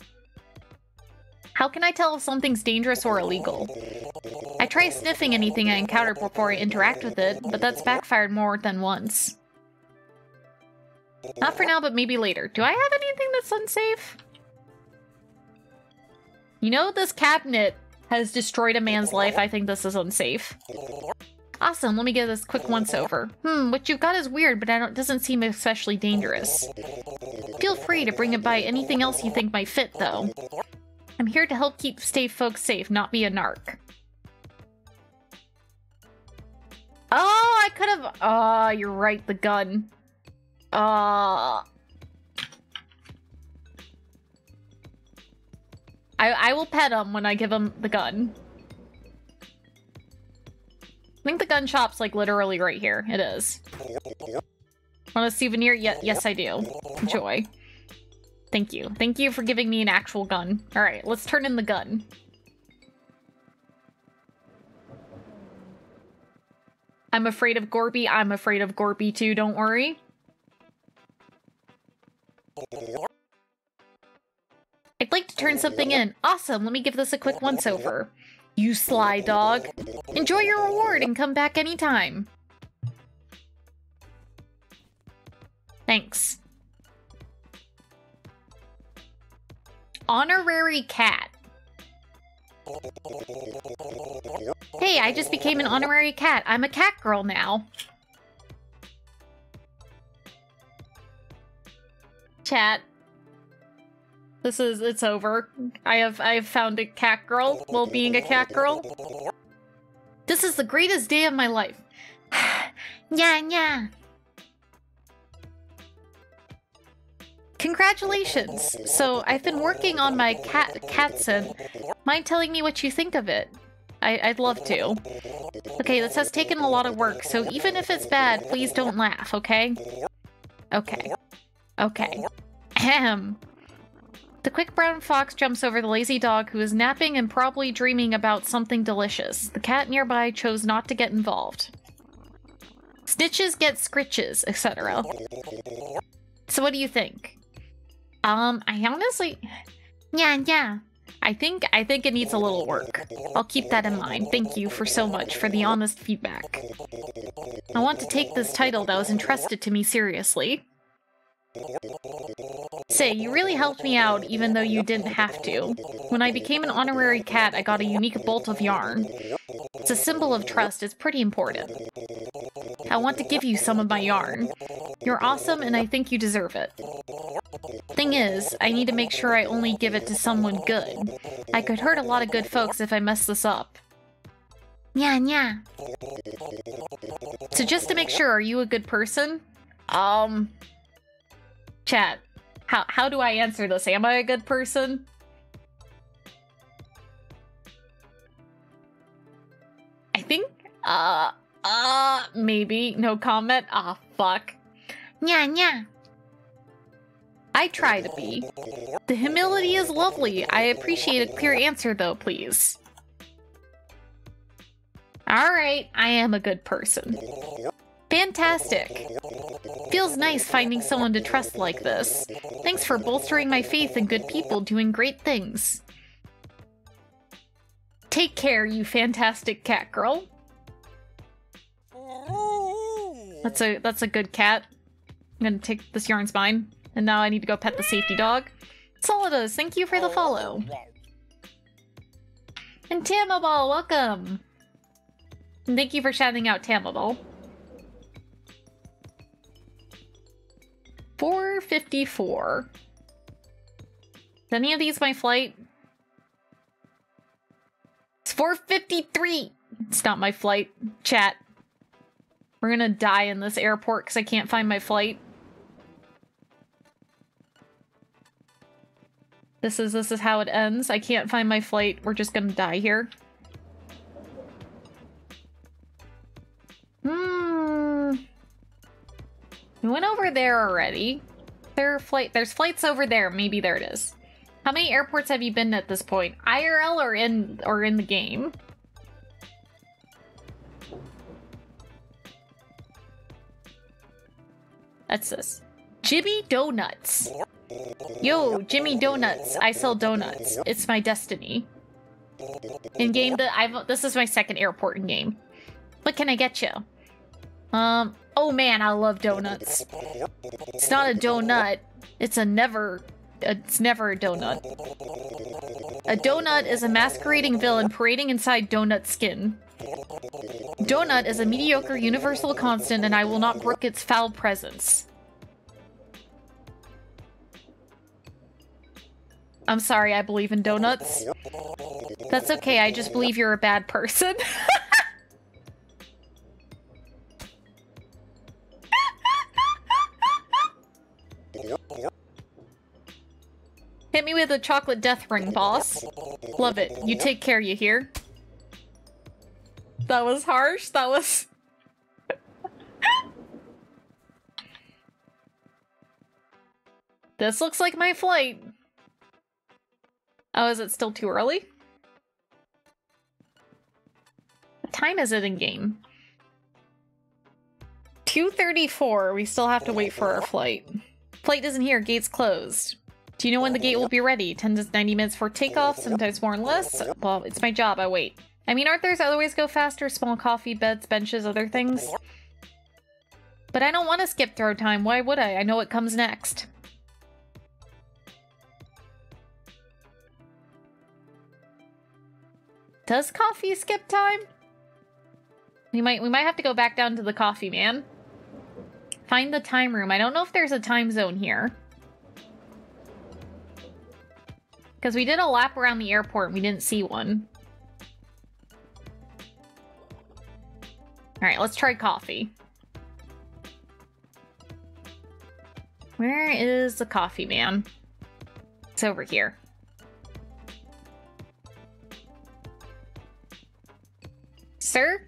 How can I tell if something's dangerous or illegal? I try sniffing anything I encounter before I interact with it, but that's backfired more than once. Not for now, but maybe later. Do I have anything that's unsafe? You know this cabinet has destroyed a man's life. I think this is unsafe. Awesome, let me get this quick once-over. Hmm, what you've got is weird, but it doesn't seem especially dangerous. Feel free to bring it by anything else you think might fit, though. I'm here to help keep stay folks safe, not be a narc. Oh, I could have... Oh, you're right, the gun. Uh... I, I will pet him when I give him the gun. I think the gun shop's like literally right here. It is. Want a souvenir? Yeah, yes, I do. Joy. Thank you. Thank you for giving me an actual gun. Alright, let's turn in the gun. I'm afraid of Gorby. I'm afraid of Gorby too, don't worry. I'd like to turn something in. Awesome, let me give this a quick once-over. You sly dog. Enjoy your reward and come back anytime. Thanks. Honorary cat. Hey, I just became an honorary cat. I'm a cat girl now. Chat. This is it's over. I have I have found a cat girl while being a cat girl. This is the greatest day of my life. <sighs> yeah, yeah. Congratulations! So, I've been working on my cat catson. Mind telling me what you think of it? I I'd love to. Okay, this has taken a lot of work, so even if it's bad, please don't laugh, okay? Okay. Okay. Ahem. The quick brown fox jumps over the lazy dog who is napping and probably dreaming about something delicious. The cat nearby chose not to get involved. Snitches get scritches, etc. So what do you think? Um, I honestly... Yeah, yeah. I think I think it needs a little work. I'll keep that in mind. Thank you for so much for the honest feedback. I want to take this title that was entrusted to me seriously. Say, you really helped me out even though you didn't have to. When I became an honorary cat, I got a unique bolt of yarn. It's a symbol of trust, it's pretty important. I want to give you some of my yarn. You're awesome and I think you deserve it. Thing is, I need to make sure I only give it to someone good. I could hurt a lot of good folks if I mess this up. Yeah, yeah. So just to make sure, are you a good person? Um, Chat, how how do I answer this? Am I a good person? I think uh uh maybe no comment. Ah fuck. Yeah, yeah. I try to be. The humility is lovely. I appreciate a clear answer though, please. Alright, I am a good person. Fantastic. Feels nice finding someone to trust like this. Thanks for bolstering my faith in good people doing great things. Take care, you fantastic cat girl. That's a that's a good cat. I'm gonna take this yarn's mine. And now I need to go pet the safety dog. Solidas, thank you for the follow. And Tamaball, welcome! And thank you for shouting out Tamaball. 454. Is any of these my flight? It's 453! It's not my flight. Chat. We're gonna die in this airport because I can't find my flight. This is this is how it ends. I can't find my flight. We're just gonna die here. Hmm. We went over there already. There flight there's flights over there. Maybe there it is. How many airports have you been at this point? IRL or in or in the game? That's this. Jimmy Donuts. Yo, Jimmy Donuts. I sell donuts. It's my destiny. In game that I've this is my second airport in game. What can I get you? Um, oh man, I love donuts. It's not a donut. It's a never it's never a donut. A donut is a masquerading villain parading inside donut skin. Donut is a mediocre universal constant and I will not brook its foul presence. I'm sorry, I believe in donuts. That's okay, I just believe you're a bad person. <laughs> Hit me with a chocolate death ring, boss. Love it. You take care, you hear? That was harsh. That was... <laughs> this looks like my flight. Oh, is it still too early? What time is it in game? 2.34. We still have to wait for our flight. Flight isn't here. Gate's closed. Do you know when the gate will be ready? 10 to 90 minutes for takeoff, sometimes more and less. Well, it's my job, I wait. I mean, aren't there's other ways go faster? Small coffee, beds, benches, other things? But I don't want to skip throw time. Why would I? I know what comes next. Does coffee skip time? We might we might have to go back down to the coffee man. Find the time room. I don't know if there's a time zone here. Because we did a lap around the airport and we didn't see one. Alright, let's try coffee. Where is the coffee man? It's over here. Sir?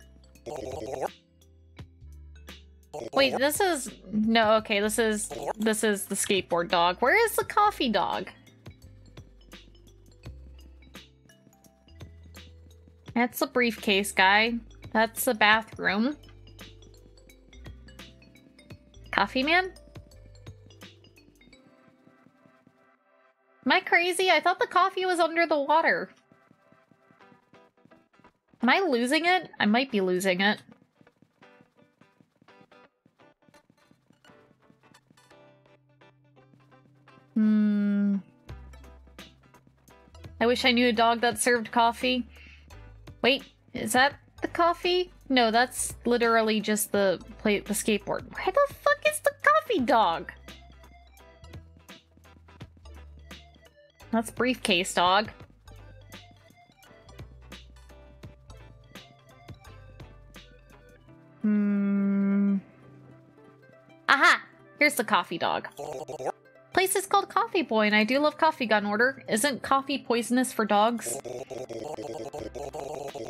Wait, this is... No, okay, this is... This is the skateboard dog. Where is the coffee dog? That's the briefcase guy. That's the bathroom. Coffee man? Am I crazy? I thought the coffee was under the water. Am I losing it? I might be losing it. Hmm. I wish I knew a dog that served coffee. Wait, is that the coffee? No, that's literally just the plate, the skateboard. Where the fuck is the coffee dog? That's briefcase dog. Hmm. Aha! Here's the coffee dog. Place is called Coffee Boy, and I do love coffee gun order. Isn't coffee poisonous for dogs?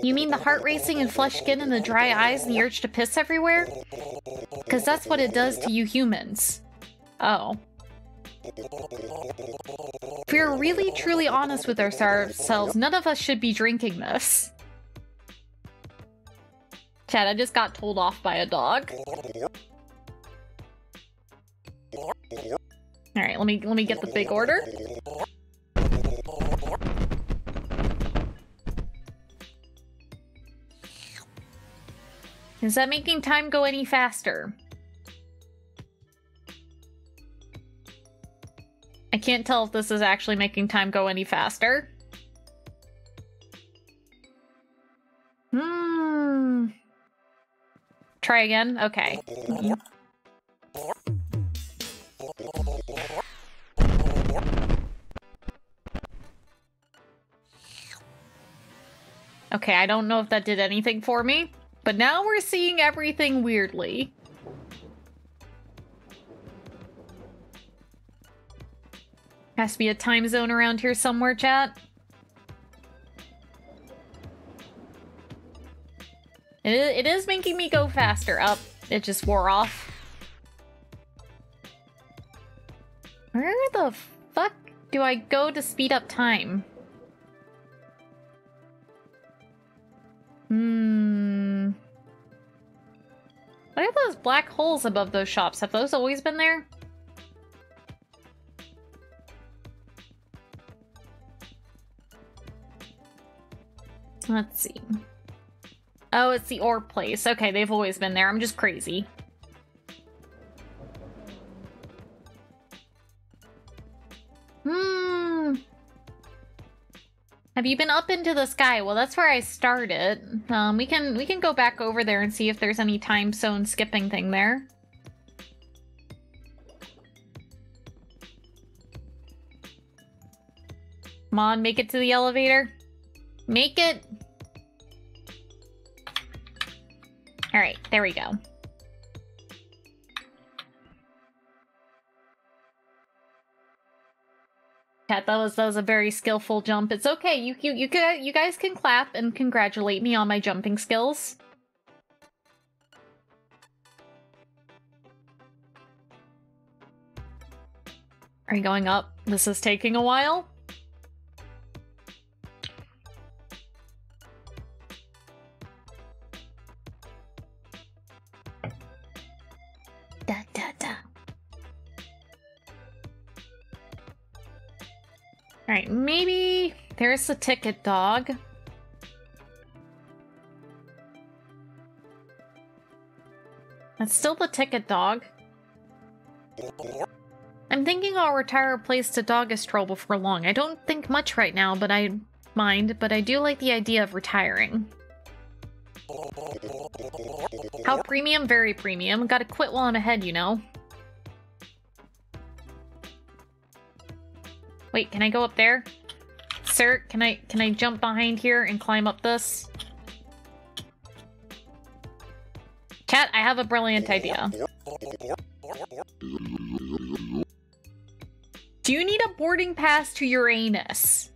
You mean the heart racing and flesh skin and the dry eyes and the urge to piss everywhere? Because that's what it does to you humans. Oh. If we're really truly honest with ourselves, none of us should be drinking this. chat, I just got told off by a dog. Alright, let me let me get the big order. Is that making time go any faster? I can't tell if this is actually making time go any faster. Hmm. Try again? Okay. Okay, I don't know if that did anything for me, but now we're seeing everything weirdly. Has to be a time zone around here somewhere, chat. It, is making me go faster. Up, oh, it just wore off. Where the fuck do I go to speed up time? Hmm. What are those black holes above those shops? Have those always been there? Let's see. Oh, it's the orb place. Okay, they've always been there. I'm just crazy. Hmm. Have you been up into the sky? Well, that's where I started. Um, we can we can go back over there and see if there's any time zone skipping thing there. Come on, make it to the elevator. Make it! Alright, there we go. That was that was a very skillful jump. It's okay. You you you can you guys can clap and congratulate me on my jumping skills. Are you going up? This is taking a while. Alright, maybe there's the ticket dog. That's still the ticket dog. I'm thinking I'll retire a place to dog Doggestrol before long. I don't think much right now, but I mind, but I do like the idea of retiring. How premium? Very premium. Gotta quit while I'm ahead, you know. Wait, can I go up there? Sir, can I can I jump behind here and climb up this? Cat, I have a brilliant idea. Do you need a boarding pass to Uranus?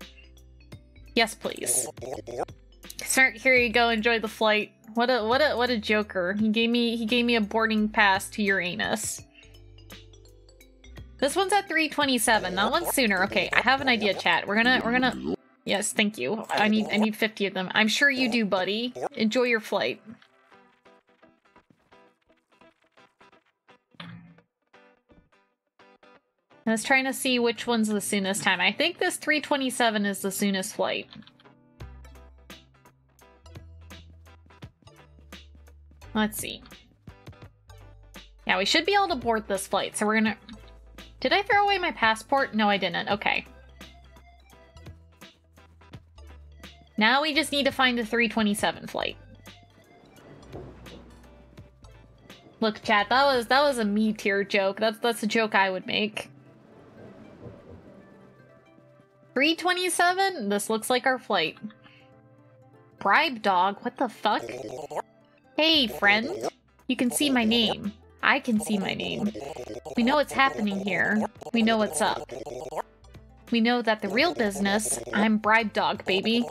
Yes, please. Sir, here you go. Enjoy the flight. What a what a what a joker. He gave me he gave me a boarding pass to Uranus. This one's at 327. That one's sooner. Okay, I have an idea, chat. We're gonna we're gonna Yes, thank you. I need I need 50 of them. I'm sure you do, buddy. Enjoy your flight. I was trying to see which one's the soonest time. I think this 327 is the soonest flight. Let's see. Yeah, we should be able to board this flight, so we're gonna... Did I throw away my passport? No, I didn't. Okay. Now we just need to find the 327 flight. Look, chat, that was that was a me tier joke. That's that's a joke I would make. 327? This looks like our flight. Bribe dog? What the fuck? Hey, friend. You can see my name. I can see my name. We know what's happening here. We know what's up. We know that the real business, I'm bribe dog, baby.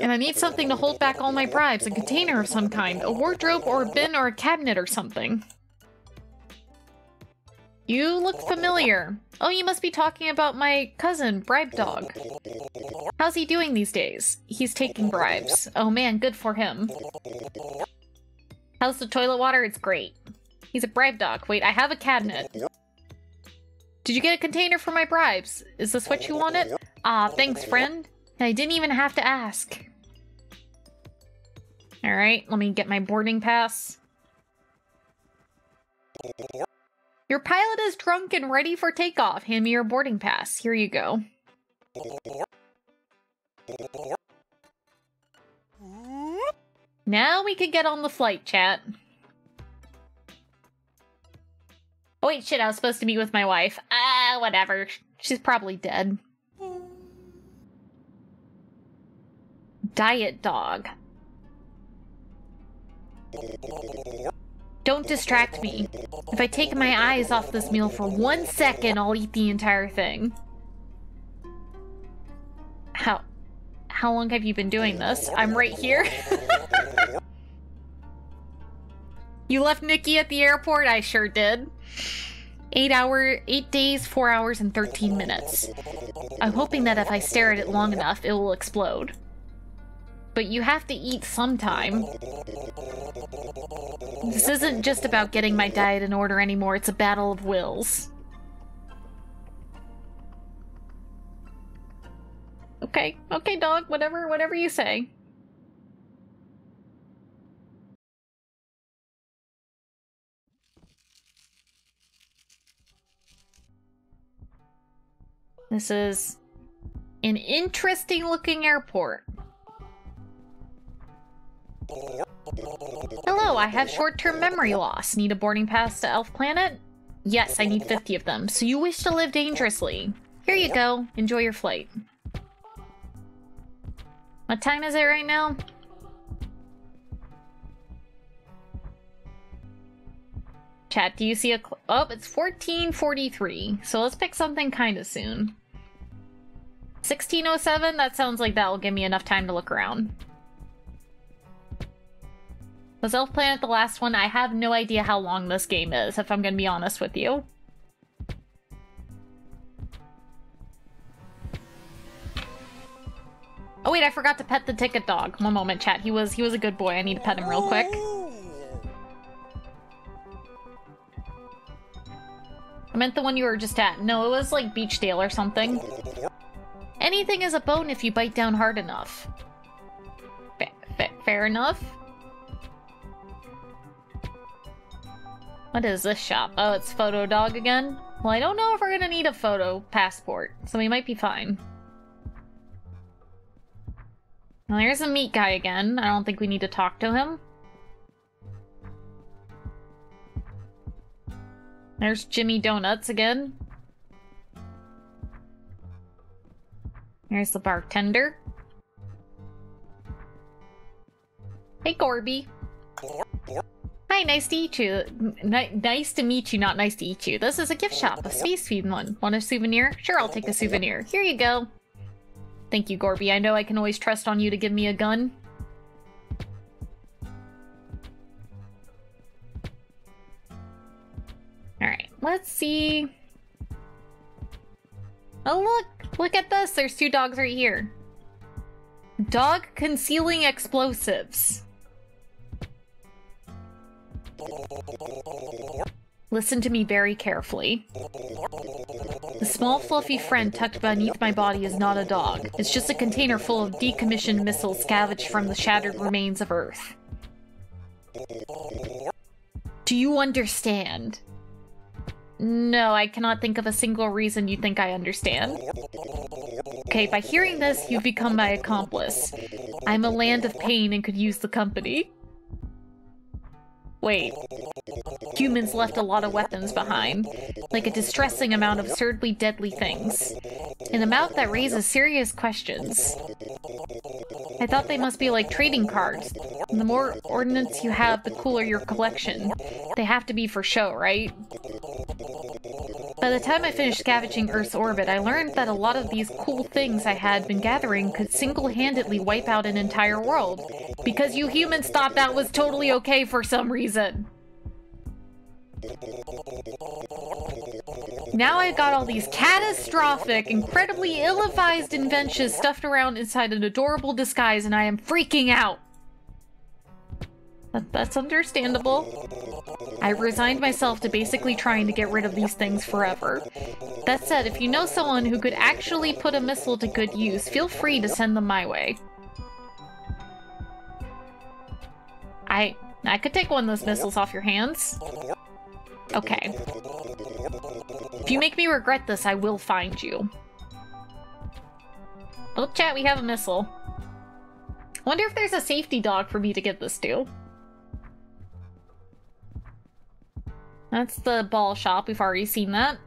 And I need something to hold back all my bribes, a container of some kind, a wardrobe or a bin or a cabinet or something. You look familiar. Oh, you must be talking about my cousin, Bribe Dog. How's he doing these days? He's taking bribes. Oh man, good for him. How's the toilet water? It's great. He's a bribe dog. Wait, I have a cabinet. Did you get a container for my bribes? Is this what you wanted? Ah, thanks, friend. I didn't even have to ask. Alright, let me get my boarding pass. Your pilot is drunk and ready for takeoff. Hand me your boarding pass. Here you go. Now we can get on the flight, chat. Oh wait, shit, I was supposed to meet with my wife. Ah, uh, whatever. She's probably dead. Diet dog. Don't distract me. If I take my eyes off this meal for one second, I'll eat the entire thing. How... How long have you been doing this? I'm right here. <laughs> you left Nikki at the airport? I sure did. Eight hour, eight days, four hours, and 13 minutes. I'm hoping that if I stare at it long enough, it will explode. But you have to eat sometime. This isn't just about getting my diet in order anymore, it's a battle of wills. Okay, okay, dog, whatever, whatever you say. This is an interesting looking airport. Hello, I have short-term memory loss. Need a boarding pass to Elf Planet? Yes, I need 50 of them. So you wish to live dangerously. Here you go. Enjoy your flight. What time is it right now? Chat, do you see a... oh, it's 1443. So let's pick something kind of soon. 1607? That sounds like that'll give me enough time to look around. Was Elf Planet the last one? I have no idea how long this game is, if I'm gonna be honest with you. Oh wait, I forgot to pet the ticket dog. One moment, chat. He was he was a good boy. I need to pet him real quick. I meant the one you were just at. No, it was like Beachdale or something. Anything is a bone if you bite down hard enough. Fa fa fair enough. What is this shop? Oh, it's Photo Dog again? Well, I don't know if we're gonna need a photo passport, so we might be fine. Well, there's a meat guy again. I don't think we need to talk to him. There's Jimmy Donuts again. There's the bartender. Hey, Gorby. Hi, nice to meet you. N nice to meet you, not nice to eat you. This is a gift shop, a space feed one. Want a souvenir? Sure, I'll take a souvenir. Here you go. Thank you, Gorby. I know I can always trust on you to give me a gun. Alright, let's see. Oh, look! Look at this! There's two dogs right here. Dog concealing explosives. Listen to me very carefully. The small fluffy friend tucked beneath my body is not a dog. It's just a container full of decommissioned missiles scavenged from the shattered remains of Earth. Do you understand? No, I cannot think of a single reason you think I understand. Okay, by hearing this, you've become my accomplice. I'm a land of pain and could use the company. Wait. Humans left a lot of weapons behind, like a distressing amount of absurdly deadly things. An amount that raises serious questions. I thought they must be like trading cards. The more ordnance you have, the cooler your collection. They have to be for show, right? By the time I finished scavenging Earth's orbit, I learned that a lot of these cool things I had been gathering could single-handedly wipe out an entire world. Because you humans thought that was totally okay for some reason. Now I've got all these catastrophic, incredibly ill-advised inventions stuffed around inside an adorable disguise and I am freaking out. That, that's understandable. I've resigned myself to basically trying to get rid of these things forever. That said, if you know someone who could actually put a missile to good use, feel free to send them my way. I I could take one of those missiles off your hands. Okay. If you make me regret this, I will find you. Oh, chat, we have a missile. Wonder if there's a safety dog for me to give this to. That's the ball shop. We've already seen that.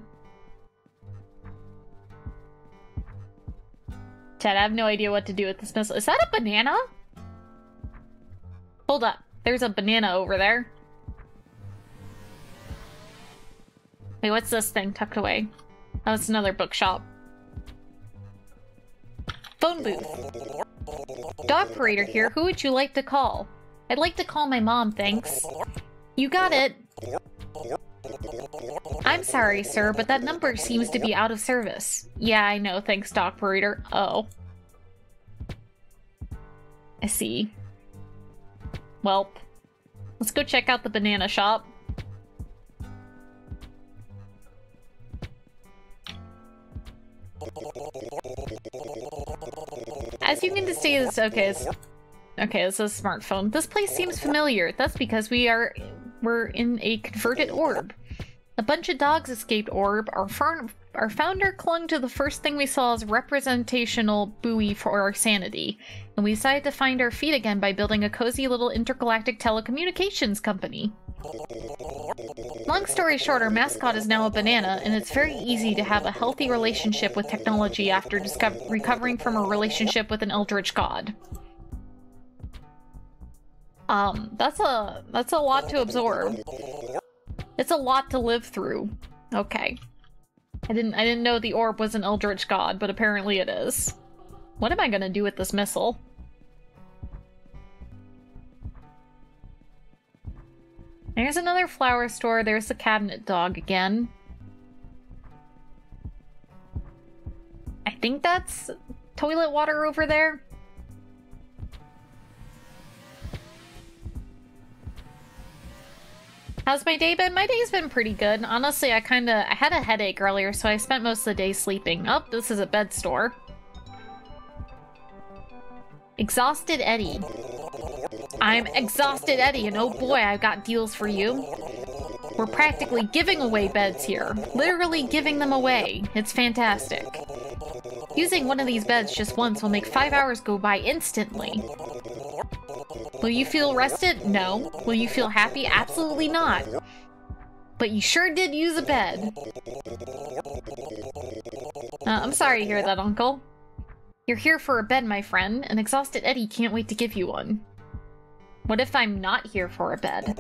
Chat, I have no idea what to do with this missile. Is that a banana? Hold up. There's a banana over there. Wait, what's this thing tucked away? Oh, it's another bookshop. Phone booth. Dog Parader here. Who would you like to call? I'd like to call my mom, thanks. You got it. I'm sorry, sir, but that number seems to be out of service. Yeah, I know, thanks, Dog Parader. Oh. I see. Welp. Let's go check out the banana shop. As you can see, this okay. Okay, this is a smartphone. This place seems familiar. That's because we are we're in a converted orb. A bunch of dogs escaped orb. Our, our founder clung to the first thing we saw as representational buoy for our sanity, and we decided to find our feet again by building a cozy little intergalactic telecommunications company. Long story short, our mascot is now a banana, and it's very easy to have a healthy relationship with technology after recovering from a relationship with an eldritch god. Um, that's a that's a lot to absorb. It's a lot to live through. Okay. I didn't I didn't know the orb was an eldritch god, but apparently it is. What am I gonna do with this missile? There's another flower store. There's the cabinet dog again. I think that's toilet water over there. How's my day been? My day's been pretty good. Honestly, I kind of I had a headache earlier, so I spent most of the day sleeping. Oh, this is a bed store. Exhausted Eddie. I'm Exhausted Eddie, and oh boy, I've got deals for you. We're practically giving away beds here. Literally giving them away. It's fantastic. Using one of these beds just once will make five hours go by instantly. Will you feel rested? No. Will you feel happy? Absolutely not. But you sure did use a bed. Uh, I'm sorry to hear that, Uncle. You're here for a bed, my friend. An exhausted Eddie can't wait to give you one. What if I'm not here for a bed?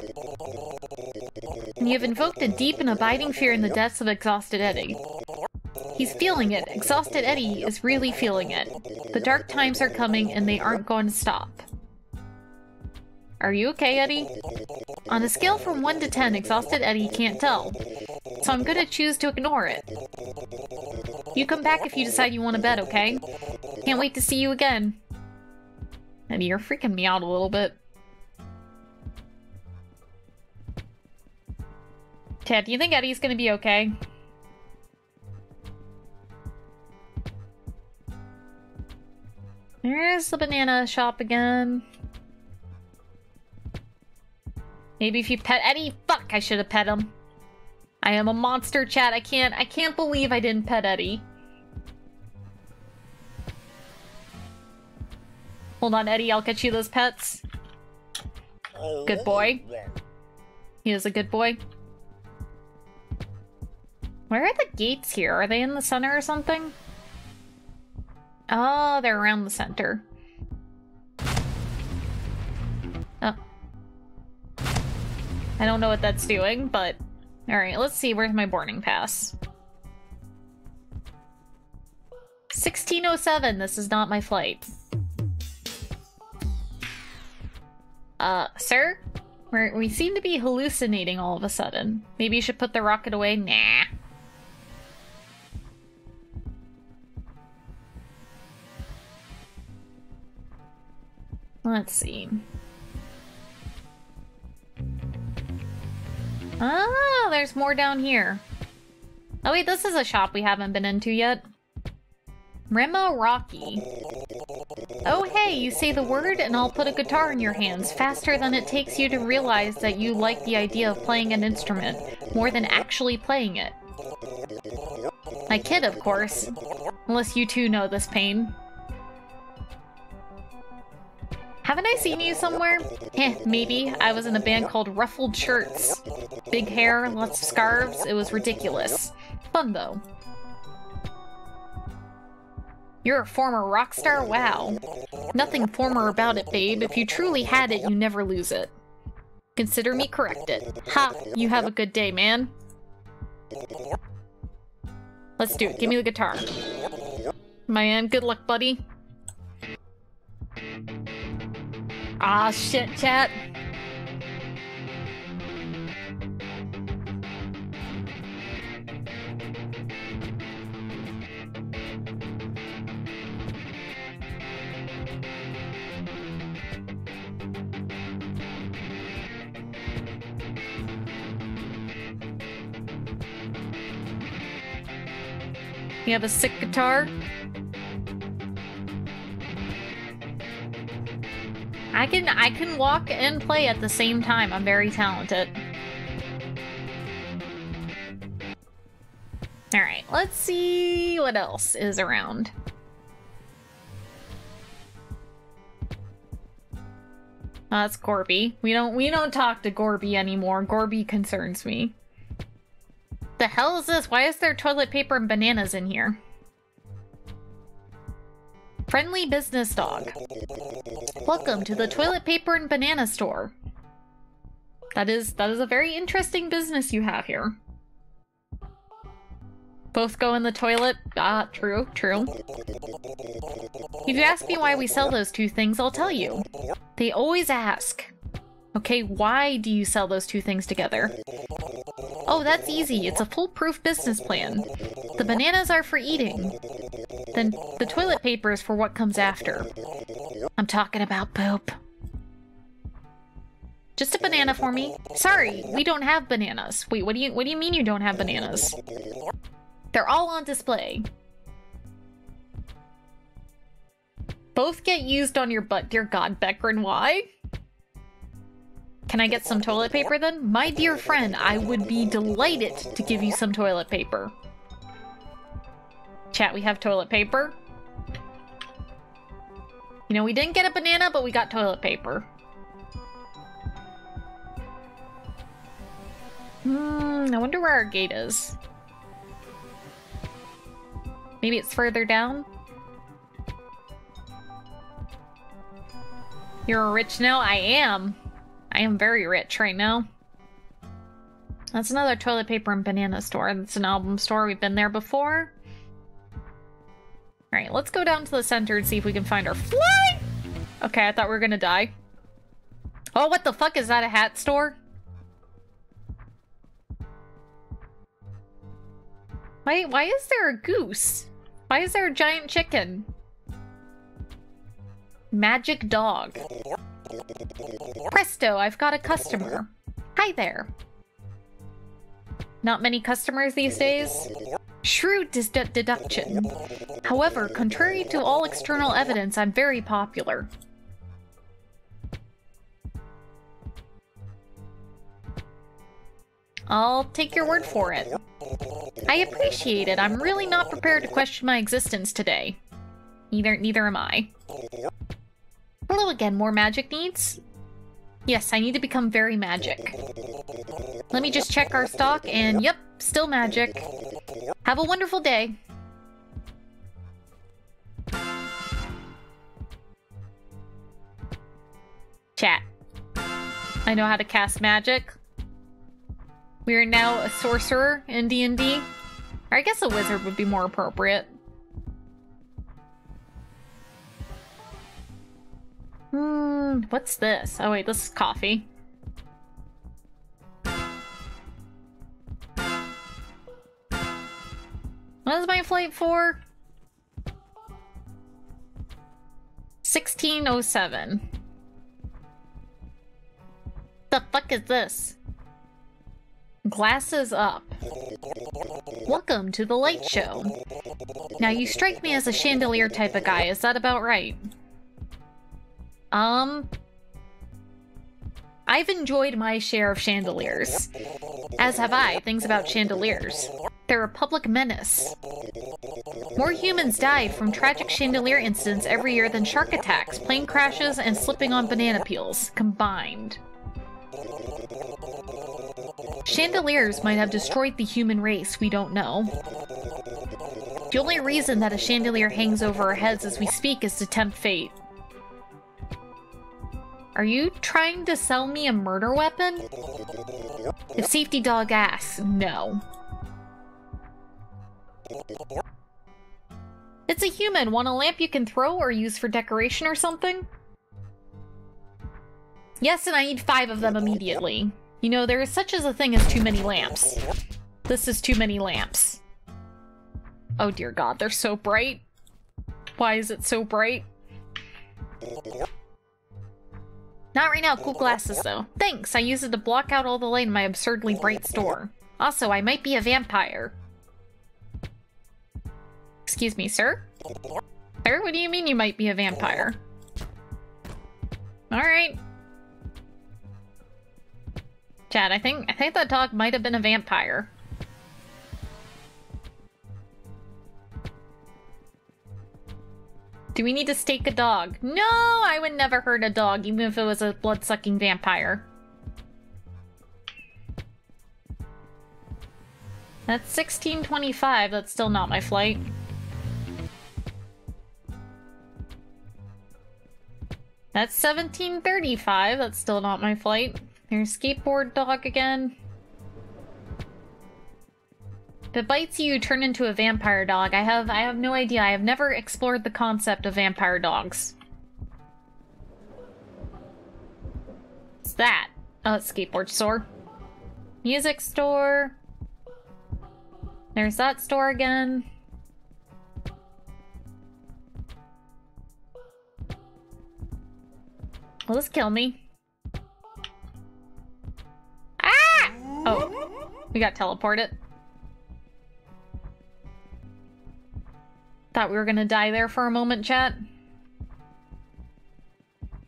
You have invoked a deep and abiding fear in the depths of Exhausted Eddie. He's feeling it. Exhausted Eddie is really feeling it. The dark times are coming and they aren't going to stop. Are you okay, Eddie? On a scale from 1 to 10, exhausted Eddie can't tell. So I'm gonna choose to ignore it. You come back if you decide you want a bed, okay? Can't wait to see you again. Eddie, you're freaking me out a little bit. Ted, do you think Eddie's gonna be okay? There's the banana shop again. Maybe if you pet Eddie, fuck, I should have pet him. I am a monster, chat. I can't, I can't believe I didn't pet Eddie. Hold on, Eddie, I'll get you those pets. Good boy. He is a good boy. Where are the gates here? Are they in the center or something? Oh, they're around the center. Oh. I don't know what that's doing, but... Alright, let's see. Where's my boarding pass? 1607! This is not my flight. Uh, sir? We're, we seem to be hallucinating all of a sudden. Maybe you should put the rocket away? Nah. Let's see. Ah, there's more down here. Oh wait, this is a shop we haven't been into yet. Rema Rocky. Oh hey, you say the word and I'll put a guitar in your hands faster than it takes you to realize that you like the idea of playing an instrument, more than actually playing it. My kid, of course. Unless you two know this pain. Haven't I seen you somewhere? Eh, maybe. I was in a band called Ruffled Shirts. Big hair, lots of scarves. It was ridiculous. Fun, though. You're a former rock star? Wow. Nothing former about it, babe. If you truly had it, you never lose it. Consider me corrected. Ha! You have a good day, man. Let's do it. Give me the guitar. Man, good luck, buddy. Ah, shit, chat. You have a sick guitar? I can I can walk and play at the same time. I'm very talented. All right, let's see what else is around. Oh, that's Gorby. We don't we don't talk to Gorby anymore. Gorby concerns me. The hell is this? Why is there toilet paper and bananas in here? Friendly business dog. Welcome to the toilet paper and banana store. That is that is a very interesting business you have here. Both go in the toilet. Ah, true, true. If you ask me why we sell those two things, I'll tell you. They always ask. Okay, why do you sell those two things together? Oh, that's easy. It's a foolproof business plan. The bananas are for eating. Then the toilet paper is for what comes after. I'm talking about poop. Just a banana for me. Sorry, we don't have bananas. Wait, what do you what do you mean you don't have bananas? They're all on display. Both get used on your butt, dear God, Beckrin. Why? Can I get some toilet paper then? My dear friend, I would be delighted to give you some toilet paper. Chat, we have toilet paper. You know, we didn't get a banana, but we got toilet paper. Hmm, I wonder where our gate is. Maybe it's further down? You're rich now? I am. I am very rich right now. That's another toilet paper and banana store. That's an album store. We've been there before. Alright, let's go down to the center and see if we can find our fly! Okay, I thought we were gonna die. Oh, what the fuck? Is that a hat store? Why, why is there a goose? Why is there a giant chicken? Magic dog. Presto, I've got a customer. Hi there. Not many customers these days? Shrewd deduction. However, contrary to all external evidence, I'm very popular. I'll take your word for it. I appreciate it. I'm really not prepared to question my existence today. Neither, neither am I. Hello again, more magic needs? Yes, I need to become very magic. Let me just check our stock, and yep, still magic. Have a wonderful day. Chat. I know how to cast magic. We are now a sorcerer in D&D. I guess a wizard would be more appropriate. Hmm, what's this? Oh wait, this is coffee. What is my flight for? 1607. The fuck is this? Glasses up. Welcome to the light show. Now you strike me as a chandelier type of guy, is that about right? Um, I've enjoyed my share of chandeliers. As have I, things about chandeliers. They're a public menace. More humans died from tragic chandelier incidents every year than shark attacks, plane crashes, and slipping on banana peels combined. Chandeliers might have destroyed the human race, we don't know. The only reason that a chandelier hangs over our heads as we speak is to tempt fate. Are you trying to sell me a murder weapon? If Safety Dog asks, no. It's a human. Want a lamp you can throw or use for decoration or something? Yes, and I need five of them immediately. You know, there is such as a thing as too many lamps. This is too many lamps. Oh dear god, they're so bright. Why is it so bright? Not right now, cool glasses though. Thanks, I use it to block out all the light in my absurdly bright store. Also, I might be a vampire. Excuse me, sir? Sir, what do you mean you might be a vampire? Alright. Chat, I think I think that dog might have been a vampire. Do we need to stake a dog? No, I would never hurt a dog, even if it was a blood-sucking vampire. That's 1625, that's still not my flight. That's 1735, that's still not my flight. There's skateboard dog again. It bites you, you turn into a vampire dog. I have I have no idea. I have never explored the concept of vampire dogs. What's that? Oh, skateboard store. Music store. There's that store again. Will this kill me? Ah! Oh, we got teleported. Thought we were gonna die there for a moment, chat.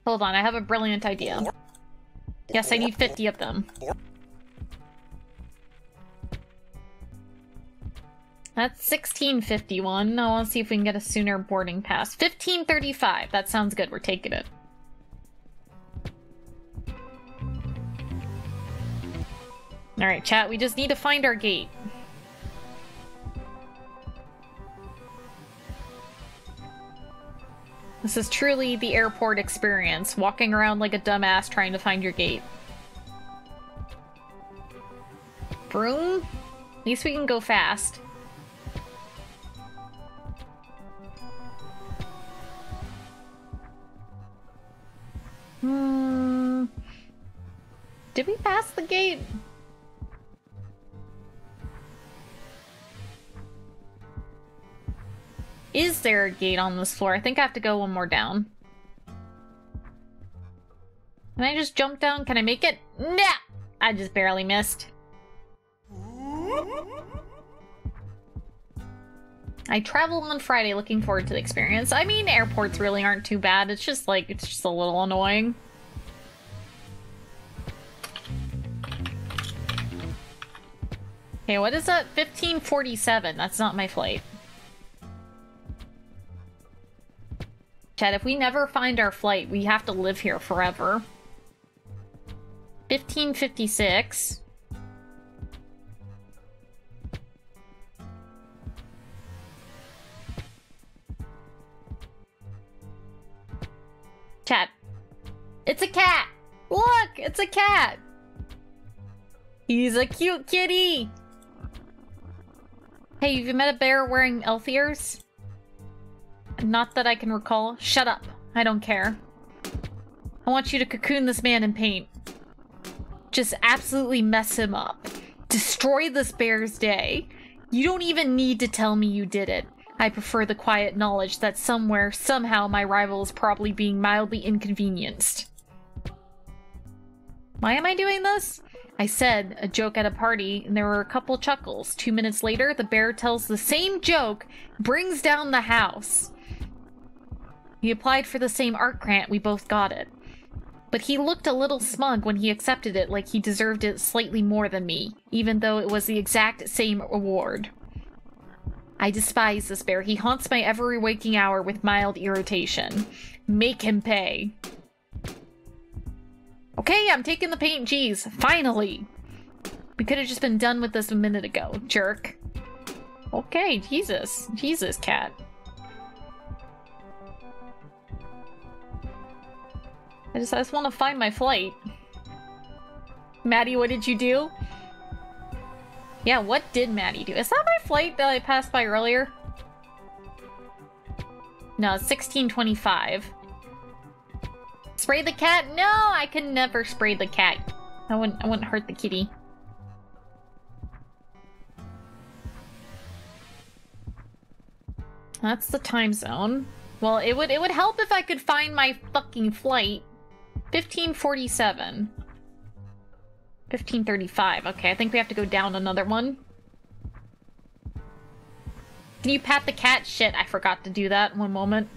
Hold on, I have a brilliant idea. Yes, I need 50 of them. That's 1651. I want to see if we can get a sooner boarding pass. 1535. That sounds good. We're taking it. Alright, chat. We just need to find our gate. This is truly the airport experience, walking around like a dumbass trying to find your gate. Broom? At least we can go fast. Hmm. Did we pass the gate? Is there a gate on this floor? I think I have to go one more down. Can I just jump down? Can I make it? Nah! I just barely missed. I travel on Friday looking forward to the experience. I mean, airports really aren't too bad. It's just like, it's just a little annoying. Okay, what is that? 1547. That's not my flight. Chat, if we never find our flight, we have to live here forever. 1556. Chat. It's a cat! Look! It's a cat! He's a cute kitty! Hey, have you met a bear wearing elf ears? Not that I can recall. Shut up. I don't care. I want you to cocoon this man in paint. Just absolutely mess him up. Destroy this bear's day. You don't even need to tell me you did it. I prefer the quiet knowledge that somewhere, somehow, my rival is probably being mildly inconvenienced. Why am I doing this? I said a joke at a party, and there were a couple chuckles. Two minutes later, the bear tells the same joke, brings down the house. He applied for the same art grant, we both got it. But he looked a little smug when he accepted it like he deserved it slightly more than me, even though it was the exact same award. I despise this bear. He haunts my every waking hour with mild irritation. Make him pay. Okay, I'm taking the paint cheese. Finally! We could have just been done with this a minute ago, jerk. Okay, Jesus. Jesus, cat. I just, I just want to find my flight. Maddie, what did you do? Yeah, what did Maddie do? Is that my flight that I passed by earlier? No, 1625. Spray the cat? No, I could never spray the cat. I wouldn't I wouldn't hurt the kitty. That's the time zone. Well, it would it would help if I could find my fucking flight. 1547. 1535. Okay, I think we have to go down another one. Can you pat the cat? Shit, I forgot to do that. One moment.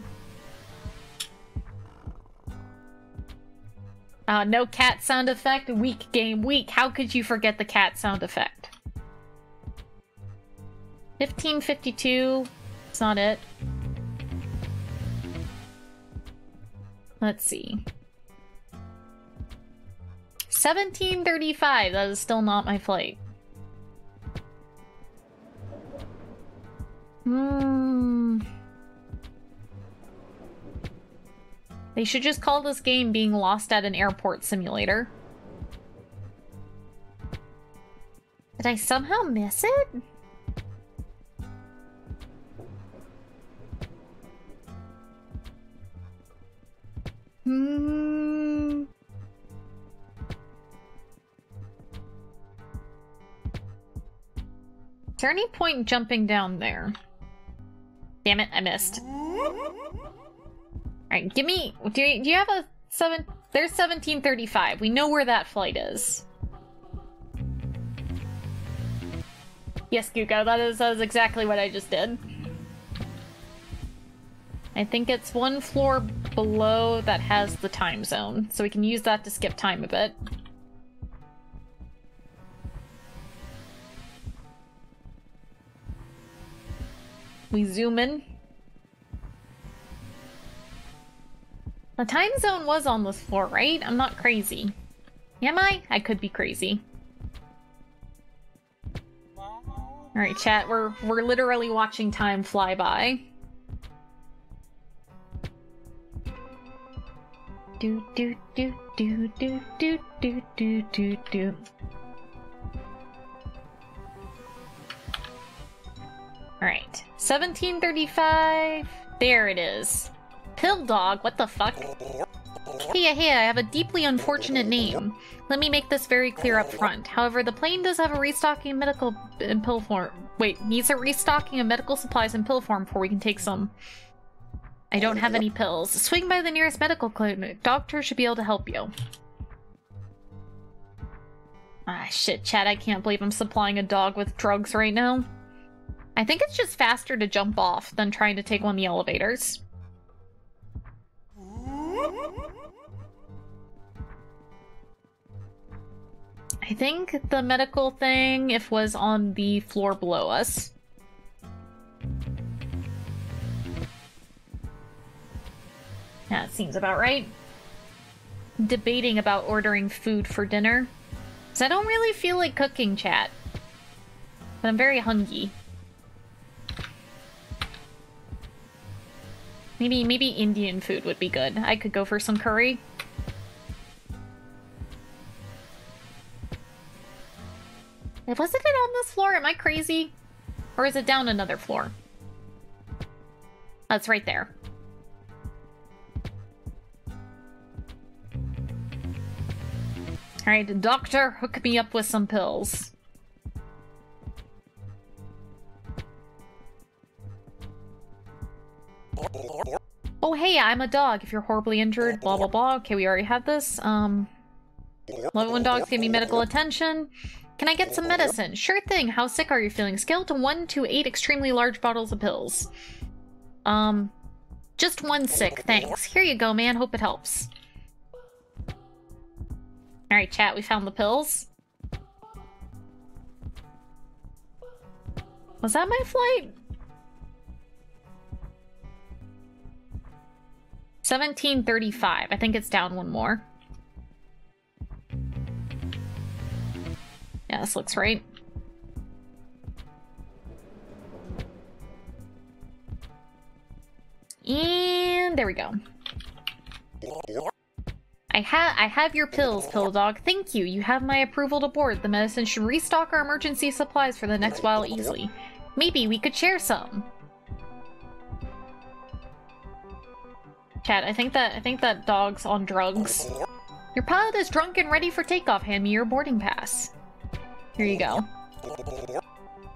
Uh, no cat sound effect. Weak game. Weak. How could you forget the cat sound effect? 1552. It's not it. Let's see. 1735. That is still not my flight. Hmm. They should just call this game being lost at an airport simulator. Did I somehow miss it? Hmm. There any point jumping down there? Damn it, I missed. Alright, give me... Do you, do you have a... seven? There's 1735. We know where that flight is. Yes, Guko, that is, that is exactly what I just did. I think it's one floor below that has the time zone, so we can use that to skip time a bit. We zoom in. The time zone was on this floor, right? I'm not crazy. Am I? I could be crazy. Alright, chat, we're we're literally watching time fly by. Do do do do do do do do do do. Alright. 1735. There it is. Pill dog, what the fuck? Hey, hey, I have a deeply unfortunate name. Let me make this very clear up front. However, the plane does have a restocking medical in pill form. Wait, needs a restocking of medical supplies in pill form before we can take some. I don't have any pills. Swing by the nearest medical clinic. Doctor should be able to help you. Ah, shit, chat, I can't believe I'm supplying a dog with drugs right now. I think it's just faster to jump off than trying to take one of the elevators. I think the medical thing, if was on the floor below us. That seems about right. Debating about ordering food for dinner. Because I don't really feel like cooking, chat. But I'm very hungry. Maybe, maybe Indian food would be good. I could go for some curry. Wasn't it on this floor? Am I crazy? Or is it down another floor? That's right there. Alright, doctor, hook me up with some pills. Oh, hey, I'm a dog. If you're horribly injured, blah, blah, blah. Okay, we already have this. Um, love when dogs give me medical attention. Can I get some medicine? Sure thing. How sick are you feeling? Scale to 1 to 8 extremely large bottles of pills. Um, just one sick, thanks. Here you go, man. Hope it helps. Alright, chat, we found the pills. Was that my flight? 1735. I think it's down one more. Yeah, this looks right. And there we go. I have I have your pills, Pill Dog. Thank you. You have my approval to board. The medicine should restock our emergency supplies for the next while easily. Maybe we could share some. Chat, I think that I think that dog's on drugs. Your pilot is drunk and ready for takeoff. Hand me your boarding pass. Here you go.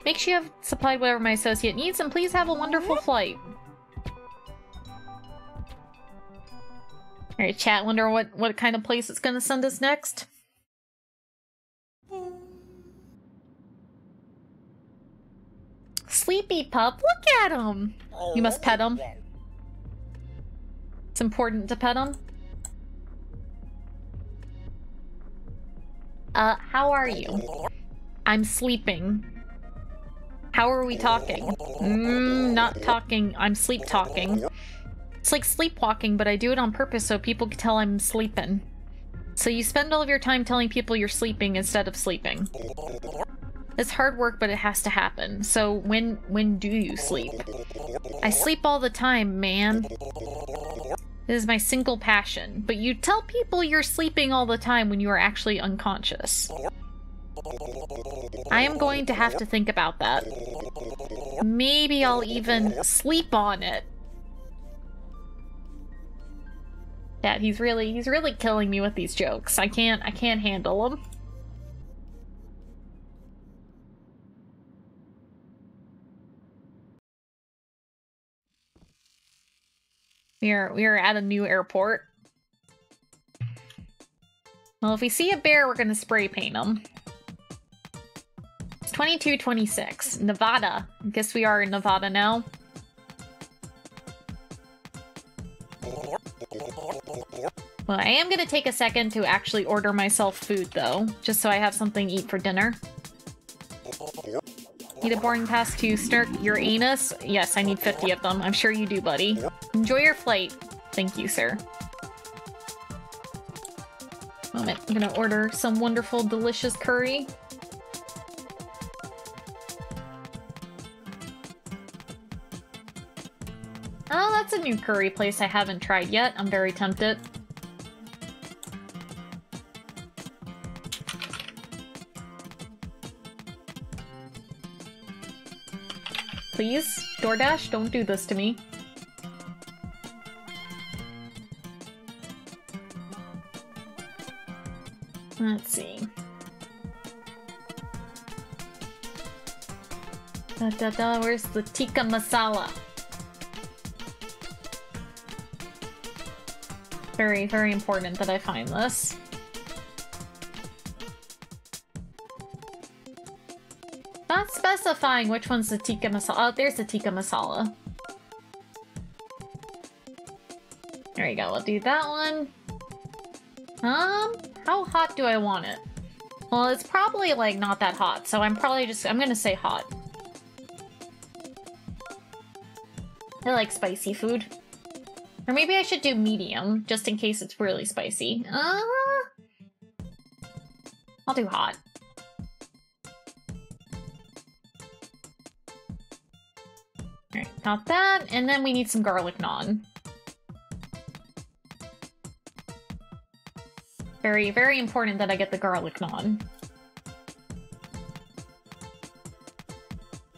Make sure you have supplied whatever my associate needs, and please have a wonderful flight. Alright, chat, wonder what, what kind of place it's gonna send us next? Sleepy pup, look at him! You must pet him. It's important to pet him. Uh, how are you? I'm sleeping. How are we talking? Mm, not talking. I'm sleep talking. It's like sleepwalking, but I do it on purpose so people can tell I'm sleeping. So you spend all of your time telling people you're sleeping instead of sleeping. It's hard work, but it has to happen. So when when do you sleep? I sleep all the time, man. This is my single passion. But you tell people you're sleeping all the time when you are actually unconscious. I am going to have to think about that. Maybe I'll even sleep on it. Yeah, he's really he's really killing me with these jokes. I can't I can't handle them. We are we are at a new airport. Well, if we see a bear, we're gonna spray paint them. It's 2226. Nevada. I guess we are in Nevada now. Well, I am gonna take a second to actually order myself food, though, just so I have something to eat for dinner. Need a boarding pass to Snark your anus? Yes, I need 50 of them. I'm sure you do, buddy. Enjoy your flight. Thank you, sir. Moment, I'm gonna order some wonderful, delicious curry. Oh, that's a new curry place I haven't tried yet. I'm very tempted. Please? DoorDash, don't do this to me. Let's see. Da da da, where's the tikka masala? Very, very important that I find this. Specifying which one's the tikka masala. Oh, there's the tikka masala. There you go, we'll do that one. Um, how hot do I want it? Well, it's probably, like, not that hot, so I'm probably just- I'm gonna say hot. I like spicy food. Or maybe I should do medium, just in case it's really spicy. Uh, I'll do hot. Alright, got that, and then we need some garlic naan. Very, very important that I get the garlic naan.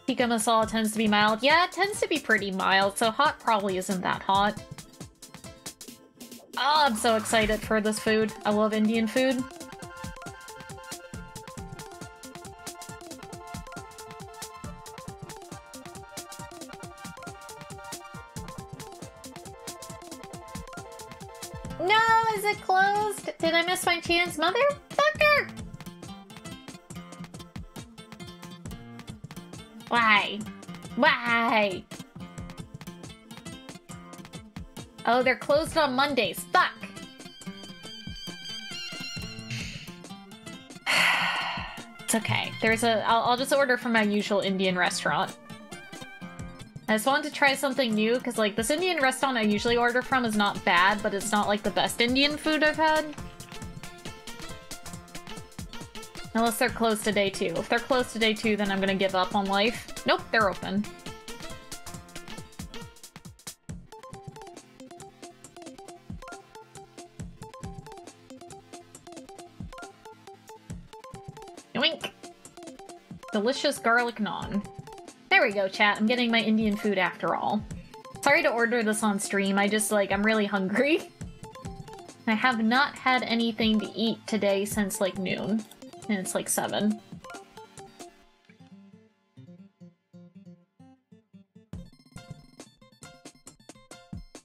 Tikka masala tends to be mild. Yeah, it tends to be pretty mild, so hot probably isn't that hot. Oh, I'm so excited for this food. I love Indian food. Chance? Motherfucker! Why? Why? Oh, they're closed on Mondays. Fuck! <sighs> it's okay. There's a... I'll, I'll just order from my usual Indian restaurant. I just wanted to try something new, because, like, this Indian restaurant I usually order from is not bad, but it's not, like, the best Indian food I've had. Unless they're closed to day two. If they're closed to day two, then I'm gonna give up on life. Nope, they're open. Yoink! Delicious garlic naan. There we go, chat. I'm getting my Indian food after all. Sorry to order this on stream, I just, like, I'm really hungry. <laughs> I have not had anything to eat today since, like, noon. And it's, like, 7.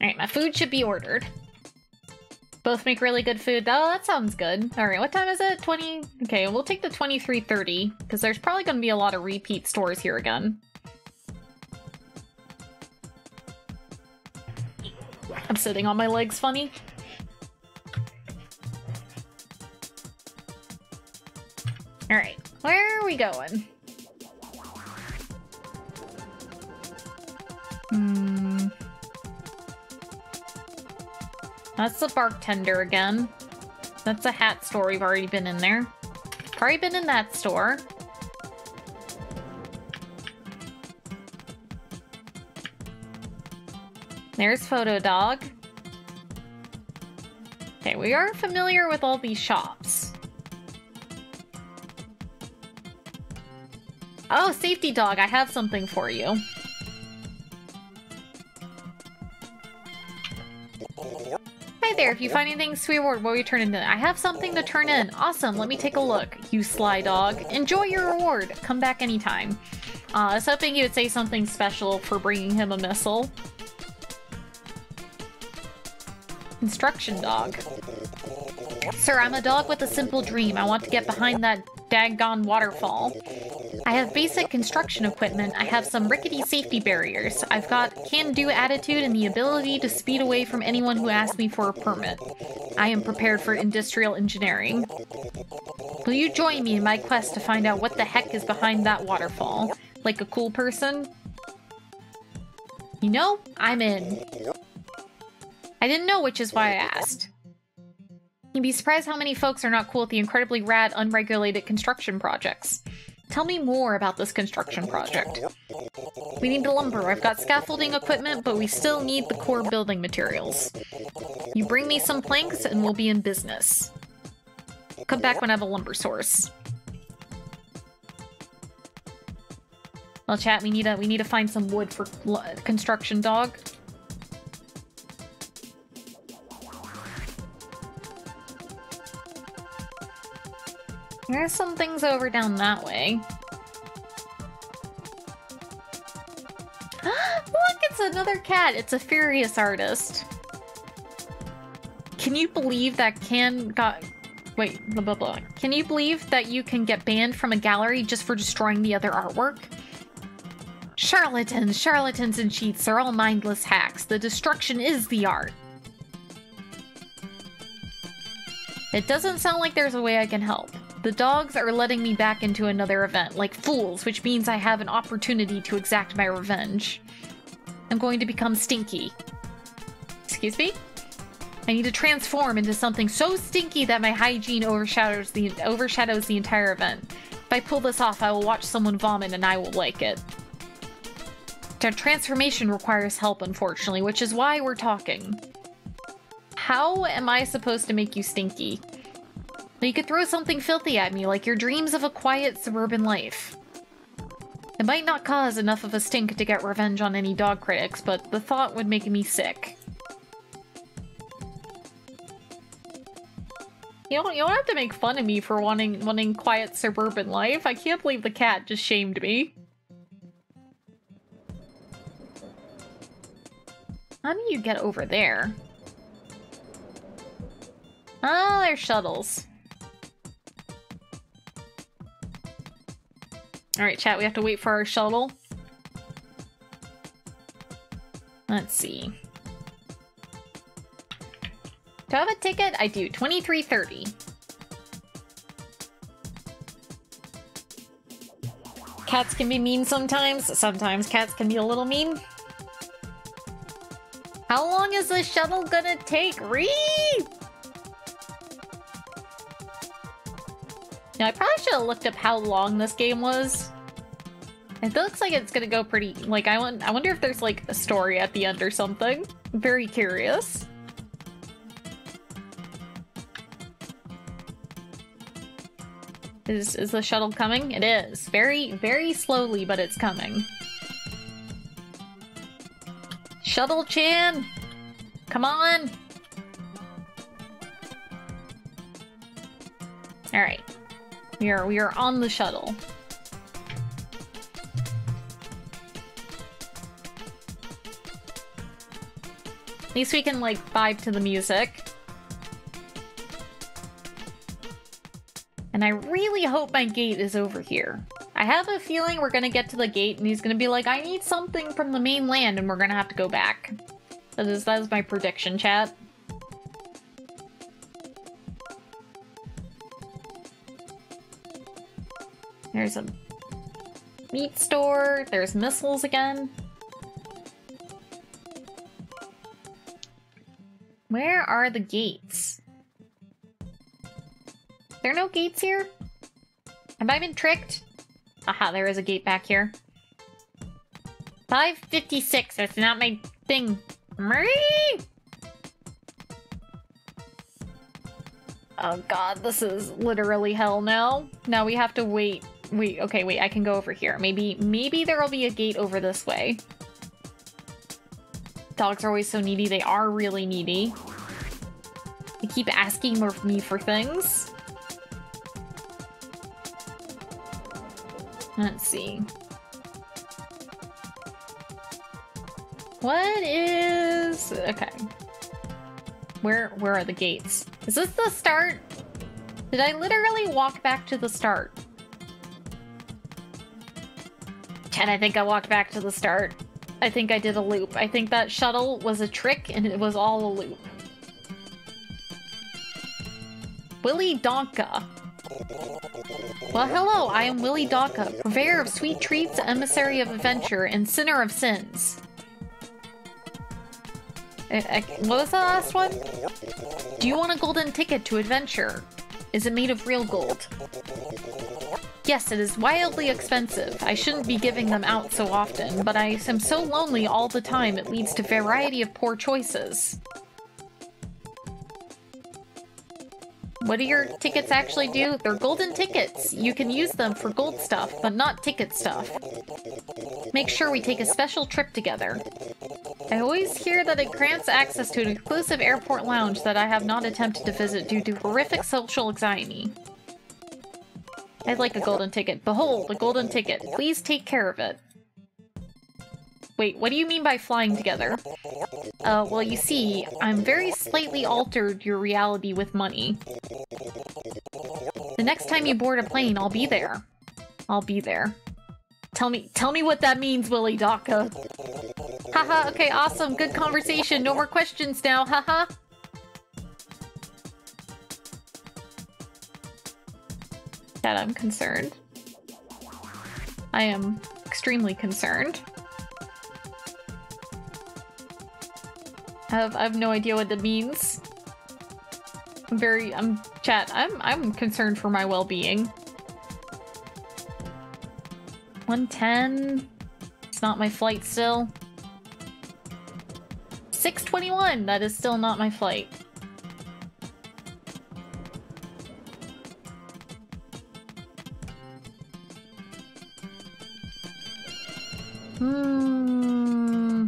Alright, my food should be ordered. Both make really good food. Oh, that sounds good. Alright, what time is it? 20? Okay, we'll take the 2330, because there's probably going to be a lot of repeat stores here again. I'm sitting on my legs funny. Alright, where are we going? Hmm. That's the bartender again. That's a hat store. We've already been in there. Already been in that store. There's Photo Dog. Okay, we are familiar with all these shops. Oh, Safety Dog, I have something for you. Hi there, if you find anything sweet reward, what will you turn in? I have something to turn in. Awesome, let me take a look. You sly dog. Enjoy your reward. Come back anytime. Uh, I was hoping you would say something special for bringing him a missile. Construction dog. Sir, I'm a dog with a simple dream. I want to get behind that daggone waterfall. I have basic construction equipment. I have some rickety safety barriers. I've got can-do attitude and the ability to speed away from anyone who asks me for a permit. I am prepared for industrial engineering. Will you join me in my quest to find out what the heck is behind that waterfall? Like a cool person? You know, I'm in. I didn't know, which is why I asked. You'd be surprised how many folks are not cool with the incredibly rad, unregulated construction projects. Tell me more about this construction project. We need the lumber. I've got scaffolding equipment, but we still need the core building materials. You bring me some planks and we'll be in business. Come back when I have a lumber source. Well, chat, we need to we need to find some wood for construction dog. There's some things over down that way. <gasps> Look, it's another cat. It's a furious artist. Can you believe that can got... Wait, blah, blah, blah. Can you believe that you can get banned from a gallery just for destroying the other artwork? Charlatans, charlatans and cheats are all mindless hacks. The destruction is the art. It doesn't sound like there's a way I can help. The dogs are letting me back into another event, like fools, which means I have an opportunity to exact my revenge. I'm going to become stinky. Excuse me? I need to transform into something so stinky that my hygiene overshadows the overshadows the entire event. If I pull this off, I will watch someone vomit and I will like it. The transformation requires help, unfortunately, which is why we're talking. How am I supposed to make you stinky? You could throw something filthy at me, like your dreams of a quiet suburban life. It might not cause enough of a stink to get revenge on any dog critics, but the thought would make me sick. You don't, you don't have to make fun of me for wanting wanting quiet suburban life. I can't believe the cat just shamed me. How do you get over there? Ah, Oh, there's shuttles. Alright, chat, we have to wait for our shuttle. Let's see. Do I have a ticket? I do. 2330. Cats can be mean sometimes. Sometimes cats can be a little mean. How long is the shuttle gonna take? Read! Now, I probably should have looked up how long this game was. It looks like it's gonna go pretty... Like, I, want, I wonder if there's, like, a story at the end or something. I'm very curious. Is is the shuttle coming? It is. Very, very slowly, but it's coming. Shuttle Chan! Come on! Alright. We are we are on the shuttle. At least we can like vibe to the music. And I really hope my gate is over here. I have a feeling we're gonna get to the gate and he's gonna be like, I need something from the mainland and we're gonna have to go back. That is, that is my prediction, chat. There's a meat store. There's missiles again. Where are the gates? There are no gates here? Have I been tricked? Aha, there is a gate back here. 556, that's not my thing. Marie! Oh god, this is literally hell now. Now we have to wait. Wait, okay, wait, I can go over here. Maybe, maybe there'll be a gate over this way. Dogs are always so needy. They are really needy. They keep asking me for things. Let's see. What is... Okay. Where, where are the gates? Is this the start? Did I literally walk back to the start? And I think I walked back to the start. I think I did a loop. I think that shuttle was a trick and it was all a loop. Willy Donka. Well, hello, I am Willy Donka, purveyor of sweet treats, emissary of adventure, and sinner of sins. I, I, what was the last one? Do you want a golden ticket to adventure? Is it made of real gold? Yes, it is wildly expensive. I shouldn't be giving them out so often, but I am so lonely all the time it leads to a variety of poor choices. What do your tickets actually do? They're golden tickets. You can use them for gold stuff, but not ticket stuff. Make sure we take a special trip together. I always hear that it grants access to an exclusive airport lounge that I have not attempted to visit due to horrific social anxiety. I'd like a golden ticket. Behold, a golden ticket. Please take care of it. Wait, what do you mean by flying together? Uh, well, you see, I'm very slightly altered your reality with money. The next time you board a plane, I'll be there. I'll be there. Tell me, tell me what that means, Willy Donka. Haha, okay, awesome, good conversation. No more questions now, haha. That I'm concerned. I am extremely concerned. I have, I have no idea what that means. I'm very, I'm, chat, I'm, I'm concerned for my well-being. 110? It's not my flight still. 621! That is still not my flight. Hmm.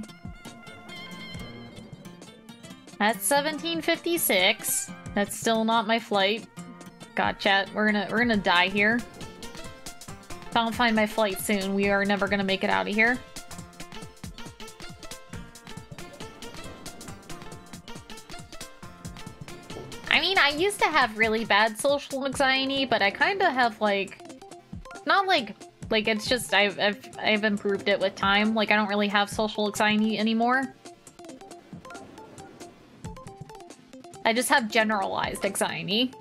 That's 1756. That's still not my flight. God, chat, we're gonna we're gonna die here. If I don't find my flight soon, we are never gonna make it out of here. I mean, I used to have really bad social anxiety, but I kind of have like, not like like, it's just, I've, I've, I've improved it with time. Like, I don't really have social anxiety anymore. I just have generalized anxiety.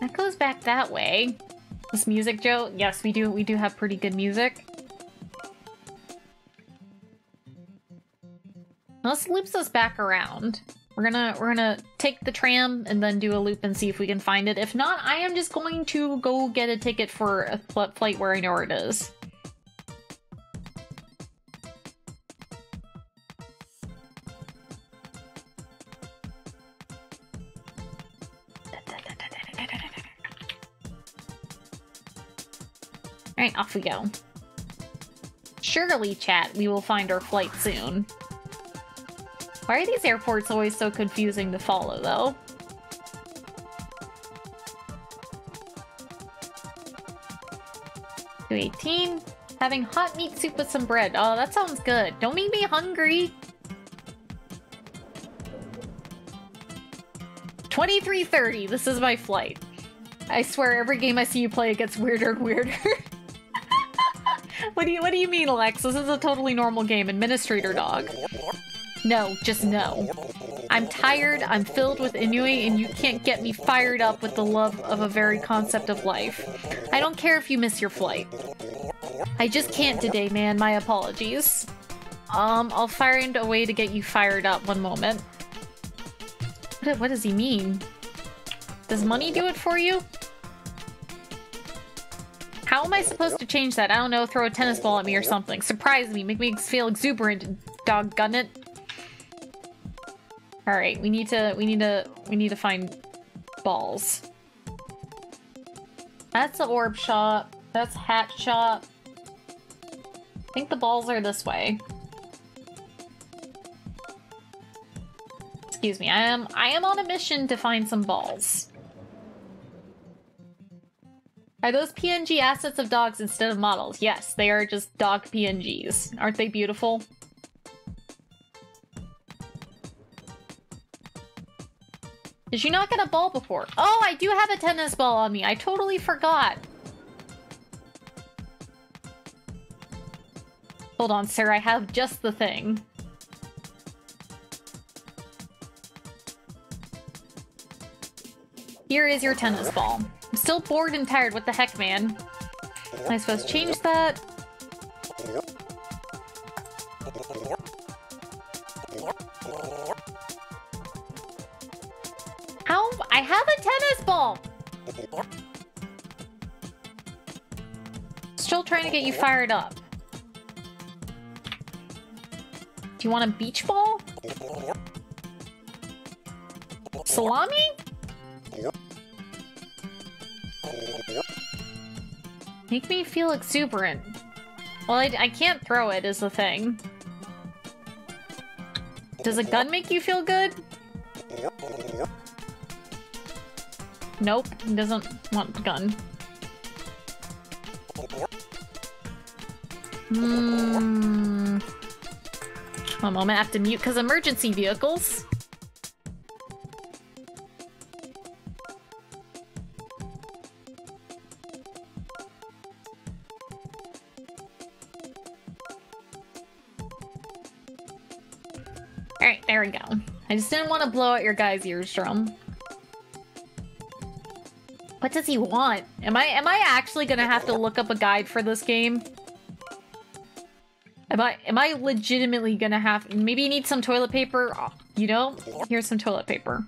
That goes back that way. This music, Joe? Yes, we do, we do have pretty good music. This loops us back around. We're gonna we're gonna take the tram and then do a loop and see if we can find it. If not, I am just going to go get a ticket for a pl flight where I know where it is. Alright, off we go. Surely, chat, we will find our flight soon. Why are these airports always so confusing to follow, though? Two eighteen. Having hot meat soup with some bread. Oh, that sounds good. Don't make me hungry. 2330. This is my flight. I swear every game I see you play it gets weirder and weirder. <laughs> what do you what do you mean, Alex? This is a totally normal game. Administrator dog. No, just no. I'm tired, I'm filled with ennui, and you can't get me fired up with the love of a very concept of life. I don't care if you miss your flight. I just can't today, man. My apologies. Um, I'll find a way to get you fired up one moment. What, what does he mean? Does money do it for you? How am I supposed to change that? I don't know, throw a tennis ball at me or something. Surprise me, make me feel exuberant, doggone it. Alright, we need to we need to we need to find balls. That's the orb shop. That's hat shop. I think the balls are this way. Excuse me, I am I am on a mission to find some balls. Are those PNG assets of dogs instead of models? Yes, they are just dog PNGs. Aren't they beautiful? Did you not get a ball before? Oh, I do have a tennis ball on me. I totally forgot. Hold on, sir. I have just the thing. Here is your tennis ball. I'm still bored and tired. What the heck, man? Am I supposed to change that? Ball! Still trying to get you fired up. Do you want a beach ball? Salami? Make me feel exuberant. Well, I, I can't throw it is the thing. Does a gun make you feel good? Nope, he doesn't want gun. Hmm. One moment, I have to mute because emergency vehicles. Alright, there we go. I just didn't want to blow out your guy's eardrum. Does he want? Am I am I actually gonna have to look up a guide for this game? Am I am I legitimately gonna have maybe need some toilet paper? You know? Here's some toilet paper.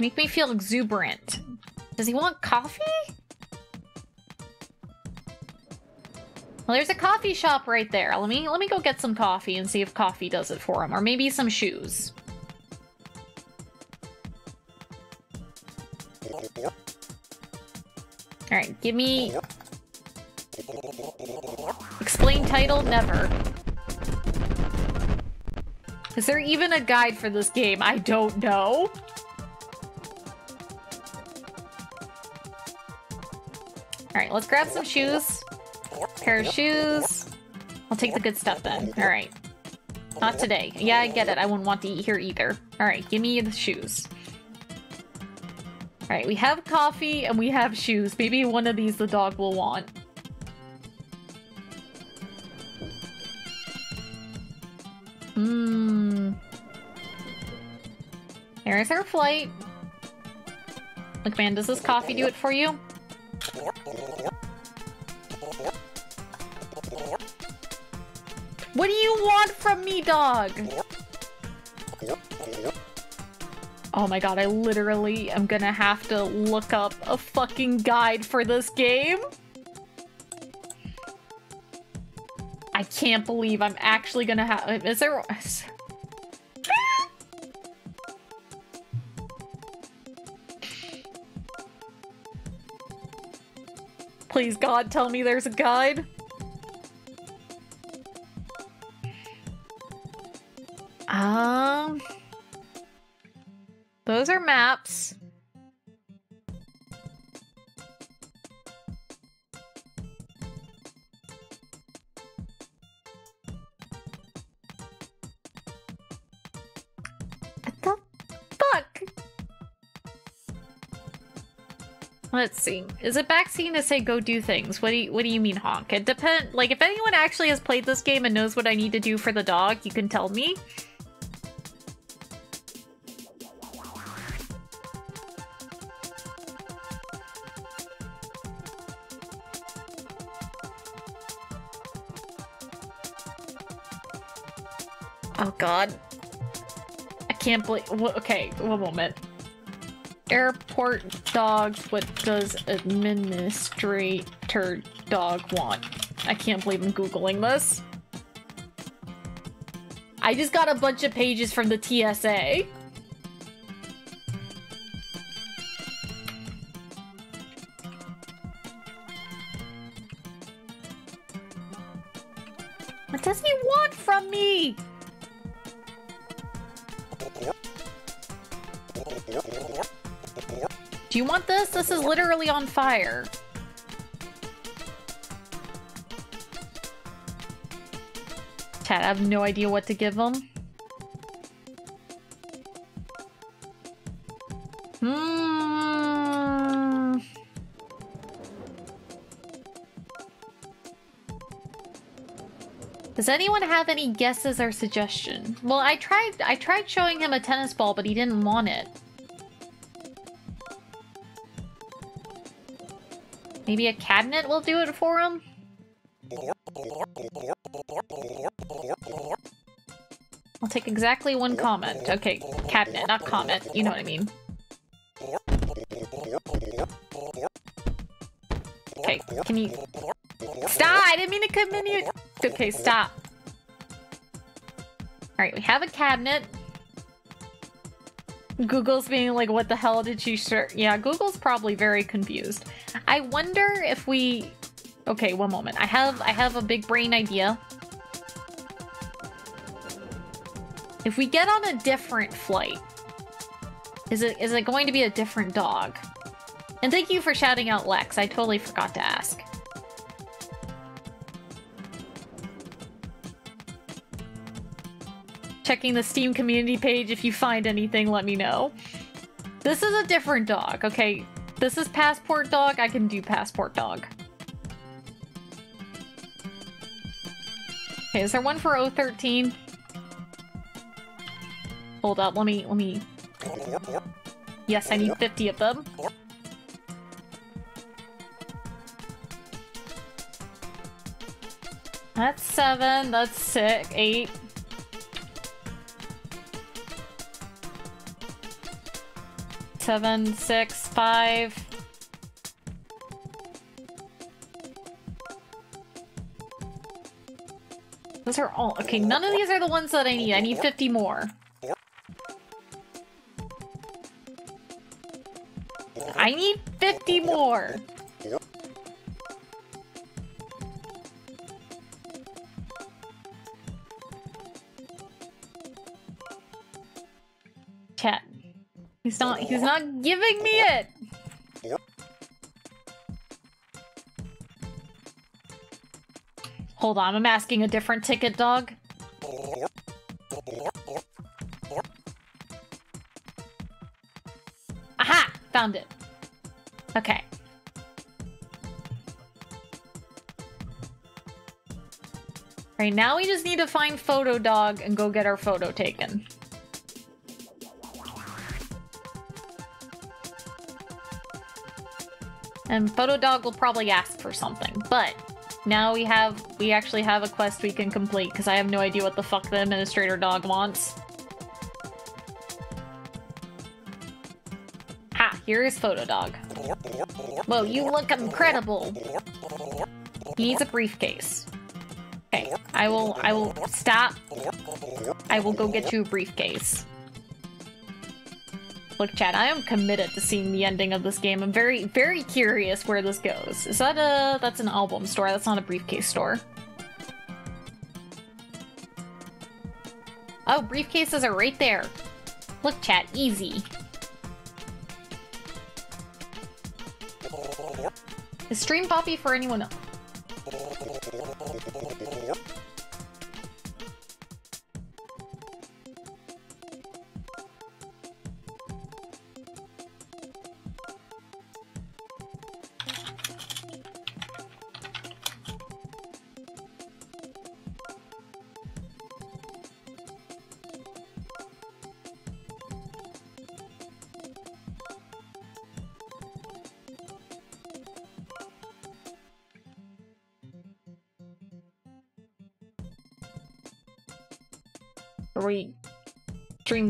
Make me feel exuberant. Does he want coffee? Well, there's a coffee shop right there. Let me let me go get some coffee and see if coffee does it for him, or maybe some shoes. All right, give me. Explain title? Never. Is there even a guide for this game? I don't know. All right, let's grab some shoes. Pair of shoes. I'll take the good stuff then. All right. Not today. Yeah, I get it. I wouldn't want to eat here either. All right, give me the shoes. All right, we have coffee and we have shoes. Maybe one of these the dog will want. Hmm. There's our flight. Look, man, does this coffee do it for you? What do you want from me, dog? Oh my god, I literally am gonna have to look up a fucking guide for this game. I can't believe I'm actually gonna have- is there- Please, God, tell me there's a guide. Um... Those are maps. Let's see. Is it backseat to say go do things? What do you what do you mean honk? It depend like if anyone actually has played this game and knows what I need to do for the dog, you can tell me. God. I can't believe- okay, one moment. Airport dog, what does administrator dog want? I can't believe I'm googling this. I just got a bunch of pages from the TSA. Do you want this? This is literally on fire. Chat, I have no idea what to give them. Hmm. Does anyone have any guesses or suggestion? Well, I tried I tried showing him a tennis ball, but he didn't want it. Maybe a cabinet will do it for him? I'll take exactly one comment. Okay, cabinet, not comment. You know what I mean. Okay, can you... Stop! I didn't mean to continue... Okay, stop. Alright, we have a cabinet. Google's being like, what the hell did she? Yeah, Google's probably very confused. I wonder if we... Okay, one moment. I have I have a big brain idea. If we get on a different flight, is it is it going to be a different dog? And thank you for shouting out Lex. I totally forgot to ask. Checking the Steam community page. If you find anything, let me know. This is a different dog, okay? This is passport dog. I can do passport dog. Okay, is there one for 013? Hold up, let me, let me... Yes, I need 50 of them. That's seven, that's six, eight. Seven, six, five. Those are all- okay, none of these are the ones that I need. I need 50 more. I need 50 more! He's not- he's not giving me it! Hold on, I'm asking a different ticket, dog. Aha! Found it. Okay. Right now we just need to find Photo Dog and go get our photo taken. And Photo Dog will probably ask for something, but now we have, we actually have a quest we can complete because I have no idea what the fuck the administrator dog wants. Ha, here is Photo Dog. Whoa, you look incredible. He needs a briefcase. Okay, I will, I will stop. I will go get you a briefcase. Look, chat, I am committed to seeing the ending of this game. I'm very, very curious where this goes. Is that a... that's an album store. That's not a briefcase store. Oh, briefcases are right there. Look, chat, easy. Is Stream Poppy for anyone else?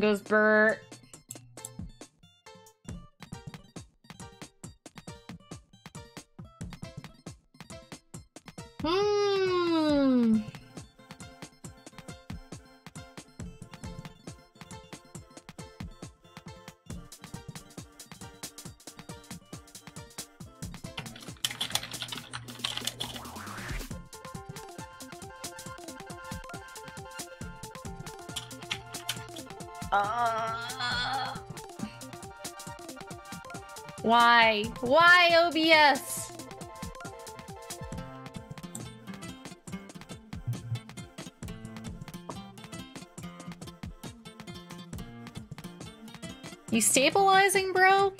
Goes burr. Why? Why OBS? You stabilizing, bro?